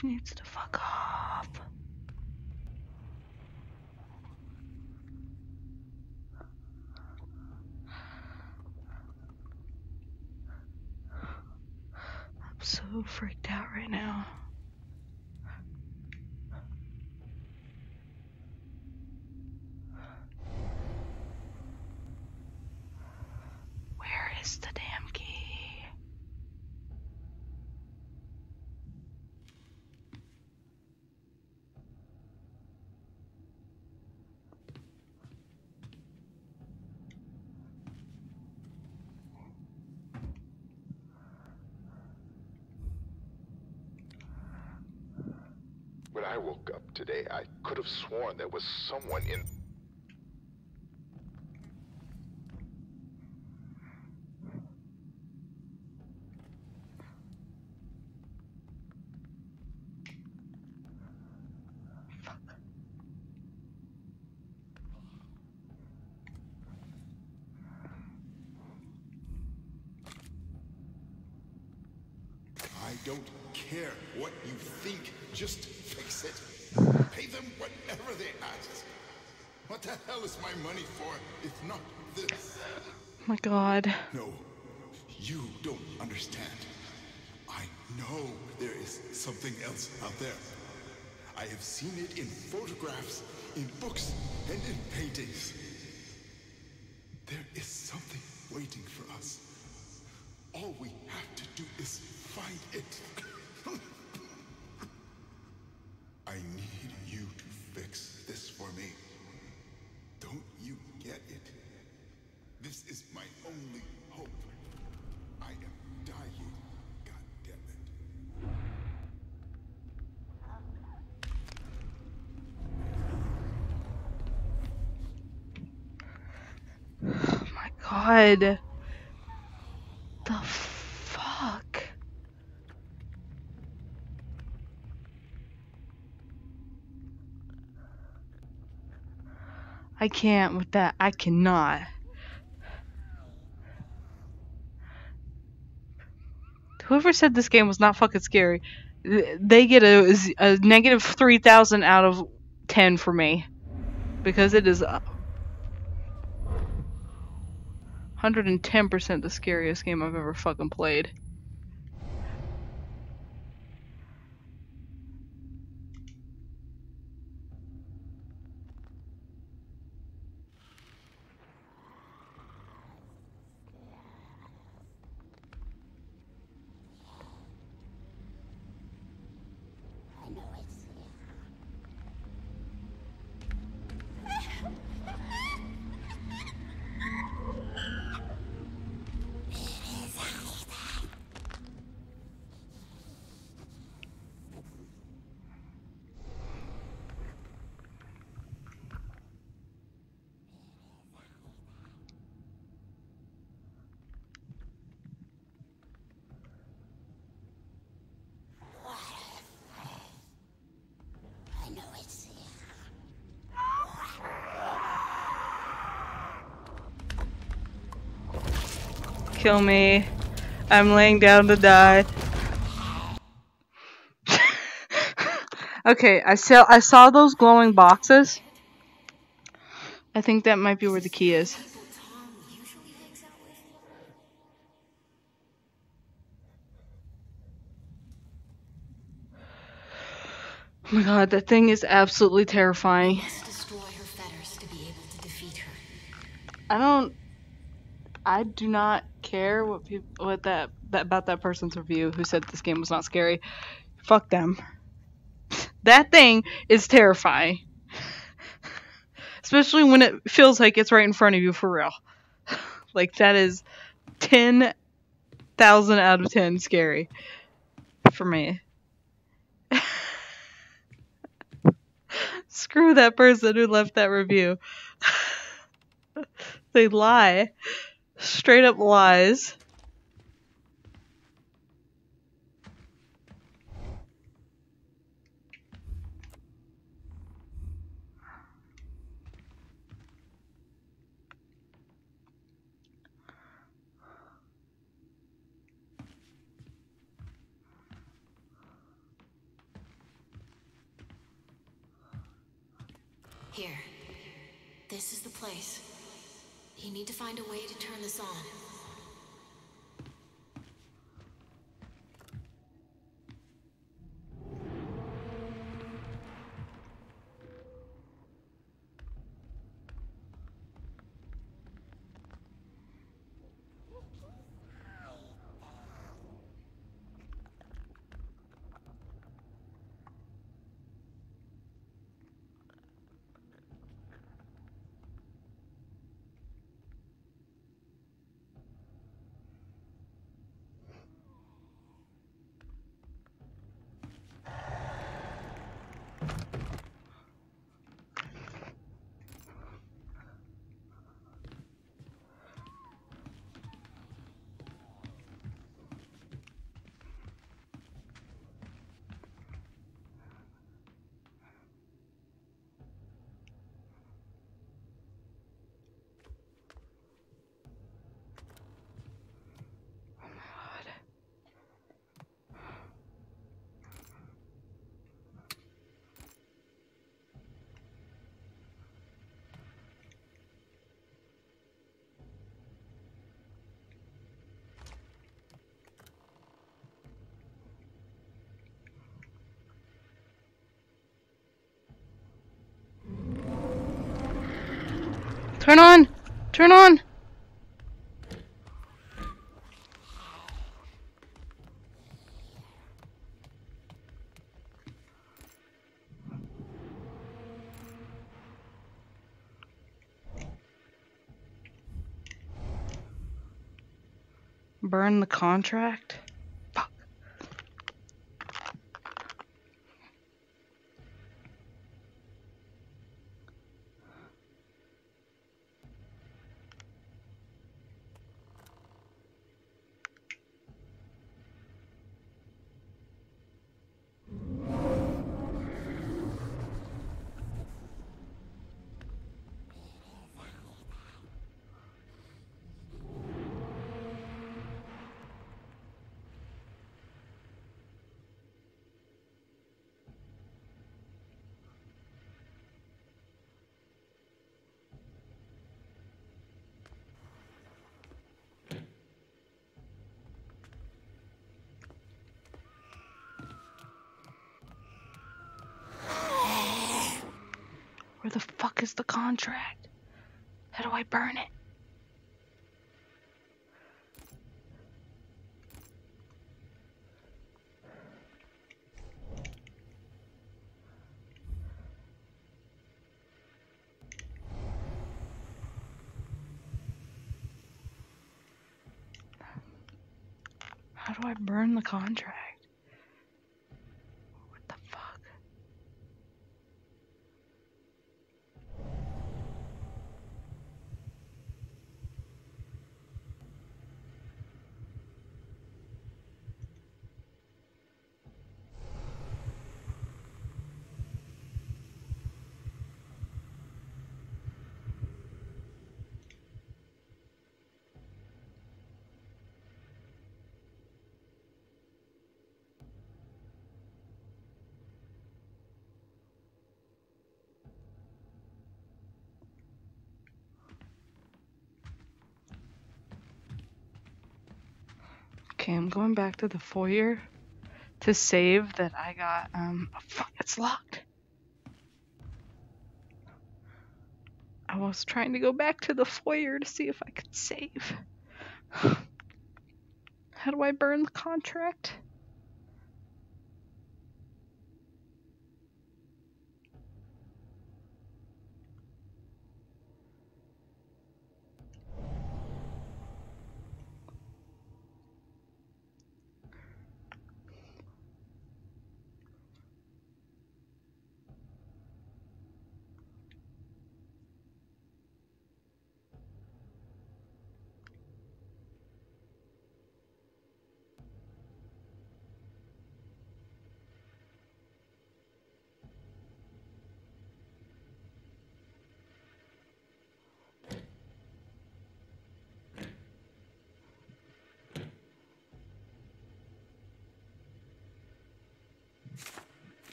A: She needs to fuck off.
C: I woke up today, I could have sworn there was someone in... I don't care what you think, just fix it. Pay them whatever they ask. What the hell is my money for if not this?
A: Oh my god.
C: No, you don't understand. I know there is something else out there. I have seen it in photographs, in books, and in paintings. God.
A: The fuck? I can't with that. I cannot. Whoever said this game was not fucking scary, they get a, a negative 3,000 out of 10 for me. Because it is uh, 110% the scariest game I've ever fucking played. Kill me. I'm laying down to die. okay, I saw I saw those glowing boxes. I think that might be where the key is.
F: People Tom usually hangs out with.
A: Oh my god, that thing is absolutely terrifying.
F: Must destroy her fetters to be able to defeat her.
A: I don't. I do not care what people what that, that about that person's review who said this game was not scary. Fuck them. That thing is terrifying. Especially when it feels like it's right in front of you for real. Like that is ten thousand out of ten scary for me. Screw that person who left that review. they lie. Straight up lies.
F: Here. This is the place. You need to find a way to turn this on.
A: Turn on! Turn on! Burn the contract? Fuck. Where the fuck is the contract? How do I burn it? How do I burn the contract? Okay, I'm going back to the foyer to save that I got. Um, oh, fuck, it's locked. I was trying to go back to the foyer to see if I could save. How do I burn the contract?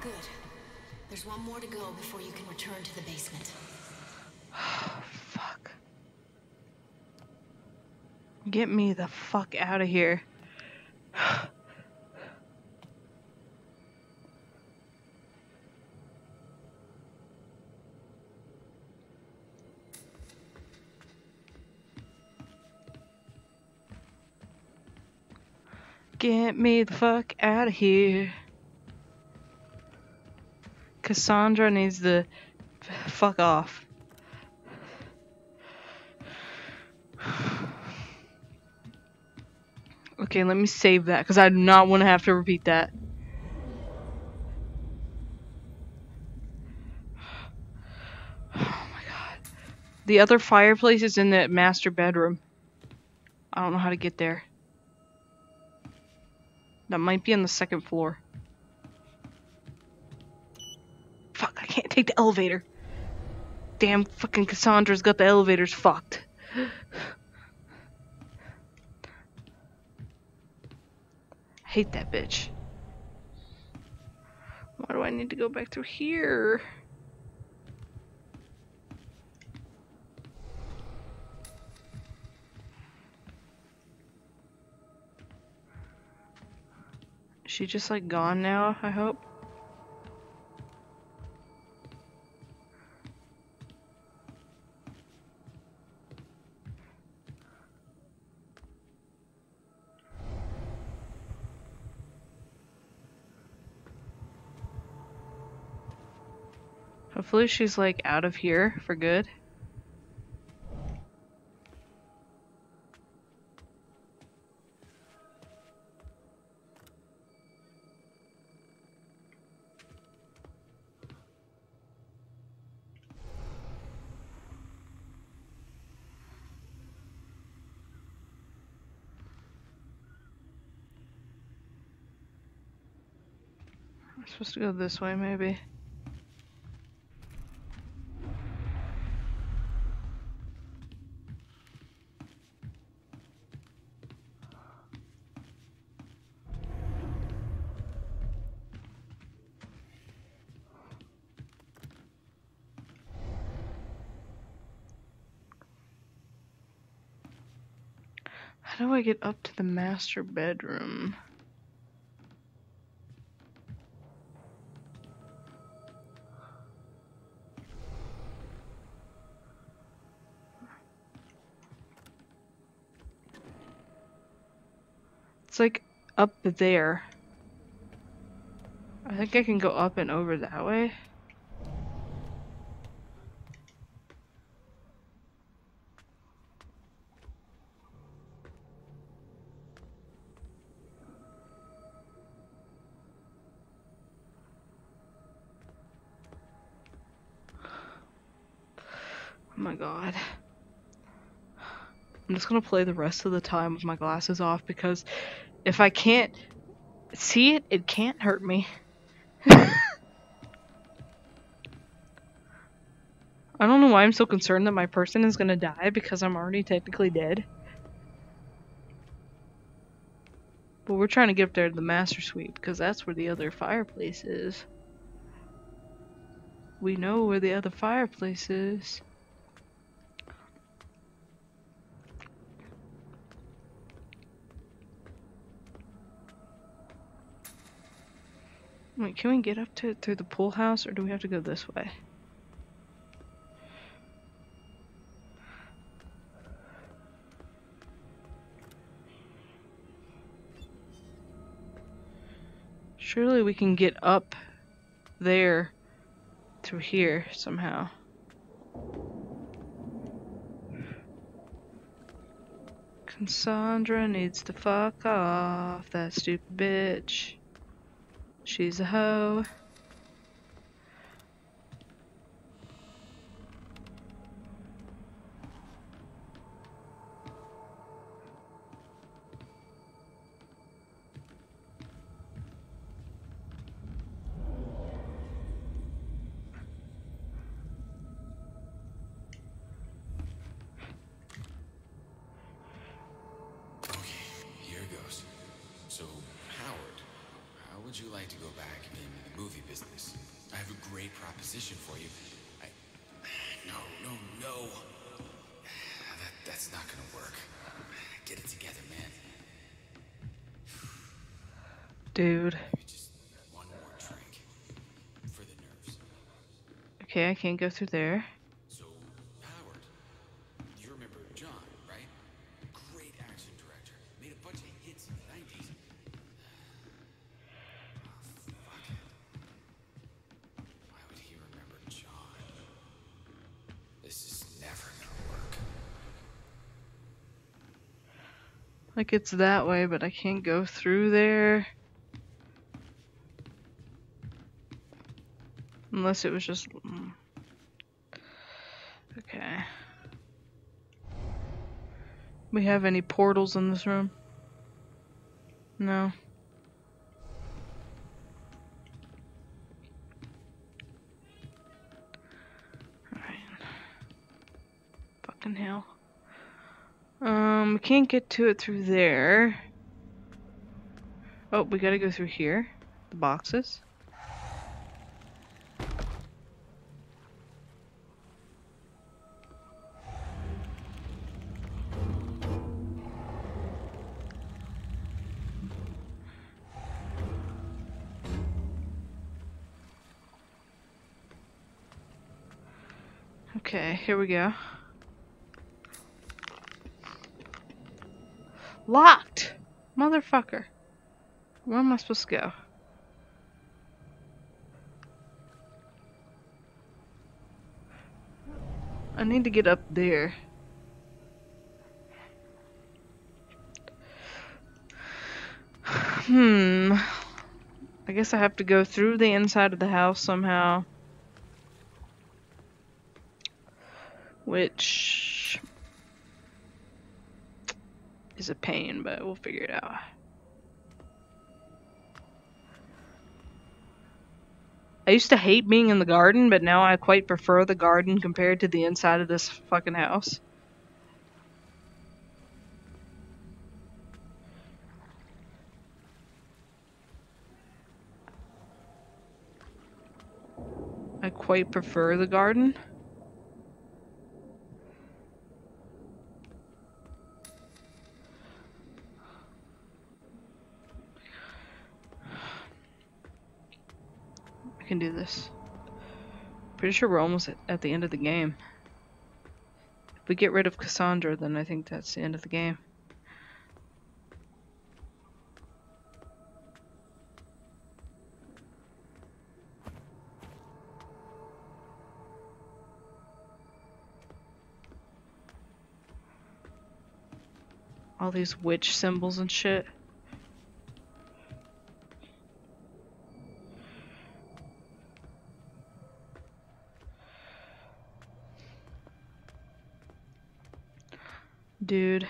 F: Good. There's one more to go before you can return to the basement.
A: Fuck. Get me the fuck out of here. Get me the fuck out of here. Cassandra needs to fuck off. Okay, let me save that because I do not want to have to repeat that. Oh my god. The other fireplace is in the master bedroom. I don't know how to get there. That might be on the second floor. Take the elevator. Damn fucking Cassandra's got the elevators fucked. Hate that bitch. Why do I need to go back through here? She just like gone now, I hope? Hopefully she's like out of here for good. Supposed to go this way, maybe. Get up to the master bedroom? It's like up there. I think I can go up and over that way. My god. I'm just gonna play the rest of the time with my glasses off because if I can't see it, it can't hurt me. I don't know why I'm so concerned that my person is gonna die because I'm already technically dead. But we're trying to get up there to the master suite because that's where the other fireplace is. We know where the other fireplace is. Wait, can we get up to through the pool house or do we have to go this way? Surely we can get up there through here somehow. Cassandra needs to fuck off, that stupid bitch. She's a hoe. Can't go through there.
E: So, Howard, you remember John, right? Great action director. Made a bunch of hits in the 90s. Oh, ah, fuck it. Why would he remember John? This is never gonna work.
A: Like it's that way, but I can't go through there. Unless it was just. mm. Okay. We have any portals in this room? No. Fucking hell. Um, we can't get to it through there. Oh, we gotta go through here. The boxes. Here we go. Locked! Motherfucker. Where am I supposed to go? I need to get up there. Hmm. I guess I have to go through the inside of the house somehow. Which is a pain, but we'll figure it out. I used to hate being in the garden, but now I quite prefer the garden compared to the inside of this fucking house. I quite prefer the garden. Can do this. Pretty sure we're almost at, at the end of the game. If we get rid of Cassandra, then I think that's the end of the game. All these witch symbols and shit. Dude.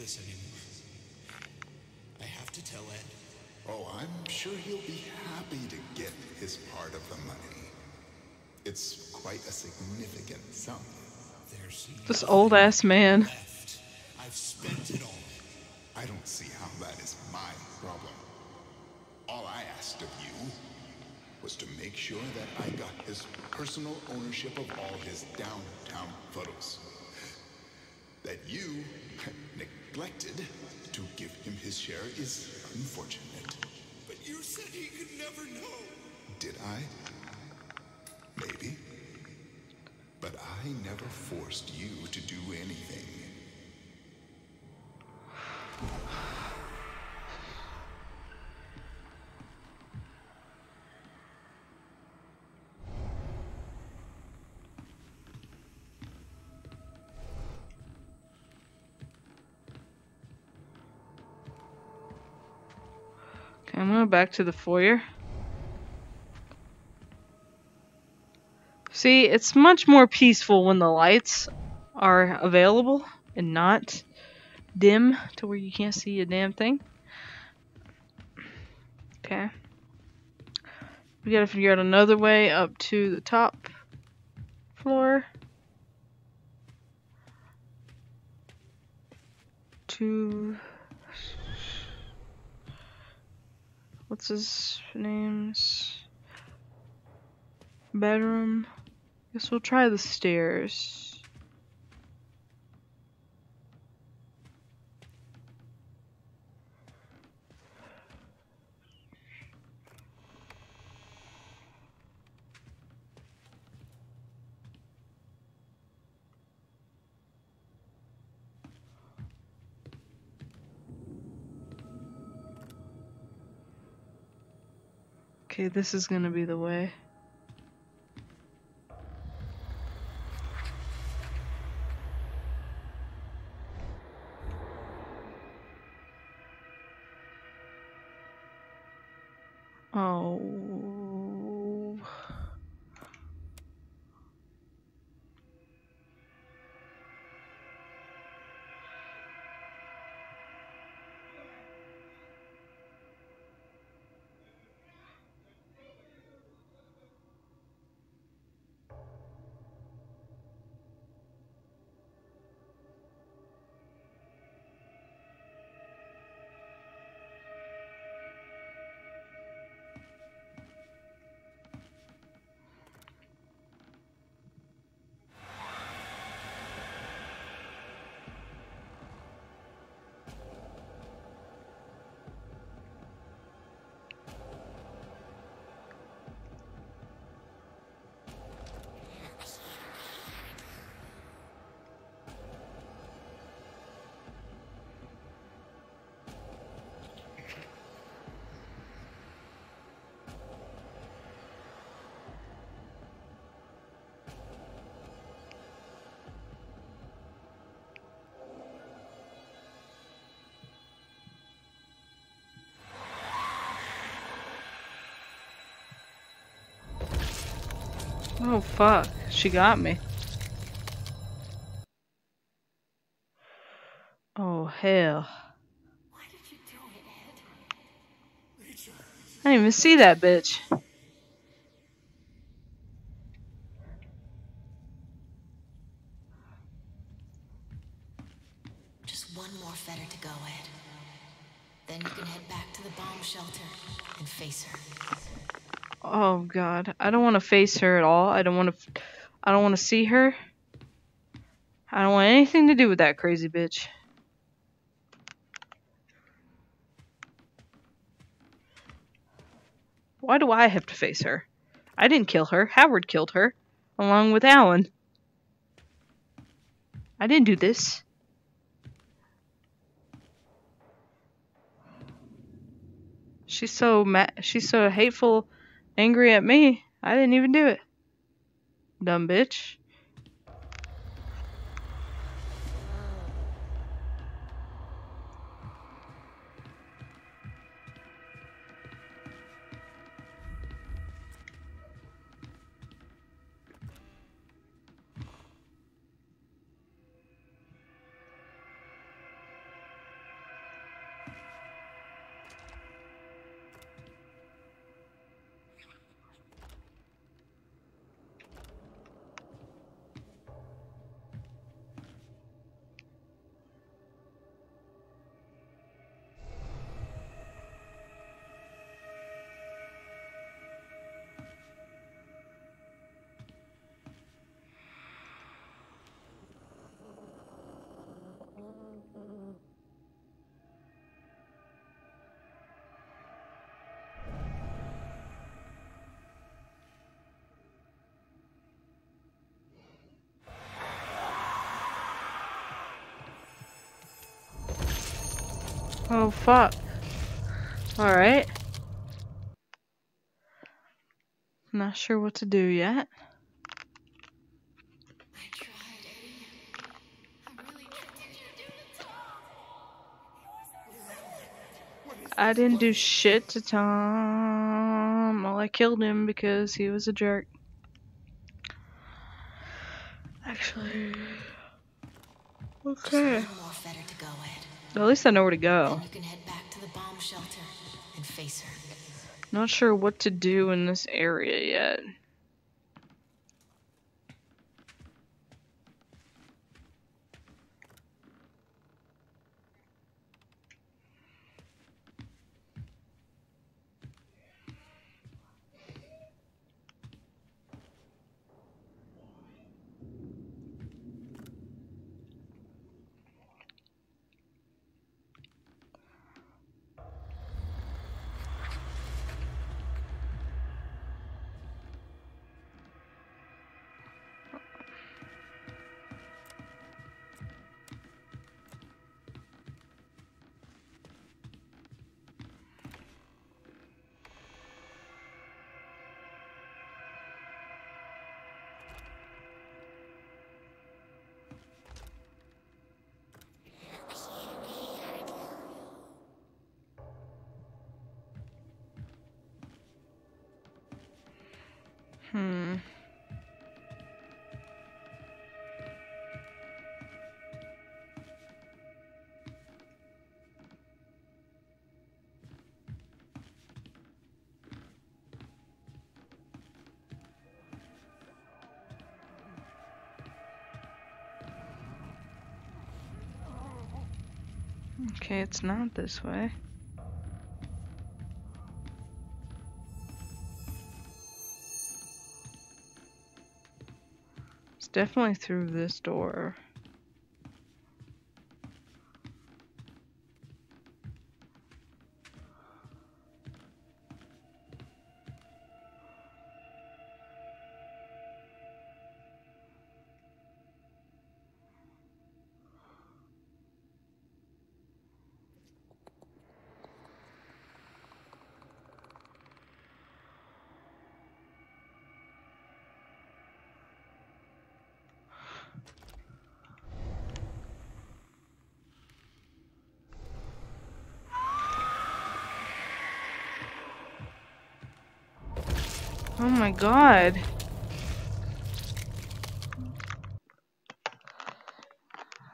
B: This anymore. I have to tell Ed.
C: Oh, I'm sure he'll be happy to get his part of the money. It's quite a significant sum.
B: There's
A: This old ass man.
B: left. I've spent it all.
C: I don't see how that is my problem. All I asked of you was to make sure that I got his personal ownership of all his downtown photos. That you neglected to give him his share is unfortunate.
B: But you said he could never know.
C: Did I? Maybe. But I never forced you to do anything.
A: Back to the foyer. See, it's much more peaceful when the lights are available and not dim to where you can't see a damn thing. Okay. We gotta figure out another way up to the top floor. To what's his name's bedroom. I Guess we'll try the stairs. Okay, this is gonna be the way. Oh. Fuck, she got me. Oh hell.
F: Why did you do it, Ed?
A: I didn't even see that bitch. I don't want to face her at all. I don't want to. I don't want to see her. I don't want anything to do with that crazy bitch. Why do I have to face her? I didn't kill her. Howard killed her, along with Alan. I didn't do this. She's so mad. She's so hateful, angry at me. I didn't even do it. Dumb bitch. Oh fuck. Alright. Not sure what to do yet.
F: I
A: didn't do shit to Tom. Well, I killed him because he was a jerk. Actually. Okay.
F: One more fetter to go, Ed.
A: At least I know where to go.
F: Then you can head back to the bomb shelter and face her.
A: Not sure what to do in this area yet. Okay, it's not this way. It's definitely through this door. My god.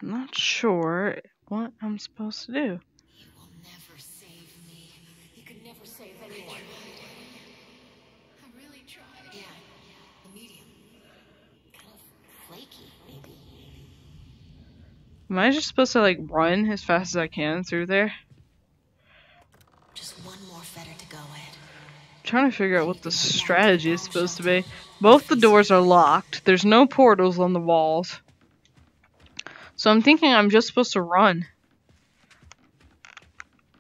A: I'm not sure what I'm supposed to do. Am I just supposed to like run as fast as I can through there?
F: Just one more fetter to go Ed.
A: Trying to figure out what the strategy is supposed to be. Both the doors are locked. There's no portals on the walls. So I'm thinking I'm just supposed to run.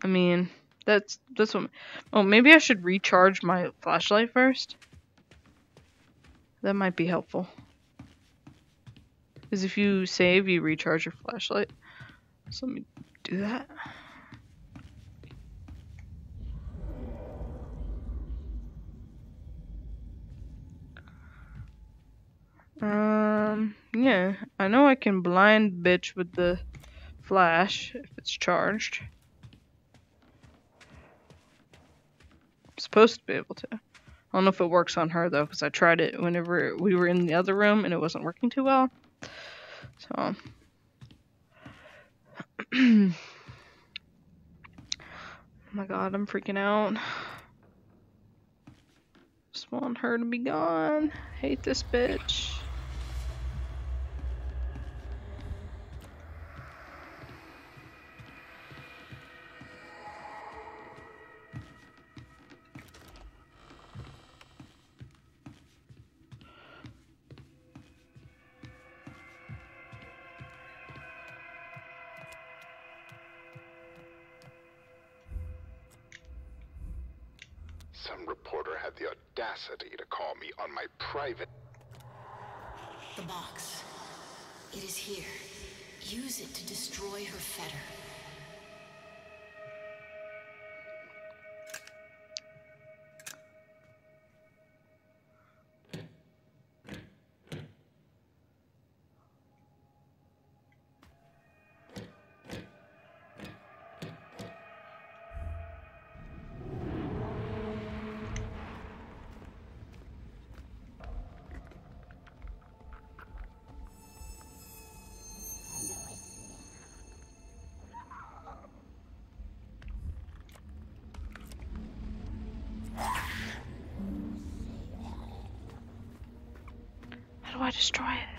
A: I mean, that's that's what. Oh, maybe I should recharge my flashlight first. That might be helpful. Because if you save, you recharge your flashlight. So let me do that. Um, yeah, I know I can blind bitch with the flash if it's charged. I'm supposed to be able to. I don't know if it works on her though, because I tried it whenever we were in the other room and it wasn't working too well. So. oh my god, I'm freaking out. Just want her to be gone. Hate this bitch.
F: Destroy
A: it?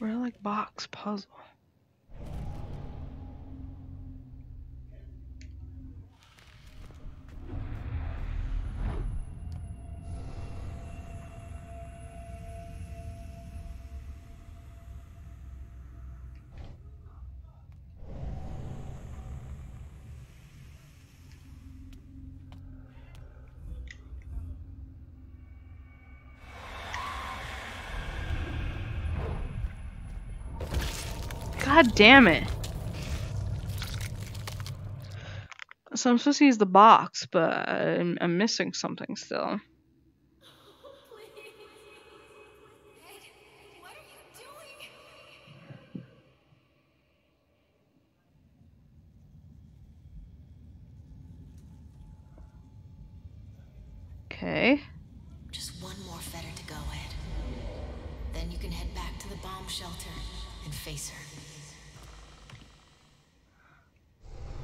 A: Relic box puzzle. God damn it. So I'm supposed to use the box, but I'm, I'm missing something still. Okay.
F: Just one more fetter to go, Ed. Then you can head back to the bomb shelter and face her.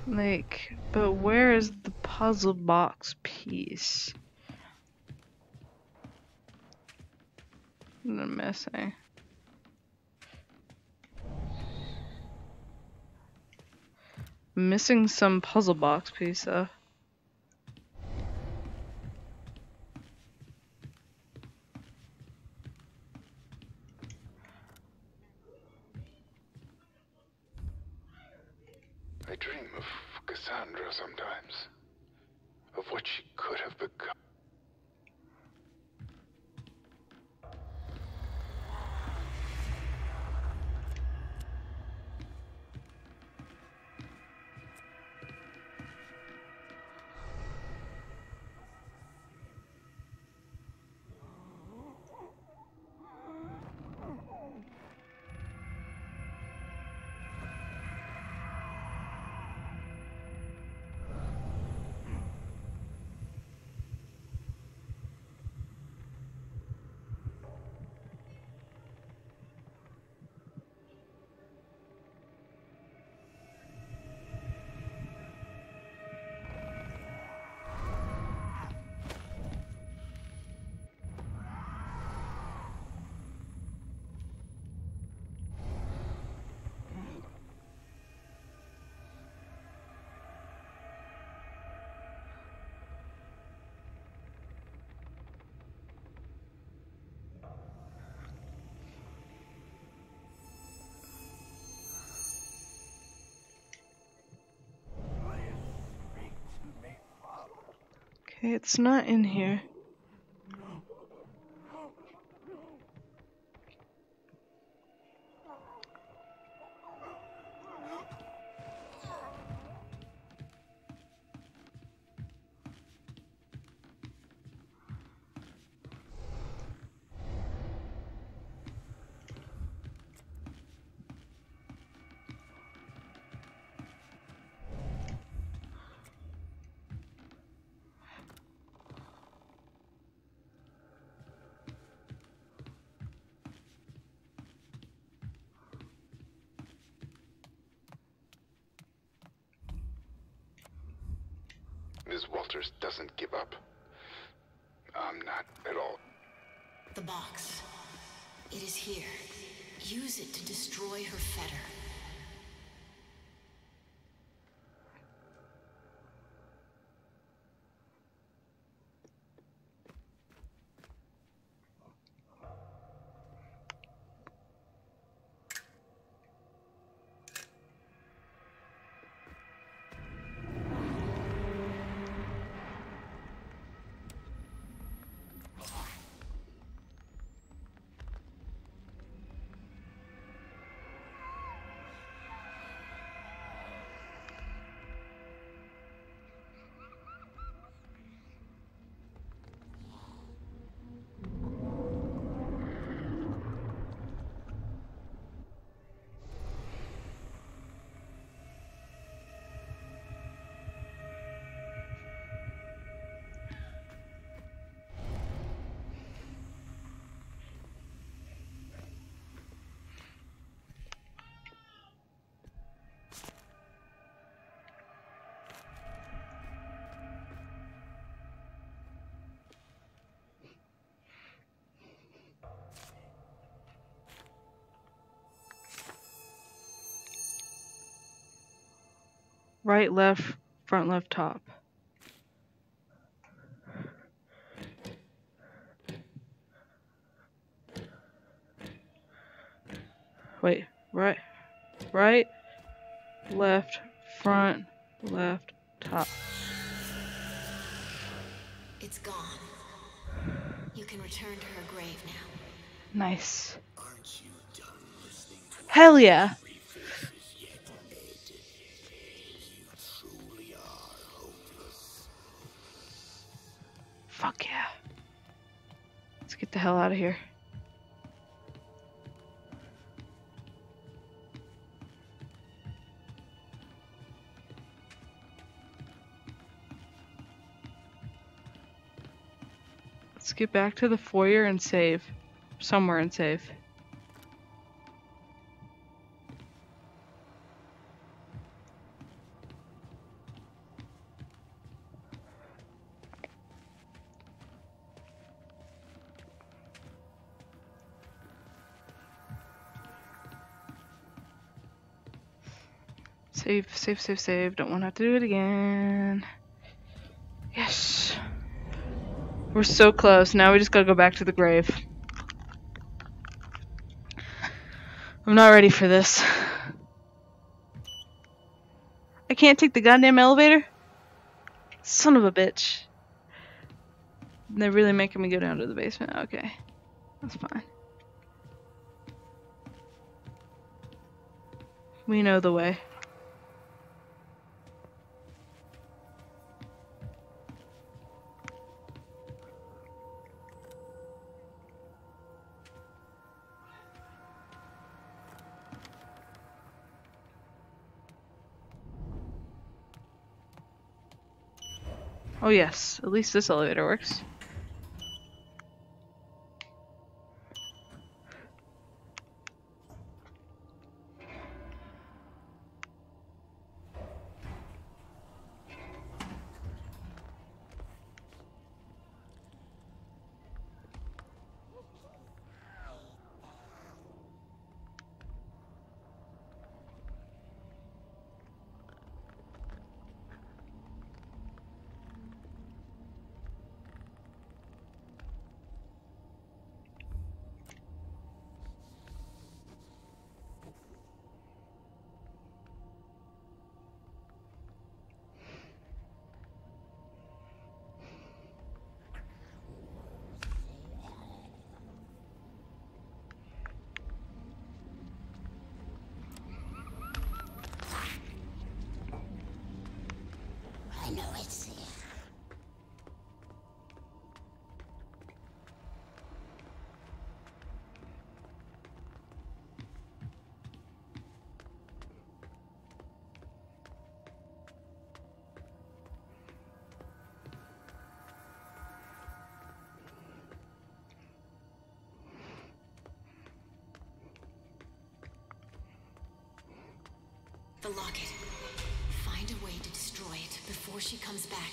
A: Like, but where is the puzzle box piece? What am I missing? Missing some puzzle box piece though. It's not in here.
C: Give up. I'm not at all.
F: The box. It is here. Use it to destroy her fetter.
A: Right, left, front, left, top. Wait, right, right, left, front, left, top.
F: It's gone. You can return to her grave now.
A: Nice.
B: Aren't you done listening to
A: Hell yeah. Hell out of here. Let's get back to the foyer and save. Somewhere and save. Save, save, save. Don't want to have to do it again. Yes. We're so close. Now we just gotta go back to the grave. I'm not ready for this. I can't take the goddamn elevator? Son of a bitch. They're really making me go down to the basement. Okay. That's fine. We know the way. Oh yes, at least this elevator works.
F: The locket. Find a way to destroy it before she comes back.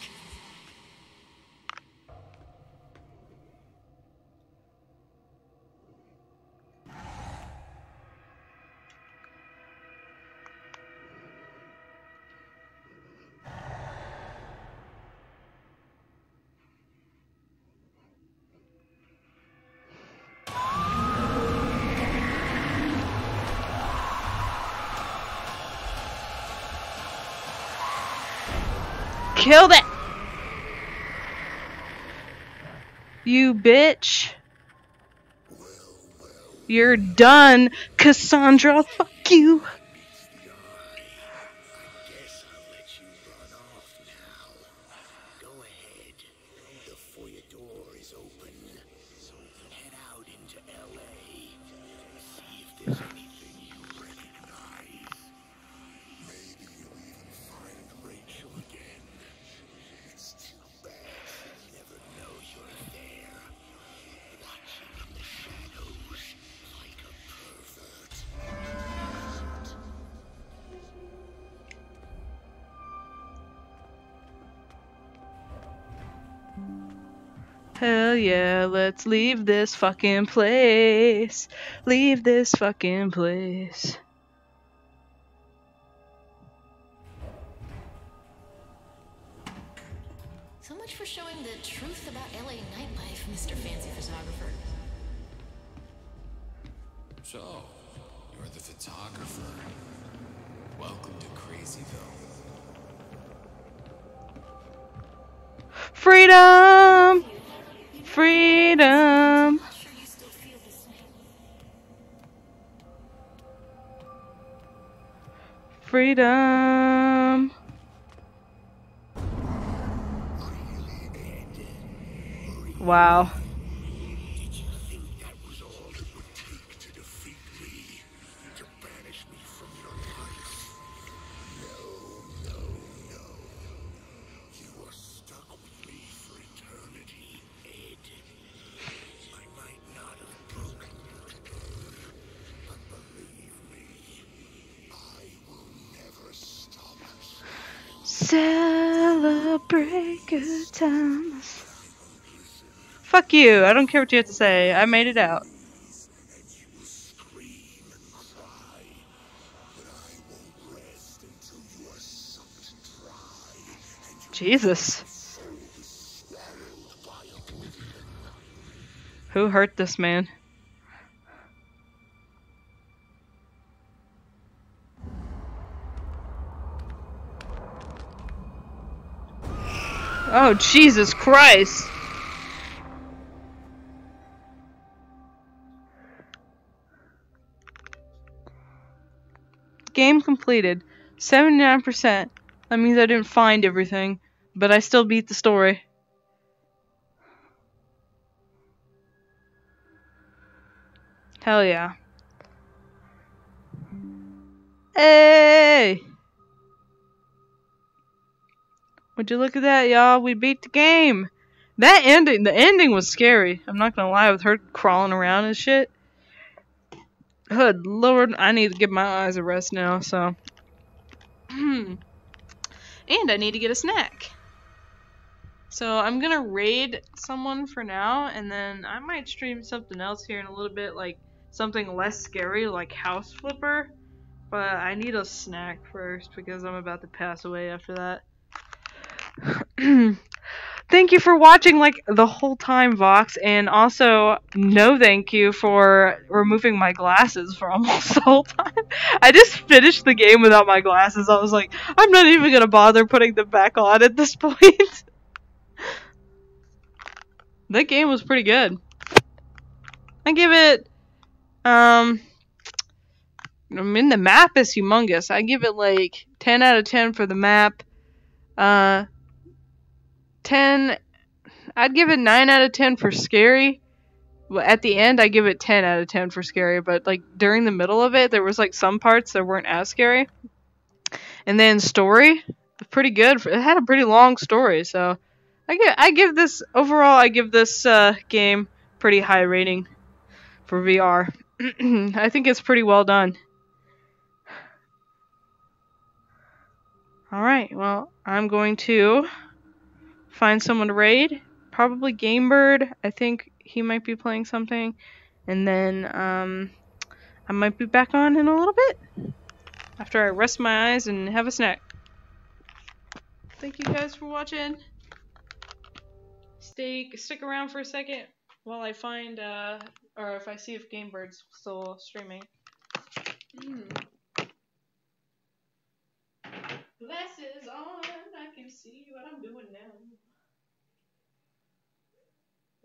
A: Kill that! You bitch. You're done, Cassandra. Fuck you. Let's leave this fucking place. Leave this fucking place.
F: So much for showing the truth about LA nightlife, Mr. Fancy Photographer.
E: So, you're the photographer. Welcome to Crazyville.
A: Freedom! Freedom! Wow. Times. Fuck you. I don't care what you have to say. I made it out.
B: Jesus. Who hurt this and cry, but I won't rest until you are sucked dry and your
A: Jesus.
B: soul is swallowed by oblivion.
A: Who hurt this man? Oh, Jesus Christ. Game completed. 79%. That means I didn't find everything, but I still beat the story. Hell yeah. Hey! Would you look at that, y'all? We beat the game. That ending, the ending was scary. I'm not gonna lie, with her crawling around and shit. Good lord, I need to give my eyes a rest now, so. Hmm. and I need to get a snack. So I'm gonna raid someone for now, and then I might stream something else here in a little bit, like something less scary, like House Flipper. But I need a snack first because I'm about to pass away after that. thank you for watching like the whole time, Vox, and also no thank you for removing my glasses for almost the whole time. I just finished the game without my glasses. I was like, I'm not even gonna bother putting them back on at this point. that game was pretty good. I give it um I mean the map is humongous. I give it like 10 out of 10 for the map. Uh 10 I'd give it 9 out of 10 for scary. At the end I give it 10 out of 10 for scary, but like during the middle of it there was like some parts that weren't as scary. And then story, pretty good. It had a pretty long story, so I give I give this overall I give this uh, game pretty high rating for VR. I think it's pretty well done. Alright, well, I'm going to find someone to raid. Probably Gamebird. I think he might be playing something. And then um, I might be back on in a little bit. After I rest my eyes and have a snack. Thank you guys for watching. Stay stick around for a second while I find uh or if I see if Gamebird's still streaming. Hmm. Glasses on, I can see what I'm doing now.